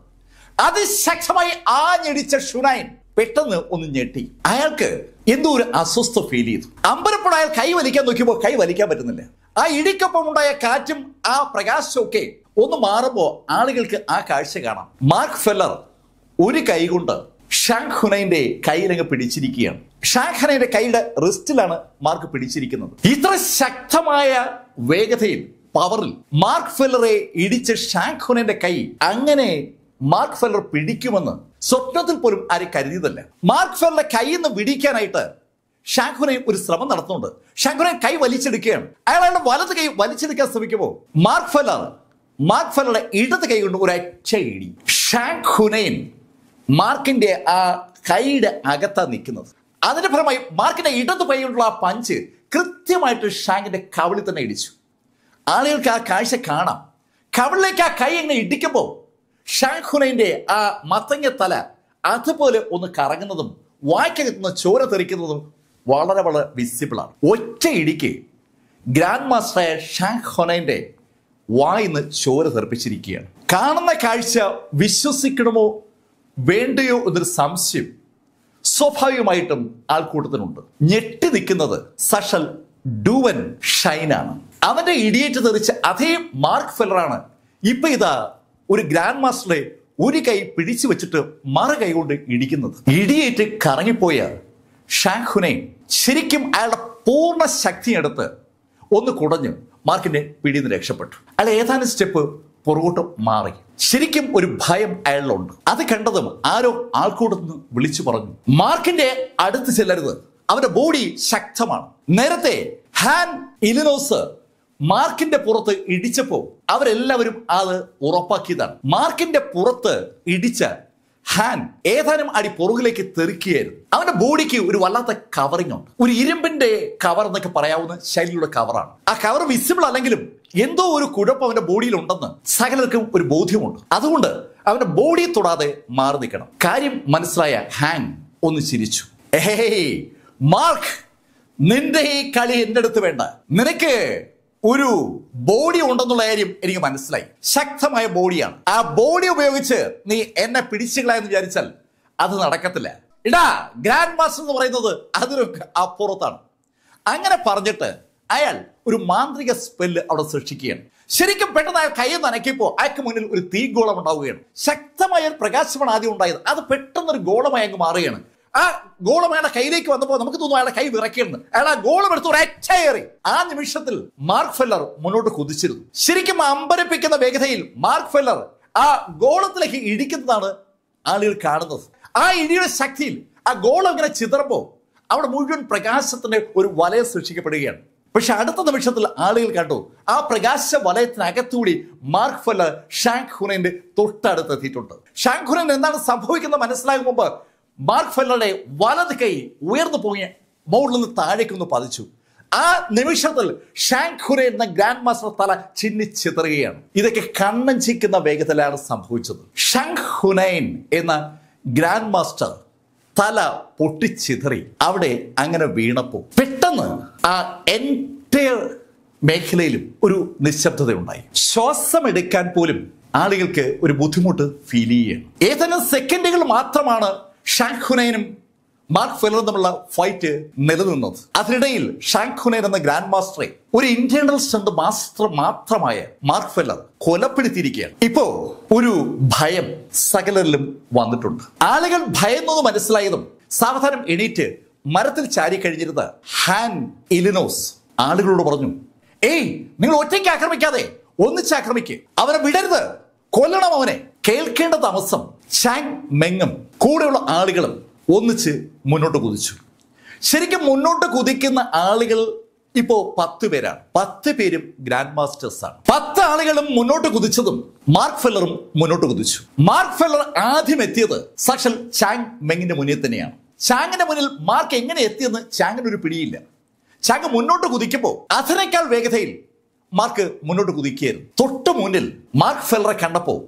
അതിശക്തമായി ആഞ്ഞിടിച്ച ഷുനൈൻ പെട്ടെന്ന് ഒന്ന് ഞെട്ടി. അയാൾക്ക് എന്തോ ഒരു അസ്വസ്ഥ ഫീൽ ചെയ്തു. അമ്പരപ്പോൾ അയാൾ കൈ വലിക്കാൻ നോക്കിയപ്പോൾ കൈ വലിക്കാൻ പറ്റുന്നില്ല. ആ ഇടിക്കൊപ്പം ഉണ്ടായ കാറ്റും ആ പ്രകാശവും ഒക്കെ ഒന്ന് മാറുമ്പോൾ ആളുകൾക്ക് ആ കാഴ്ച കാണാം. മാർക്ക് ഫെല്ലർ ഒരു കൈകൊണ്ട് ഷാങ് ഹുനൈന്റെ കയ്യിലങ്ങ് പിടിച്ചിരിക്കുകയാണ്. ഷാങ് ഹുനൈന്റെ കൈയുടെ റിസ്റ്റിലാണ് മാർക്ക് പിടിച്ചിരിക്കുന്നത്. ഇത്ര ശക്തമായ വേഗതയിൽ പവറിൽ മാർക്ക് ഫെല്ലറെ ഇടിച്ച ഷാങ് ഹുനൈന്റെ കൈ അങ്ങനെ മാർക്ക് ഫെല്ലർ പിടിക്കുമെന്ന് സ്വപ്നത്തിൽ പോലും ആരും കരുതിയതല്ല. മാർക്ക് ഫെല്ലറെ കയ്യിൽ നിന്ന് വിടിക്കാനായിട്ട് ഷാഖുനെ ഒരു ശ്രമം നടത്തുന്നുണ്ട്. ഷാഖുനെ കൈ വലിച്ചെടുക്കുകയാണ്. അയാൾ അയാളുടെ വലത് കൈ വലിച്ചെടുക്കാൻ ശ്രമിക്കുമ്പോൾ മാർക്ക് ഫെല്ലർ മാർക്ക് ഫെല്ലറുടെ ഇടത് കൈ കൊണ്ട് ഒരു ഒറ്റ ഇടി. ഹുനൈൻ മാർക്കിന്റെ ആ കൈയുടെ അകത്താ നിൽക്കുന്നത്. അതിന്റെ ഫലമായി മാർക്കിന്റെ ഇടത് കൈ കൊണ്ടുള്ള ആ പഞ്ച് കൃത്യമായിട്ട് ഷാങ്കിന്റെ കവിളിൽ തന്നെ ഇടിച്ചു. ആളുകൾക്ക് ആ കാഴ്ച കാണാം. കവിളിലേക്ക് ആ കൈ എങ്ങനെ ഇടിക്കുമ്പോൾ ഷാഖ് ഹുനൈന്റെ ആ മത്തങ്ങ തല അതുപോലെ ഒന്ന് കറങ്ങുന്നതും വായ്ക്കകത്തുനിന്ന് ചോര തെറിക്കുന്നതും വളരെ വളരെ വിസിബിളാണ് ഒറ്റ ഇടിക്ക് ഗ്രാൻഡ് മാസ്റ്ററായ ഷാഖ് ഹുനൈന്റെ വായിന്ന് ചോര തെറിപ്പിച്ചിരിക്കുകയാണ്. കാണുന്ന കാഴ്ച വിശ്വസിക്കണമോ വേണ്ടയോ എന്നൊരു സംശയം സ്വാഭാവികമായിട്ടും ആൾക്കൂട്ടത്തിനുണ്ട്. ഞെട്ടി നിൽക്കുന്നത് സഷൽ ഡൂവൻ ഷൈനാണ്. അവന്റെ ഇടിയേറ്റ് തെറിച്ച അതേ മാർക്ക് ഫെല്ലറാണ് ഇപ്പൊ ഇതാ ഒരു ഗ്രാൻഡ് മാസ്റ്ററെ ഒരു കൈ പിടിച്ചു വെച്ചിട്ട് മറു കൈ കൊണ്ട് ഇടിക്കുന്നത്. ഇടിയേറ്റ് കറങ്ങിപ്പോയ ഷാഹുനെ ശരിക്കും അയാളുടെ പൂർണ ശക്തിയെടുത്ത് ഒന്ന് കുടഞ്ഞ് മാർക്കിന്റെ പിടിയിൽ നിന്ന് രക്ഷപ്പെട്ടു. അയാൾ ഏതാനും സ്റ്റെപ്പ് പുറകോട്ട് മാറി. ശരിക്കും ഒരു ഭയം അയാളിലുണ്ട്. അത് കണ്ടതും ആരോ ആൾക്കൂടത്ത് വിളിച്ചു പറഞ്ഞു മാർക്കിന്റെ അടുത്ത് ചെല്ലരുത്. അവന്റെ ബോഡി ശക്തമാണ്. നേരത്തെ ഹാൻ ഇലിനോസ് മാർക്കിന്റെ പുറത്ത് ഇടിച്ചപ്പോ അവരെല്ലാവരും അത് ഉറപ്പാക്കിയതാണ്. മാർക്കിന്റെ പുറത്ത് ഇടിച്ച ഹാൻ ഏതാനും അടി പുറകിലേക്ക് തെറിക്കുകയായിരുന്നു. അവന്റെ ബോഡിക്ക് ഒരു വല്ലാത്ത കവറിങ് ഉണ്ട്. ഒരു ഇരുമ്പിന്റെ കവർ എന്നൊക്കെ പറയാവുന്ന ശൈലിയുടെ കവറാണ് ആ കവർ വിസിബിൾ അല്ലെങ്കിലും എന്തോ ഒരു കുഴപ്പം അവന്റെ ബോഡിയിൽ ഉണ്ടെന്ന് സകലർക്കും ഒരു ബോധ്യമുണ്ട്. അതുകൊണ്ട് അവന്റെ ബോഡി തൊടാതെ മാറി നിൽക്കണം. കാര്യം മനസ്സിലായ ഹാൻ ഒന്ന് ചിരിച്ചു. മാർക്ക് നിന്റെ ഈ കളി എന്റെ അടുത്ത് വേണ്ട. നിനക്ക് ഒരു ബോഡി ഉണ്ടെന്നുള്ള കാര്യം എനിക്ക് മനസ്സിലായി. ശക്തമായ ബോഡിയാണ് ആ ബോഡി ഉപയോഗിച്ച് നീ എന്നെ പിടിച്ചുകളയെന്ന് വിചാരിച്ചാൽ അത് നടക്കത്തില്ല. ഇടാ ഗ്രാൻഡ് മാസ്റ്റർ എന്ന് പറയുന്നത് അതൊരു അപ്പുറത്താണ്. അങ്ങനെ പറഞ്ഞിട്ട് അയാൾ ഒരു മാന്ത്രിക സ്പെല്ല് അവിടെ സൃഷ്ടിക്കുകയാണ്. ശരിക്കും പെട്ടെന്ന് അയാൾ കൈ നനക്കിയപ്പോൾ അയാൾക്ക് മുന്നിൽ ഒരു തീഗോളം ഉണ്ടാവുകയാണ്. ശക്തമായ ഒരു പ്രകാശമാണ് ആദ്യം ഉണ്ടായത്. അത് പെട്ടെന്നൊരു ഗോളമായി അങ്ങ് മാറുകയാണ്. ആ ഗോളം അയാളുടെ കയ്യിലേക്ക് വന്നപ്പോൾ നമുക്ക് തോന്നും അയാളുടെ കൈ വിറയ്ക്കുന്നു അയാൾ ആ ഗോളം എടുത്ത് ഒരച്ചയേറി ആ നിമിഷത്തിൽ മാർക്ക് ഫെല്ലർ മുന്നോട്ട് കുതിച്ചിരുന്നു. ശരിക്കും അമ്പരപ്പിക്കുന്ന വേഗതയിൽ മാർക്ക് ഫെല്ലർ ആ ഗോളത്തിലേക്ക് ഇടിക്കുന്നതാണ് ആളുകൾ കാണുന്നത്. ആ ഇടിയുടെ ശക്തിയിൽ ആ ഗോളം ഇങ്ങനെ ചിതറുമ്പോൾ അവിടെ മുഴുവൻ പ്രകാശത്തിന്റെ ഒരു വലയം സൃഷ്ടിക്കപ്പെടുകയാണ്. പക്ഷെ അടുത്ത നിമിഷത്തിൽ ആളുകൾ കണ്ടു ആ പ്രകാശ വലയത്തിനകത്തുകൂടി മാർക്ക് ഫെല്ലർ ഷാങ്ക് ഹുനന്റെ തൊട്ടടുത്ത് എത്തിയിട്ടുണ്ട്. ഷാങ്ക് ഹുനൻ എന്താണ് സംഭവിക്കുന്നത് മനസ്സിലാകും മുമ്പ് മാർക്ക് ഫെല്ലറുടെ വലത് കൈ ഉയർന്നു പോയി ബൗളിൽ നിന്ന് താഴേക്കൊന്ന് പതിച്ചു. ആ നിമിഷത്തിൽ ഷാങ് ഹുര എന്ന ഗ്രാൻഡ് മാസ്റ്റർ തല ചിന്നിച്ചിതറുകയാണ് ഇതൊക്കെ കണ്ണഞ്ചിക്കുന്ന വേഗത്തിലാണ് സംഭവിച്ചത്. ഷാങ് ഹുനൈൻ എന്ന ഗ്രാൻഡ് മാസ്റ്റർ തല പൊട്ടിച്ചിതറി അവിടെ അങ്ങനെ വീണപ്പോ പെട്ടെന്ന് ആ എന്റയർ മേഖലയിലും ഒരു നിശബ്ദത ഉണ്ടായി ശ്വാസം എടുക്കാൻ പോലും ആളുകൾക്ക് ഒരു ബുദ്ധിമുട്ട് ഫീൽ ചെയ്യണം ഏതാനും സെക്കൻഡുകൾ മാത്രമാണ് ഷാങ്ക് ഹുനൈനും മാർക്ക് ഫെല്ലറും തമ്മിലുള്ള ഫൈറ്റ് നിലനിന്നത്. അതിനിടയിൽ ഷാങ്ക് എന്ന ഗ്രാൻഡ് മാസ്റ്ററെ ഒരു ഇന്റേണൽ സ്ട്രെങ്ത് മാസ്റ്റർ മാത്രമായ മാർക്ക് ഫെല്ലർ കൊലപ്പെടുത്തിയിരിക്കുകയാണ്. ഇപ്പോ ഒരു ഭയം സകലരിലും വന്നിട്ടുണ്ട്. ആളുകൾ ഭയന്നത് മനസ്സിലായതും സാവധാനം എണീറ്റ് മരത്തിൽ ചാരി കഴിഞ്ഞിരുന്ന ഹാൻ ഇലിനോസ് ആളുകളോട് പറഞ്ഞു ഏയ് നിങ്ങൾ ഒറ്റയ്ക്ക് ആക്രമിക്കാതെ ഒന്നിച്ച് ആക്രമിക്കുക വിടരുത്. കൊല്ലണം അവനെ. കേൾക്കേണ്ട താമസം ചാങ് മെങ്ങും കൂടെയുള്ള ആളുകളും ഒന്നിച്ച് മുന്നോട്ട് കുതിച്ചു. ശരിക്കും മുന്നോട്ട് കുതിക്കുന്ന ആളുകൾ ഇപ്പോ പത്ത് പേരാണ്. പത്ത് പേരും ഗ്രാൻഡ് മാസ്റ്റേഴ്സ് ആണ് പത്ത് ആളുകളും മുന്നോട്ട് കുതിച്ചതും മാർക്ക് ഫെല്ലറും മുന്നോട്ട് കുതിച്ചു. മാർക്ക് ഫെല്ലർ ആദ്യം എത്തിയത് സാക്ഷൽ ചാങ് മെങ്ങിന്റെ മുന്നിൽ തന്നെയാണ്. ചാങ്ങിന്റെ മുന്നിൽ മാർക്ക് എങ്ങനെ എത്തിയെന്ന് ചാങ്ങിന് ഒരു പിടിയില്ല. ചാങ് മുന്നോട്ട് കുതിക്കുമ്പോൾ അതിനേക്കാൾ വേഗതയിൽ മാർക്ക് മുന്നോട്ട് കുതിക്കുകയായിരുന്നു. തൊട്ട് മുന്നിൽ മാർക്ക് ഫെല്ലറെ കണ്ടപ്പോൾ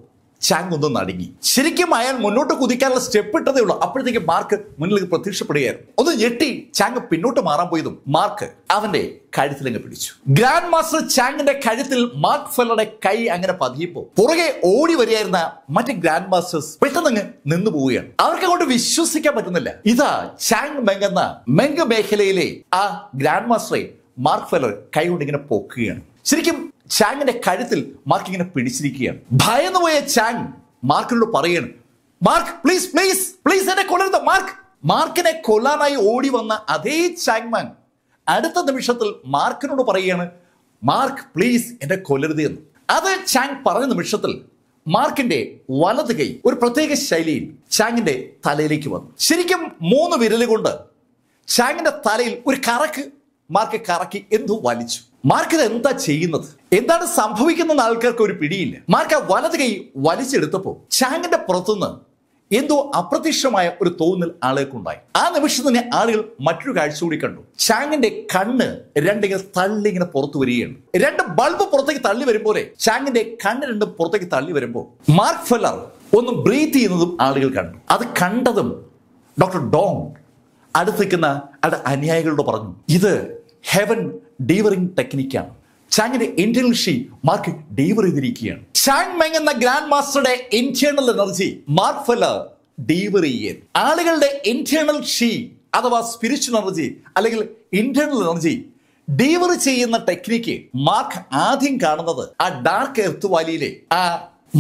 ചാങ് ഒന്ന് നടുങ്ങി. ശരിക്കും അയാൾ മുന്നോട്ട് കുതിക്കാനുള്ള സ്റ്റെപ്പ് ഇട്ടതേ ഉള്ളൂ. അപ്പോഴത്തേക്ക് മാർക്ക് മുന്നിലേക്ക് പ്രത്യക്ഷപ്പെടുകയായിരുന്നു. ഒന്ന് ഞെട്ടി ചാങ് പിന്നോട്ട് മാറാൻ പോയതും മാർക്ക് അവന്റെ കഴുത്തിലങ്ങ് പിടിച്ചു. ഗ്രാൻഡ് മാസ്റ്റർ ചാങ്ങിന്റെ കഴുത്തിൽ മാർക്ക് ഫെല്ലറുടെ കൈ അങ്ങനെ പതിയപ്പോ പുറകെ ഓടി വരികയായിരുന്ന മറ്റ് ഗ്രാൻഡ് മാസ്റ്റേഴ്സ് പെട്ടെന്ന് നിന്നു പോവുകയാണ്. അവർക്ക് അങ്ങോട്ട് വിശ്വസിക്കാൻ പറ്റുന്നില്ല. ഇതാ ചാങ് മെങ് എന്ന മെങ് മേഖലയിലെ ആ ഗ്രാൻഡ് മാസ്റ്ററെ മാർക്ക് ഫെല്ലർ കൈ കൊണ്ട് ഇങ്ങനെ പൊക്കുകയാണ്. ശരിക്കും ചാങ്ങിന്റെ കഴുത്തിൽ മാർക്ക് ഇങ്ങനെ പിടിച്ചിരിക്കുകയാണ്. ഭയന്ന് പോയ ചാങ് മാർക്കിനോട് പറയാണ് മാർക്ക് പ്ലീസ് പ്ലീസ് പ്ലീസ് എന്നെ കൊല്ലരുത് മാർക്ക്. മാർക്കിനെ കൊല്ലാനായി ഓടി വന്ന അതേ ചാങ്മാൻ അടുത്ത നിമിഷത്തിൽ മാർക്കിനോട് പറയുകയാണ് മാർക്ക് പ്ലീസ് എന്നെ കൊല്ലരുത് എന്ന്. അത് ചാങ് പറഞ്ഞ നിമിഷത്തിൽ മാർക്കിന്റെ വലത് കൈ ഒരു പ്രത്യേക ശൈലിയിൽ ചാങ്ങിന്റെ തലയിലേക്ക് വന്നു. ശരിക്കും മൂന്ന് വിരലുകൊണ്ട് ചാങ്ങിന്റെ തലയിൽ ഒരു കറക്ക് മാർക്ക് കറക്കി എന്തോ വലിച്ചു. മാർക്ക് എന്താ ചെയ്യുന്നത്? എന്താണ് സംഭവിക്കുന്ന ആൾക്കാർക്ക് ഒരു പിടിയില്ല. മാർക്ക് വലത് കൈ വലിച്ചെടുത്തപ്പോ ചാങ്ങിന്റെ പുറത്തുനിന്ന് എന്തോ അപ്രത്യക്ഷമായ ഒരു തോന്നൽ ആളുകൾക്കുണ്ടായി ആ നിമിഷം തന്നെ ആളുകൾ മറ്റൊരു കാഴ്ച കൂടി കണ്ടു. ചാങ്ങിന്റെ കണ്ണ് രണ്ടിങ്ങനെ തള്ളി ഇങ്ങനെ പുറത്തു വരികയാണ്. രണ്ട് ബൾബ് പുറത്തേക്ക് തള്ളി വരുമ്പോലെ ചാങ്ങിന്റെ കണ്ണ് രണ്ടും പുറത്തേക്ക് തള്ളി വരുമ്പോൾ മാർക്ക് ഫെല്ലർ ഒന്ന് ബ്രീത്ത് ചെയ്യുന്നതും ആളുകൾ കണ്ടു. അത് കണ്ടതും ഡോക്ടർ ഡോങ് അടുത്തിരിക്കുന്ന അയാളുടെ അനുയായികളോട് പറഞ്ഞു ഇത് ഹെവൻ ഡീവറിംഗ് ടെക്നിക്കാണ് ചാങ്ങിന്റെ ഇന്റേണൽ ഷീ മാർക്ക് ഡീവർ ചെയ്തിരിക്കുകയാണ്. ചാങ് മെങ് എന്ന ഗ്രാൻഡ് മാസ്റ്ററുടെ internal energy Mark Feller devour ചെയ്യാൻ ആളുകളുടെ ഇന്റേണൽ ഷീ അഥവാ സ്പിരിച്വൽ എനർജി അല്ലെങ്കിൽ ഇന്റേണൽ എനർജി ഡീവർ ചെയ്യുന്ന ടെക്നിക്ക് മാർക്ക് ആദ്യം കാണുന്നത് ആ ഡാർക്ക് എർത്ത് വാലിയിലെ ആ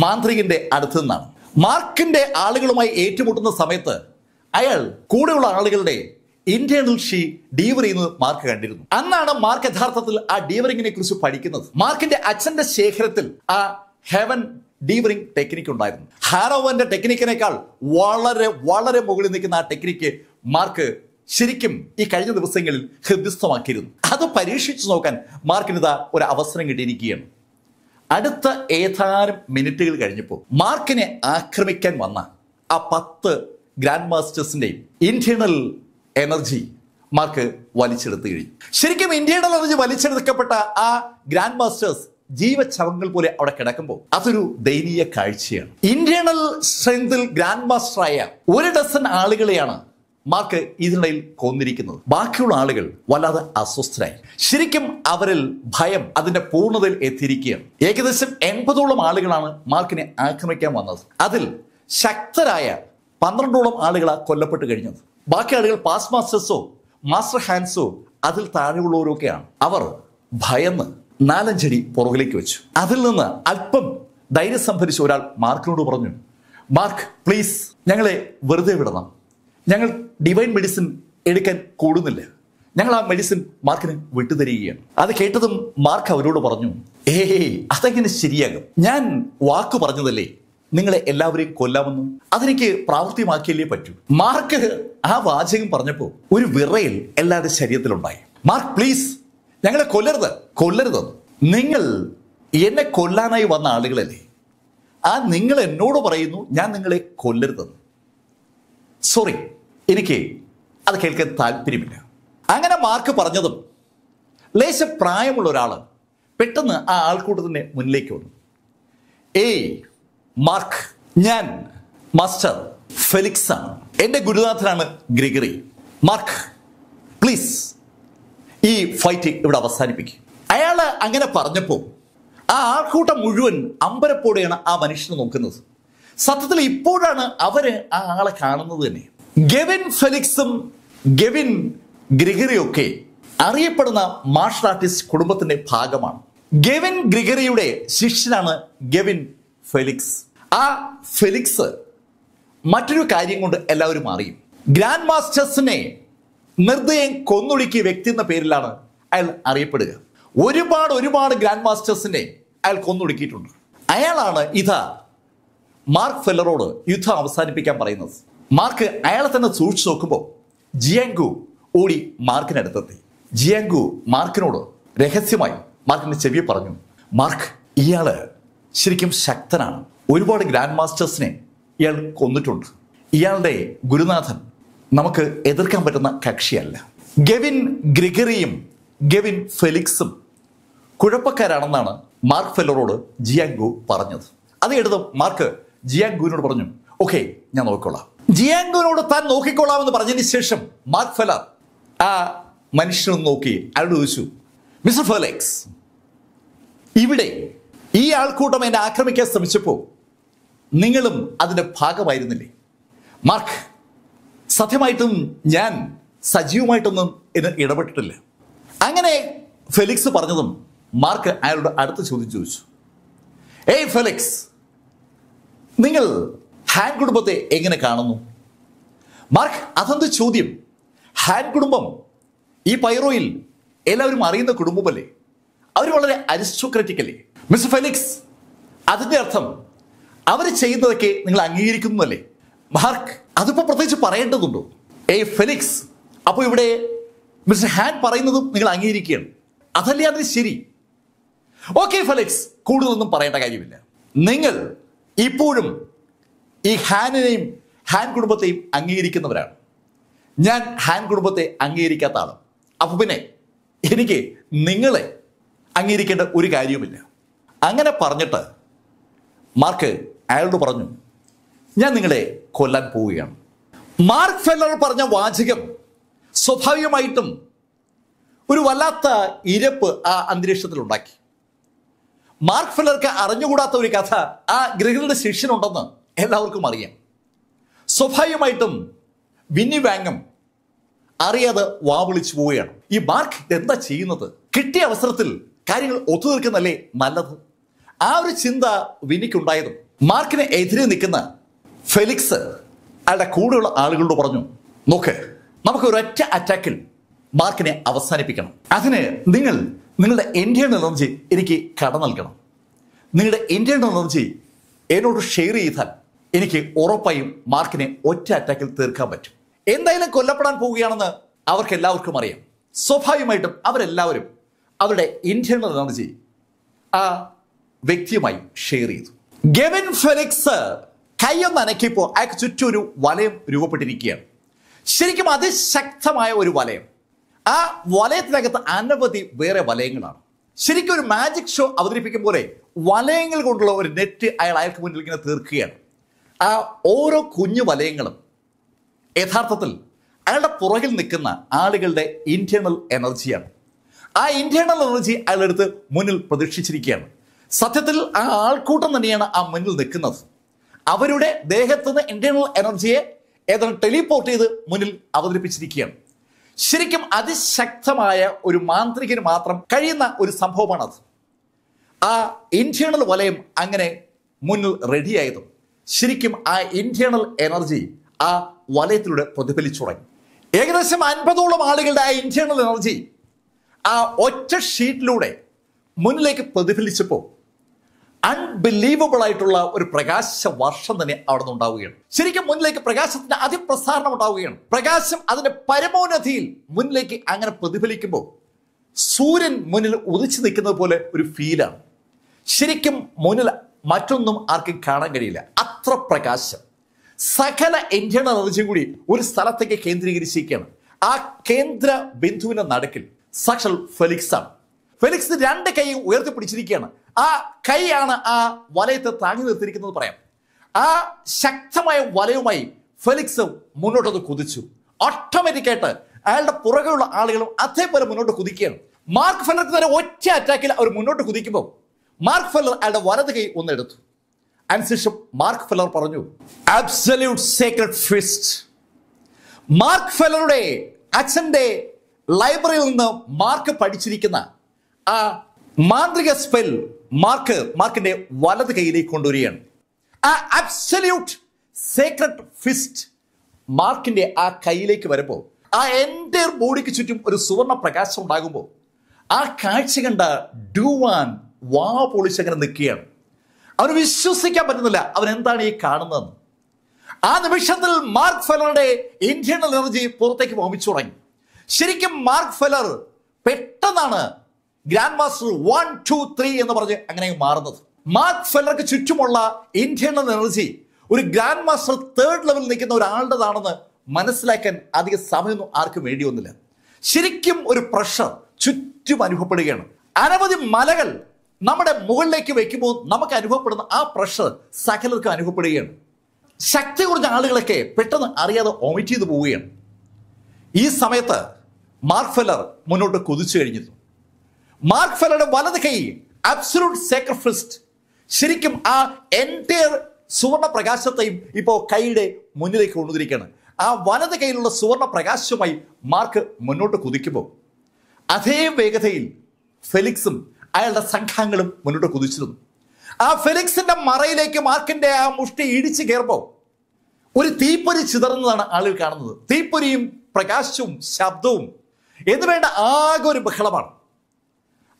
മാന്ത്രികന്റെ അടുത്തു നിന്നാണ്. മാർക്കിന്റെ ആളുകളുമായി ഏറ്റുമുട്ടുന്ന സമയത്ത് അയാൾ കൂടെയുള്ള ആളുകളുടെ ഇന്റേണൽ ഷീ ഡീവർ മാർക്ക് കണ്ടിരുന്നു. അന്നാണ് മാർക്ക് യഥാർത്ഥത്തിൽ ആ ഡീവറിങ്ങിനെ കുറിച്ച് പഠിക്കുന്നത്. മാർക്കിന്റെ അച്ഛന്റെ ശേഖരത്തിൽ ആ ഹെവൻ ഡീവറിംഗ് ടെക്നിക്ക് ഉണ്ടായിരുന്നു. ഹാരോവന്റെ ടെക്നിക്കിനേക്കാൾ വളരെ വളരെ മുകളിൽ നിൽക്കുന്ന ആ ടെക്നിക്ക് മാർക്ക് ശരിക്കും ഈ കഴിഞ്ഞ ദിവസങ്ങളിൽ ഹൃദ്യസ്ഥമാക്കിയിരുന്നു. അത് പരീക്ഷിച്ചു നോക്കാൻ മാർക്കിന് ഇതാ ഒരു അവസരം കിട്ടിയിരിക്കുകയാണ്. അടുത്ത ഏതാനും മിനിറ്റുകൾ കഴിഞ്ഞപ്പോൾ മാർക്കിനെ ആക്രമിക്കാൻ വന്ന ആ പത്ത് ഗ്രാൻഡ് മാസ്റ്റേഴ്സിന്റെയും ഇന്റേണൽ എനർജി മാർക്ക് വലിച്ചെടുത്ത് കഴിഞ്ഞു. ശരിക്കും ഇന്ത്യയുടെ എനർജി വലിച്ചെടുക്കപ്പെട്ട ആ ഗ്രാൻഡ് മാസ്റ്റേഴ്സ് ജീവശവങ്ങൾ പോലെ അവിടെ കിടക്കുമ്പോൾ അതൊരു ദയനീയ കാഴ്ചയാണ്. ഇന്റേണൽ സ്ട്രെങ്തിൽ ഗ്രാൻഡ് മാസ്റ്ററായ ഒരു ഡസൻ ആളുകളെയാണ് മാർക്ക് ഇതിനിടയിൽ കൊന്നിരിക്കുന്നത്. ബാക്കിയുള്ള ആളുകൾ വല്ലാതെ അസ്വസ്ഥരായി. ശരിക്കും അവരിൽ ഭയം അതിന്റെ പൂർണതയിൽ എത്തിയിരിക്കുകയാണ്. ഏകദേശം എൺപതോളം ആളുകളാണ് മാർക്കിനെ ആക്രമിക്കാൻ വന്നത്. അതിൽ ശക്തരായ പന്ത്രണ്ടോളം ആളുകളാണ് കൊല്ലപ്പെട്ട് കഴിഞ്ഞത്. ബാക്കി ആളുകൾ പാസ് മാസ്റ്റേഴ്സോ മാസ്റ്റർ ഹാൻഡ്സോ അതിൽ താഴെയുള്ളവരൊക്കെയാണ്. അവർ ഭയന്ന് നാലഞ്ചടി പുറകിലേക്ക് വെച്ചു. അതിൽ നിന്ന് അല്പം ധൈര്യം സംഭരിച്ച ഒരാൾ മാർക്കിനോട് പറഞ്ഞു മാർക്ക് പ്ലീസ് ഞങ്ങളെ വെറുതെ വിടണം. ഞങ്ങൾ ഡിവൈൻ മെഡിസിൻ എടുക്കാൻ കൂടുന്നില്ല. ഞങ്ങൾ ആ മെഡിസിൻ മാർക്കിന് വിട്ടുതരികയാണ്. അത് കേട്ടതും മാർക്ക് അവരോട് പറഞ്ഞു ഏയ് അതെങ്ങനെ ശരിയാകും? ഞാൻ വാക്ക് പറഞ്ഞതല്ലേ നിങ്ങളെ എല്ലാവരെയും കൊല്ലാമെന്നും അതെനിക്ക് പ്രാവർത്തികമാക്കിയല്ലേ പറ്റൂ? മാർക്ക് ആ വാചകം പറഞ്ഞപ്പോൾ ഒരു വിറയിൽ എല്ലാവരുടെ ശരീരത്തിലുണ്ടായി. മാർക്ക് പ്ലീസ് ഞങ്ങളെ കൊല്ലരുത് കൊല്ലരുതെന്ന് നിങ്ങൾ എന്നെ കൊല്ലാനായി വന്ന ആളുകളല്ലേ. ആ നിങ്ങൾ എന്നോട് പറയുന്നു ഞാൻ നിങ്ങളെ കൊല്ലരുതെന്ന് സോറി എനിക്ക് അത് കേൾക്കാൻ താല്പര്യമില്ല. അങ്ങനെ മാർക്ക് പറഞ്ഞതും ലേശ പ്രായമുള്ള ഒരാൾ പെട്ടെന്ന് ആ ആൾക്കൂട്ടത്തിന്റെ മുന്നിലേക്ക് വന്നു. ഏയ് മാർക്ക് ഞാൻ മാസ്റ്റർ ഫെലിക്സ്. ആണ് എന്റെ ഗുരുനാഥനാണ് ഗ്രിഗറി. മാർക്ക് പ്ലീസ് ഈ ഫൈറ്റ് ഇവിടെ അവസാനിപ്പിക്കും. അയാൾ അങ്ങനെ പറഞ്ഞപ്പോൾ ആ ആൾക്കൂട്ടം മുഴുവൻ അമ്പരപ്പോടെയാണ് ആ മനുഷ്യനെ നോക്കുന്നത്. സത്യത്തിൽ ഇപ്പോഴാണ് അവർ ആ ആളെ കാണുന്നത് തന്നെ. ഗെവിൻ ഫെലിക്സും ഗെവിൻ ഗ്രിഗറിയൊക്കെ അറിയപ്പെടുന്ന മാർഷൽ ആർട്ടിസ്റ്റ് കുടുംബത്തിന്റെ ഭാഗമാണ്. ഗെവിൻ ഗ്രിഗറിയുടെ ശിഷ്യനാണ് ഗെവിൻ ഫെലിക്സ്. ആ ഫെലിക്സ് മറ്റൊരു കാര്യം കൊണ്ട് എല്ലാവരും അറിയും ഗ്രാൻഡ് മാസ്റ്റേഴ്സിനെ നിർദ്ദയം കൊന്നൊടുക്കിയ വ്യക്തി എന്ന പേരിലാണ് അയാൾ അറിയപ്പെടുക. ഒരുപാട് ഒരുപാട് ഗ്രാൻഡ് മാസ്റ്റേഴ്സിനെ അയാൾ കൊന്നൊടുക്കിയിട്ടുണ്ട്. അയാളാണ് ഇതാ മാർക്ക് ഫെല്ലറോട് യുദ്ധം അവസാനിപ്പിക്കാൻ പറയുന്നത്. മാർക്ക് അയാളെ തന്നെ സൂക്ഷിച്ചു നോക്കുമ്പോൾ ജിയാങ്കു ഓടി മാർക്കിനടുത്തെത്തി. ജിയാങ്കു മാർക്കിനോട് രഹസ്യമായി മാർക്കിന്റെ ചെവി പറഞ്ഞു. മാർക്ക് ഇയാൾ ശരിക്കും ശക്തനാണ്. ഒരുപാട് ഗ്രാൻഡ് മാസ്റ്റേഴ്സിനെ ഇയാൾ കൊന്നിട്ടുണ്ട്. ഇയാളുടെ ഗുരുനാഥൻ നമുക്ക് എതിർക്കാൻ പറ്റുന്ന കക്ഷിയല്ല. ഗെവിൻ ഗ്രിഗറിയും ഗെവിൻ ഫെലിക്സും കുഴപ്പക്കാരാണെന്നാണ് മാർക്ക് ഫെല്ലറോട് ജിയാങ്കു പറഞ്ഞത്. അത് എടുത്ത് മാർക്ക് ജിയാങ്കുവിനോട് പറഞ്ഞു ഓക്കെ ഞാൻ നോക്കിക്കൊള്ളാം ജിയാങ്കുവിനോട് താൻ നോക്കിക്കൊള്ളാമെന്ന് പറഞ്ഞതിന് ശേഷം മാർക്ക് ഫെലർ ആ മനുഷ്യനൊന്ന് നോക്കി അയാളോട് ചോദിച്ചു മിസ്റ്റർ ഫെലിക്സ് ഇവിടെ ഈ ആൾക്കൂട്ടം എന്നെ ആക്രമിക്കാൻ ശ്രമിച്ചപ്പോൾ നിങ്ങളും അതിന്റെ ഭാഗമായിരുന്നില്ലേ? മാർക്ക് സത്യമായിട്ടും ഞാൻ സജീവമായിട്ടൊന്നും ഇതിന് ഇടപെട്ടിട്ടില്ല. അങ്ങനെ ഫെലിക്സ് പറഞ്ഞതും മാർക്ക് അയാളോട് അടുത്ത് ചോദ്യം ചോദിച്ചു. ഏയ് ഫെലിക്സ് നിങ്ങൾ ഹാൻ കുടുംബത്തെ എങ്ങനെ കാണുന്നു? മാർക്ക് അതെന്ത് ചോദ്യം? ഹാൻ കുടുംബം ഈ പൈറോയിൽ എല്ലാവരും അറിയുന്ന കുടുംബമല്ലേ? അവർ വളരെ അരിസ്റ്റോക്രാറ്റിക് അല്ലേ മിസ്റ്റർ ഫെലിക്സ് അതിന്റെ അർത്ഥം അവർ ചെയ്യുന്നതൊക്കെ നിങ്ങൾ അംഗീകരിക്കുന്നതല്ലേ മാർക്ക് അതിപ്പോ പ്രത്യേകിച്ച് പറയേണ്ടതുണ്ടോ? ഏ ഫെലിക്സ് അപ്പോൾ ഇവിടെ മിസ്റ്റർ ഹാൻ പറയുന്നതും നിങ്ങൾ അംഗീകരിക്കുകയാണ്. അതല്ലേ അതിന് ശരി? ഓക്കെ ഫെലിക്സ് കൂടുതലൊന്നും പറയേണ്ട കാര്യമില്ല. നിങ്ങൾ ഇപ്പോഴും ഈ ഹാനിനെയും ഹാൻ കുടുംബത്തെയും അംഗീകരിക്കുന്നവരാണ്. ഞാൻ ഹാൻ കുടുംബത്തെ അംഗീകരിക്കാത്ത ആളും അപ്പൊ പിന്നെ എനിക്ക് നിങ്ങളെ അംഗീകരിക്കേണ്ട ഒരു കാര്യവുമില്ല. അങ്ങനെ പറഞ്ഞിട്ട് മാർക്ക് അയാളോട് പറഞ്ഞു ഞാൻ നിങ്ങളെ കൊല്ലാൻ പോവുകയാണ്. മാർക്ക് ഫെല്ലർ പറഞ്ഞ വാചകം സ്വാഭാവികമായിട്ടും ഒരു വല്ലാത്ത ഇരപ്പ് ആ അന്തരീക്ഷത്തിൽ ഉണ്ടാക്കി. മാർക്ക് ഫെല്ലർക്ക് അറിഞ്ഞുകൂടാത്ത ഒരു കഥ ആ ഗ്രഹങ്ങളുടെ ശിഷ്യനുണ്ടെന്ന് എല്ലാവർക്കും അറിയാം. സ്വാഭാവികമായിട്ടും വിന്നി വാങ്ങം അറിയാതെ വാവിളിച്ചു പോവുകയാണ്. ഈ മാർക്ക് എന്താ ചെയ്യുന്നത്? കിട്ടിയ അവസരത്തിൽ കാര്യങ്ങൾ ഒത്തുതീർക്കുന്നല്ലേ നല്ലത്? ആ ഒരു ചിന്ത വിനിക്കുണ്ടായതും മാർക്കിന് എതിരെ നിൽക്കുന്ന ഫെലിക്സ് അയാളുടെ കൂടെയുള്ള ആളുകളോട് പറഞ്ഞു നോക്ക് നമുക്ക് ഒരൊറ്റ അറ്റാക്കിൽ മാർക്കിനെ അവസാനിപ്പിക്കണം. അതിന് നിങ്ങൾ നിങ്ങളുടെ ഇന്റേണൽ എനർജി എനിക്ക് കട നൽകണം. നിങ്ങളുടെ ഇന്റേണൽ എനർജി എന്നോട് ഷെയർ ചെയ്താൽ എനിക്ക് ഉറപ്പായും മാർക്കിനെ ഒറ്റ അറ്റാക്കിൽ തീർക്കാൻ പറ്റും. എന്തായാലും കൊല്ലപ്പെടാൻ പോവുകയാണെന്ന് അവർക്ക് എല്ലാവർക്കും അറിയാം. സ്വാഭാവികമായിട്ടും അവരെല്ലാവരും അവരുടെ ഇന്റേണൽ എനർജി ആ വ്യക്തിയുമായി ഷെയർ ചെയ്തു. ഗെവിൻ ഫെലിക്സ് കയ്യൊന്ന് അനക്കിയപ്പോൾ അയാൾക്ക് ചുറ്റും ഒരു വലയം രൂപപ്പെട്ടിരിക്കുകയാണ്. ശരിക്കും അതിശക്തമായ ഒരു വലയം. ആ വലയത്തിനകത്ത് അനവധി വേറെ വലയങ്ങളാണ്. ശരിക്കും ഒരു മാജിക് ഷോ അവതരിപ്പിക്കും പോലെ വലയങ്ങൾ കൊണ്ടുള്ള ഒരു നെറ്റ് അയാൾ അയാൾക്ക് മുന്നിൽ ഇങ്ങനെ തീർക്കുകയാണ്. ആ ഓരോ കുഞ്ഞു വലയങ്ങളും യഥാർത്ഥത്തിൽ അയാളുടെ പുറകിൽ നിൽക്കുന്ന ആളുകളുടെ ഇന്റേണൽ എനർജിയാണ് ആ ഇന്റേണൽ എനർജി അയാളെടുത്ത് മുന്നിൽ പ്രതീക്ഷിച്ചിരിക്കുകയാണ്. സത്യത്തിൽ ആ ആൾക്കൂട്ടം തന്നെയാണ് ആ മുന്നിൽ നിൽക്കുന്നത്. അവരുടെ ദേഹത്ത് നിന്ന് ഇന്റേണൽ എനർജിയെ ഏതാണ്ട് ടെലിപോർട്ട് ചെയ്ത് മുന്നിൽ അവതരിപ്പിച്ചിരിക്കുകയാണ്. ശരിക്കും അതിശക്തമായ ഒരു മാന്ത്രികന് മാത്രം കഴിയുന്ന ഒരു സംഭവമാണത്. ആ ഇന്റേണൽ വലയം അങ്ങനെ മുന്നിൽ റെഡിയായതും ശരിക്കും ആ ഇന്റേണൽ എനർജി ആ വലയത്തിലൂടെ പ്രതിഫലിച്ചു തുടങ്ങി ഏകദേശം അൻപതോളം ആളുകളുടെ ആ ഇന്റേണൽ എനർജി ആ ഒറ്റ ഷീറ്റിലൂടെ മുന്നിലേക്ക് പ്രതിഫലിച്ചപ്പോൾ അൺബിലീവബിൾ ആയിട്ടുള്ള ഒരു പ്രകാശ വർഷം തന്നെ അവിടെ നിന്ന് ഉണ്ടാവുകയാണ്. ശരിക്കും മുന്നിലേക്ക് പ്രകാശത്തിന്റെ അതിപ്രസാരണം ഉണ്ടാവുകയാണ്. പ്രകാശം അതിന്റെ പരമോന്നതിയിൽ മുന്നിലേക്ക് അങ്ങനെ പ്രതിഫലിക്കുമ്പോൾ സൂര്യൻ മുന്നിൽ ഉദിച്ചു നിൽക്കുന്നത് പോലെ ഒരു ഫീലാണ് ശരിക്കും മുന്നിൽ മറ്റൊന്നും ആർക്കും കാണാൻ കഴിയില്ല. അത്ര പ്രകാശം. സകല ഇന്റേണൽ എനർജിയും കൂടി ഒരു സ്ഥലത്തേക്ക് കേന്ദ്രീകരിച്ചിരിക്കുകയാണ്. ആ കേന്ദ്ര ബിന്ദുവിന്റെ നടുക്കിൽ സാക്ഷൽ ഫെലിക്സ് ആണ്. ഫെലിക്സ് രണ്ട് കൈ ഉയർത്തിപ്പിടിച്ചിരിക്കുകയാണ് ആ കൈയാണ് ആ വലയത്തെ താങ്ങി നിർത്തിയിരിക്കുന്നത് പറയാം. ആ ശക്തമായ വലയുമായി ഫെലിക്സ് മുന്നോട്ടത് കുതിച്ചു. ഓട്ടോമാറ്റിക് ആയിട്ട് അയാളുടെ പുറകെയുള്ള ആളുകളും അതേപോലെ മുന്നോട്ട് കുതിക്കുകയാണ്. മാർക്ക് ഫെല്ലർക്ക് നേരെ ഒറ്റ അറ്റാക്കിൽ അവർ മുന്നോട്ട് കുതിക്കുമ്പോൾ മാർക്ക് ഫെല്ലർ അയാളുടെ വലത് കൈ ഒന്നെടുത്തു അതിനുശേഷം മാർക്ക് ഫെല്ലർ പറഞ്ഞു അബ്സല്യൂട്ട് സേക്രഡ് ഫിസ്റ്റ് മാർക്ക് ഫെല്ലറുടെ അച്ഛന്റെ ലൈബ്രറിയിൽ നിന്ന് മാർക്ക് പഠിച്ചിരിക്കുന്ന ആ മാന്ത്രിക സ്പെൽ മാർക്ക് മാർക്കിന്റെ വലത് കൈയിലേക്ക് കൊണ്ടുവരികയാണ്. ആ അബ്സല്യൂട്ട് സീക്രട്ട് ഫിസ്റ്റ് മാർക്കിന്റെ ആ കൈയിലേക്ക് വരുമ്പോൾ ആ എന്റെ ബോഡിക്ക് ചുറ്റും ഒരു സുവർണ പ്രകാശം ഉണ്ടാകുമ്പോൾ ആ കാഴ്ച കണ്ട ഡുവാൻ വാ പൊളിച്ചങ്ങനെ നിൽക്കുകയാണ്. അവന് വിശ്വസിക്കാൻ പറ്റുന്നില്ല അവൻ എന്താണ് ഈ കാണുന്നതെന്ന് ആ നിമിഷത്തിൽ മാർക്ക് ഫെലറുടെ ഇന്റേണൽ എനർജി പുറത്തേക്ക് വമിച്ചു തുടങ്ങി. ശരിക്കും മാർക്ക് ഫെലർ പെട്ടെന്നാണ് grand master one two three എന്ന് പറഞ്ഞ് അങ്ങനെ മാറുന്നത്. മാർക്ക് ഫെല്ലർക്ക് ചുറ്റുമുള്ള ഇന്ത്യൻ എനർജി ഒരു ഗ്രാൻഡ് മാസ്റ്റർ തേർഡ് ലെവലിൽ നിൽക്കുന്ന ഒരാളുടേതാണെന്ന് മനസ്സിലാക്കാൻ അധിക സമയമൊന്നും ആർക്കും വേണ്ടിയൊന്നില്ല ശരിക്കും ഒരു പ്രഷർ ചുറ്റും അനുഭവപ്പെടുകയാണ്. അനവധി മലകൾ നമ്മുടെ മുകളിലേക്ക് വയ്ക്കുമ്പോൾ നമുക്ക് അനുഭവപ്പെടുന്ന ആ പ്രഷർ സകലർക്കും അനുഭവപ്പെടുകയാണ്. ശക്തി കുറഞ്ഞ ആളുകളൊക്കെ പെട്ടെന്ന് അറിയാതെ ഓമിറ്റ് ചെയ്തു പോവുകയാണ്. ഈ സമയത്ത് മാർക്ക് ഫെല്ലർ മുന്നോട്ട് കുതിച്ചു കഴിഞ്ഞിരുന്നു. മാർക്ക് ഫലയുടെ വലത് കൈ അബ്സലൂട്ട് സാക്രിഫിസ്റ്റ് ശരിക്കും ആ എന്റയർ സുവർണ പ്രകാശത്തെയും ഇപ്പോൾ കൈയുടെ മുന്നിലേക്ക് കൊണ്ടുവന്നിരിക്കുകയാണ്. ആ വലത് കൈയിലുള്ള സുവർണ പ്രകാശവുമായി മാർക്ക് മുന്നോട്ട് കുതിക്കുമ്പോൾ അതേ വേഗതയിൽ ഫെലിക്സും അയാളുടെ സംഘാംഗങ്ങളും മുന്നോട്ട് കുതിച്ചിരുന്നു. ആ ഫെലിക്സിന്റെ മറയിലേക്ക് മാർക്കിന്റെ ആ മുഷ്ടി ഇടിച്ചു കയറുമ്പോൾ ഒരു തീപ്പൊരി ചിതറുന്നതാണ് ആളുകൾ കാണുന്നത്. തീപ്പൊരിയും പ്രകാശവും ശബ്ദവും എന്നുവേണ്ട ആകെ ഒരു ബഹളമാണ്.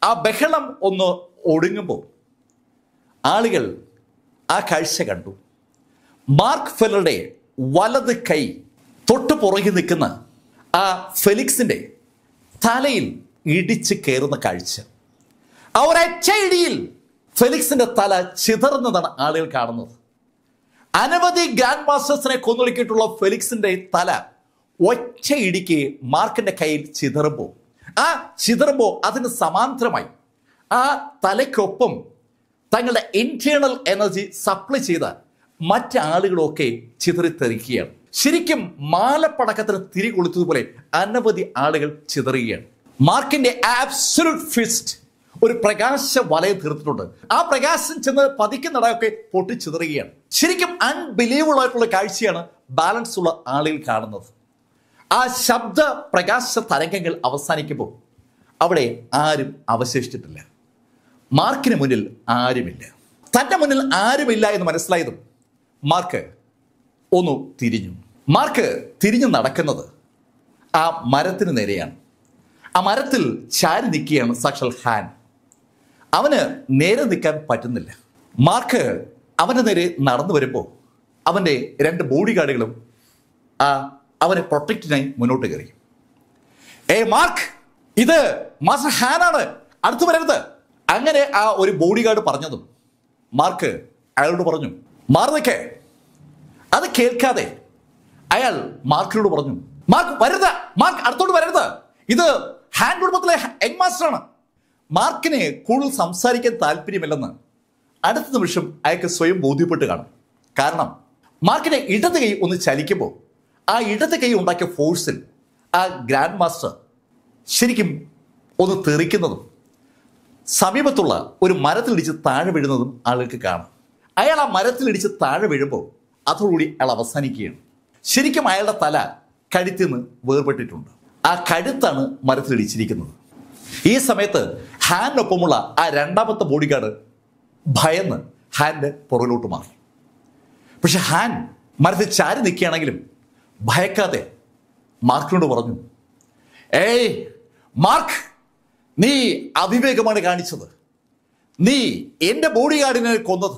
ആ ബഹളം ഒന്ന് ഒടുങ്ങുമ്പോൾ ആളുകൾ ആ കാഴ്ച കണ്ടു. മാർക്ക് ഫെലറുടെ വലത് കൈ തൊട്ട് പുറകിൽ നിൽക്കുന്ന ആ ഫെലിക്സിന്റെ തലയിൽ ഇടിച്ച് കയറുന്ന കാഴ്ച. ആ ഒരൊറ്റ ഇടിയിൽ ഫെലിക്സിന്റെ തല ചിതറുന്നതാണ് ആളുകൾ കാണുന്നത്. അനവധി ഗ്രാൻഡ് മാസ്റ്റേഴ്സിനെ കൊന്നൊടുക്കിയിട്ടുള്ള ഫെലിക്സിന്റെ തല ഒറ്റ ഇടിക്ക് മാർക്കിന്റെ കയ്യിൽ ചിതറുമ്പോൾ ആ ചിതറുമ്പോൾ അതിന് സമാന്തരമായി ആ തലയ്ക്കൊപ്പം തങ്ങളുടെ ഇന്റേണൽ എനർജി സപ്ലൈ ചെയ്ത മറ്റാളുകളൊക്കെ ചിതറിത്തെറിക്കുകയാണ്. ശരിക്കും മാലപ്പടക്കത്തിന് തിരി കൊളുത്തതുപോലെ അനവധി ആളുകൾ ചിതറുകയാണ്. മാർക്കിന്റെ ആബ്സുലൂട്ട് ഫിസ്റ്റ് ഒരു പ്രകാശ വലയം തീർത്തിട്ടുണ്ട്. ആ പ്രകാശം ചെന്ന് പതിക്കുന്നിടമൊക്കെ പൊട്ടിച്ചിതറുകയാണ്. ശരിക്കും അൺബിലീവബിൾ ആയിട്ടുള്ള കാഴ്ചയാണ് ബാലൻസ് ഉള്ള ആളുകൾ കാണുന്നത്. ആ ശബ്ദ പ്രകാശ തരംഗങ്ങൾ അവസാനിക്കുമ്പോൾ അവിടെ ആരും അവശേഷിച്ചിട്ടില്ല. മാർക്കിന് മുന്നിൽ ആരുമില്ല. തന്റെ മുന്നിൽ ആരുമില്ല എന്ന് മനസ്സിലായതും മാർക്ക് ഒന്ന് തിരിഞ്ഞു. മാർക്ക് തിരിഞ്ഞു നടക്കുന്നത് ആ മരത്തിന് നേരെയാണ്. ആ മരത്തിൽ ചാരി നിൽക്കുകയാണ് സാക്ഷൽ ഹാൻ. അവന് നേരെ നിൽക്കാൻ പറ്റുന്നില്ല. മാർക്ക് അവന്റെ നേരെ നടന്നു വരുമ്പോൾ അവന്റെ രണ്ട് ബോഡി ഗാർഡുകളും ആ അവനെ പ്രൊട്ടക്റ്റിനായി മുന്നോട്ട് കയറി. ഏ മാർക്ക് ഇത് മാസ്റ്റർ ഹാനാണ്. അടുത്തു വരരുത്. അങ്ങനെ ആ ഒരു ബോഡി ഗാർഡ് പറഞ്ഞതും മാർക്ക് അയാളോട് പറഞ്ഞു മാറുന്നൊക്കെ അത് കേൾക്കാതെ അയാൾ മാർക്കിനോട് പറഞ്ഞു മാർക്ക് വരരുത്. മാർക്ക് അടുത്തോട്ട് വരരുത്. ഇത് ഹാൻഡ് കുടുംബത്തിലെ യങ് മാസ്റ്ററാണ്. മാർക്കിനെ കൂടുതൽ സംസാരിക്കാൻ താല്പര്യമില്ലെന്ന് അടുത്ത നിമിഷം അയാൾക്ക് സ്വയം ബോധ്യപ്പെട്ട് കാണും. കാരണം മാർക്കിനെ ഇടത് കൈ ഒന്ന് ചലിക്കുമ്പോൾ ആ ഇടത് കൈ ഉണ്ടാക്കിയ ഫോഴ്സിൽ ആ ഗ്രാൻഡ് മാസ്റ്റർ ശരിക്കും ഒന്ന് തെറിക്കുന്നതും സമീപത്തുള്ള ഒരു മരത്തിലിടിച്ച് താഴെ വീഴുന്നതും ആളുകൾക്ക് കാണാം. അയാൾ ആ മരത്തിലിടിച്ച് താഴെ വീഴുമ്പോൾ അതോടുകൂടി അയാൾ അവസാനിക്കുകയാണ്. ശരിക്കും അയാളുടെ തല കഴുത്തിൽ നിന്ന് വേർപെട്ടിട്ടുണ്ട്. ആ കഴുത്താണ് മരത്തിലിടിച്ചിരിക്കുന്നത് ഈ സമയത്ത് ഹാനൊപ്പമുള്ള ആ രണ്ടാമത്തെ ബോഡി ഗാർഡ് ഭയന്ന് ഹാന്റെ പുറകിലോട്ട് മാറി. പക്ഷെ ഹാൻ മരത്തിൽ ചാരി നിൽക്കുകയാണെങ്കിലും ഭയക്കാതെ മാർക്കിനോട് പറഞ്ഞു ഏയ് മാർക്ക് നീ അവിവേകമാണ് കാണിച്ചത്. നീ എന്റെ ബോഡി ഗാർഡിനെ കൊന്നത്.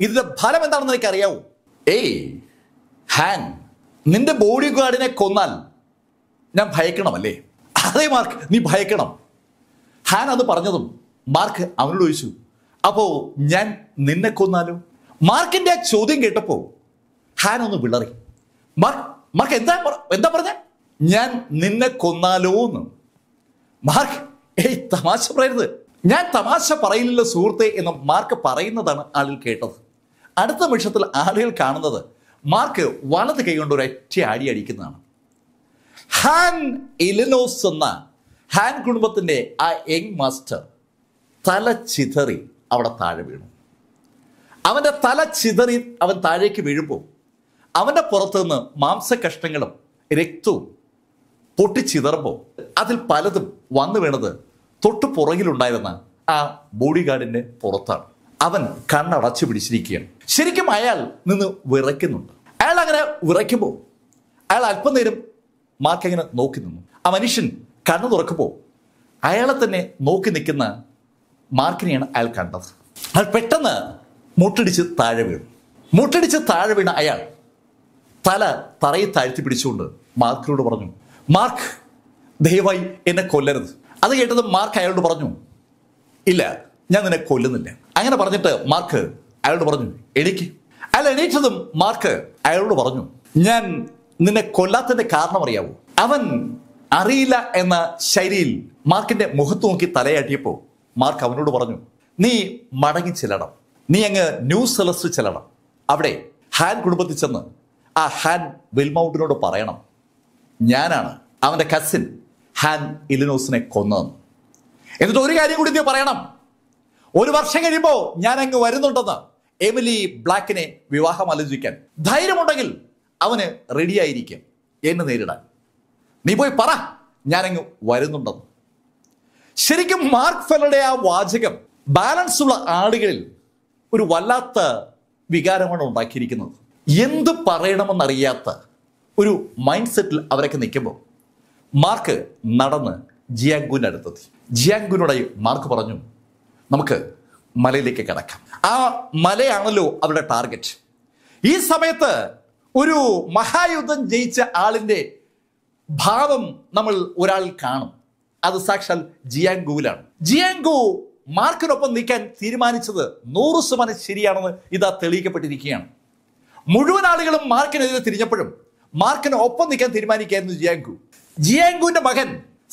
ഇതിന്റെ ഫലം എന്താണെന്ന് എനിക്ക് അറിയാവൂ ഏയ് ഹാൻ നിന്റെ ബോഡി ഗാർഡിനെ കൊന്നാൽ ഞാൻ ഭയക്കണമല്ലേ? അതേ മാർക്ക് നീ ഭയക്കണം. ഹാൻ അത് പറഞ്ഞതും മാർക്ക് അവനോട് ചോദിച്ചു അപ്പോ ഞാൻ നിന്നെ കൊന്നാലോ? മാർക്കിന്റെ ആ ചോദ്യം കേട്ടപ്പോ ഹാൻ ഒന്ന് വിളറി. മാർക്ക് മാർക്ക് എന്താ എന്താ പറഞ്ഞ? ഞാൻ നിന്നെ കൊന്നാലോ എന്ന് മാർക്ക് ഏയ് തമാശ പറയരുത്. ഞാൻ തമാശ പറയില്ല സുഹൃത്തെ എന്ന് മാർക്ക് പറയുന്നതാണ് ആളുകൾ കേട്ടത്. അടുത്ത നിമിഷത്തിൽ ആളുകൾ കാണുന്നത് മാർക്ക് വലത് കൈകൊണ്ട് ഒരു ഒറ്റ അടി അടിക്കുന്നതാണ്. ഹാൻ ഇലിനോസ് എന്ന ഹാൻ കുടുംബത്തിന്റെ ആ യങ് മാസ്റ്റർ തല ചിതറി അവിടെ താഴെ വീണു. അവന്റെ തല ചിതറി അവൻ താഴേക്ക് വീഴുമ്പോൾ അവന്റെ പുറത്തു നിന്ന് മാംസകഷ്ണങ്ങളും രക്തവും പൊട്ടിച്ചിതറുമ്പോൾ അതിൽ പലതും വന്നു വീണത് തൊട്ടു പുറകിലുണ്ടായിരുന്ന ആ ബോഡി ഗാർഡിന്റെ പുറത്താണ്. അവൻ കണ്ണടച്ചു പിടിച്ചിരിക്കുകയാണ്. ശരിക്കും അയാൾ നിന്ന് വിറയ്ക്കുന്നുണ്ട്. അയാൾ അങ്ങനെ വിറയ്ക്കുമ്പോൾ അയാൾ അല്പനേരം മാർക്ക് ഇങ്ങനെ നോക്കി നിന്നു. ആ മനുഷ്യൻ കണ്ണു തുറക്കുമ്പോൾ അയാളെ തന്നെ നോക്കി നിൽക്കുന്ന മാർക്കിനെയാണ് അയാൾ കണ്ടത്. അയാൾ പെട്ടെന്ന് മുട്ടടിച്ച് താഴെ വീണു. മുട്ടടിച്ച് താഴെ വീണ അയാൾ തല തറയിൽ താഴ്ത്തി പിടിച്ചുകൊണ്ട് മാർക്കിനോട് പറഞ്ഞു മാർക്ക് ദയവായി എന്നെ കൊല്ലരുത്. അത് കേട്ടത് മാർക്ക് അയാളോട് പറഞ്ഞു ഇല്ല ഞാൻ നിന്നെ കൊല്ലുന്നില്ല. അങ്ങനെ പറഞ്ഞിട്ട് മാർക്ക് അയാളോട് പറഞ്ഞു എണീക്ക്. അയാൾ എണീറ്റതും മാർക്ക് അയാളോട് പറഞ്ഞു ഞാൻ നിന്നെ കൊല്ലാത്തതിന്റെ കാരണം അറിയാവോ? അവൻ അറിയില്ല എന്ന ശൈലിയിൽ മാർക്കിന്റെ മുഖത്ത് നോക്കി തലയാട്ടിയപ്പോ മാർക്ക് അവനോട് പറഞ്ഞു നീ മടങ്ങി ചെല്ലണം. നീ അങ്ങ് ന്യൂ സെലസ് ചെല്ലണം. അവിടെ ഹാൻ കുടുംബത്തിൽ ചെന്ന് ആ ഹാൻ വിൽമൗണ്ടിനോട് പറയണം. ഞാനാണ്. അവന്റെ കസിൻ ഹാൻ ഇലിനോസിനെ കൊന്നതെന്ന് എന്നിട്ട് ഒരു കാര്യം കൂടി നീ പറയണം. ഒരു വർഷം കഴിയുമ്പോൾ ഞാൻ അങ്ങ് വരുന്നുണ്ടെന്ന് എമിലി ബ്ലാക്കിനെ വിവാഹം ആലോചിക്കാൻ. ധൈര്യമുണ്ടെങ്കിൽ അവന് റെഡിയായിരിക്കും എന്നെ നേരിടാൻ. നീ പോയി പറ. ഞാനങ്ങ് വരുന്നുണ്ടെന്ന്. ശരിക്കും മാർക്ക് ഫെല്ലയുടെ ആ വാചകം ബാലൻസ് ഉള്ള ആളുകളിൽ ഒരു വല്ലാത്ത വികാരമാണ് ഉണ്ടാക്കിയിരിക്കുന്നത്. എന്ത് പറയണമെന്നറിയാത്ത ഒരു മൈൻഡ് സെറ്റിൽ അവരൊക്കെ നിൽക്കുമ്പോൾ മാർക്ക് നടന്ന് ജിയാങ്കുവിന്റെ അടുത്തെത്തി. ജിയാങ്കുവിനോടായി മാർക്ക് പറഞ്ഞു നമുക്ക് മലയിലേക്ക് കിടക്കാം. ആ മലയാണല്ലോ അവരുടെ ടാർഗറ്റ് ഈ സമയത്ത് ഒരു മഹായുദ്ധം ജയിച്ച ആളിന്റെ ഭാവം നമ്മൾ ഒരാൾ കാണും. അത് സാക്ഷാൽ ജിയാങ്കുവിലാണ്. ജിയാങ്കു മാർക്കിനൊപ്പം നിൽക്കാൻ തീരുമാനിച്ചത് നൂറ് ശതമാനം ശരിയാണെന്ന് ഇതാ തെളിയിക്കപ്പെട്ടിരിക്കുകയാണ്. മുഴുവൻ ആളുകളും മാർക്കിനെതിരെ തിരിഞ്ഞപ്പോഴും മാർക്കിന് ഒപ്പം നിൽക്കാൻ തീരുമാനിക്കുകയായിരുന്നു ജിയാങ്കു. ജിയാങ്കുവിന്റെ മകൻ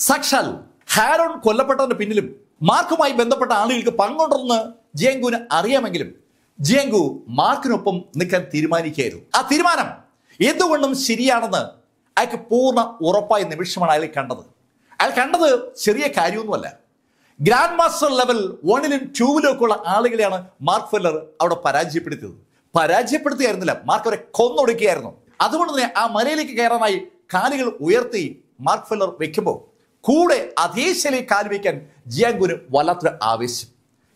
സാക്ഷാൽ ഹാരോൺ കൊല്ലപ്പെട്ടതിന് പിന്നിലും മാർക്കുമായി ബന്ധപ്പെട്ട ആളുകൾക്ക് പങ്കുണ്ടെന്ന് ജിയാങ്കുവിന് അറിയാമെങ്കിലും ജിയാങ്കു മാർക്കിനൊപ്പം നിൽക്കാൻ തീരുമാനിക്കുകയായിരുന്നു. ആ തീരുമാനം എന്തുകൊണ്ടും ശരിയാണെന്ന് അയാൾക്ക് പൂർണ ഉറപ്പായ നിമിഷമാണ് അയാൾ കണ്ടത്. അയാൾ കണ്ടത് ചെറിയ കാര്യമൊന്നുമല്ല. ഗ്രാൻഡ് മാസ്റ്റർ ലെവൽ വണ്ണിലും ടൂവിലും ഒക്കെ ഉള്ള ആളുകളെയാണ് മാർക്ക് ഫെല്ലർ അവിടെ പരാജയപ്പെടുത്തിയത്. പരാജയപ്പെടുത്തുകയായിരുന്നില്ല. മാർക്ക് അവരെ കൊന്നൊടുക്കുകയായിരുന്നു. അതുകൊണ്ട് തന്നെ ആ മലയിലേക്ക് കയറാനായി കാലുകൾ ഉയർത്തി മാർക്ക് ഫെല്ലർ വെക്കുമ്പോൾ കൂടെ അതേ ശൈലി കാലു വയ്ക്കാൻ ജിയാങ്കുന് വല്ലാത്തൊരു ആവേശം.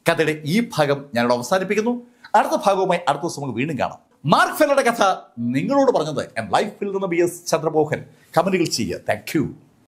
കഥയുടെ ഈ ഭാഗം ഞാനിവിടെ അവസാനിപ്പിക്കുന്നു. അടുത്ത ഭാഗവുമായി അടുത്ത ദിവസം നമുക്ക് വീണ്ടും കാണാം. മാർക്ക് ഫെല്ലറുടെ കഥ നിങ്ങളോട് പറഞ്ഞത് M life fill B S Chandramohan കമന്റുകൾ ചെയ്യുക. താങ്ക്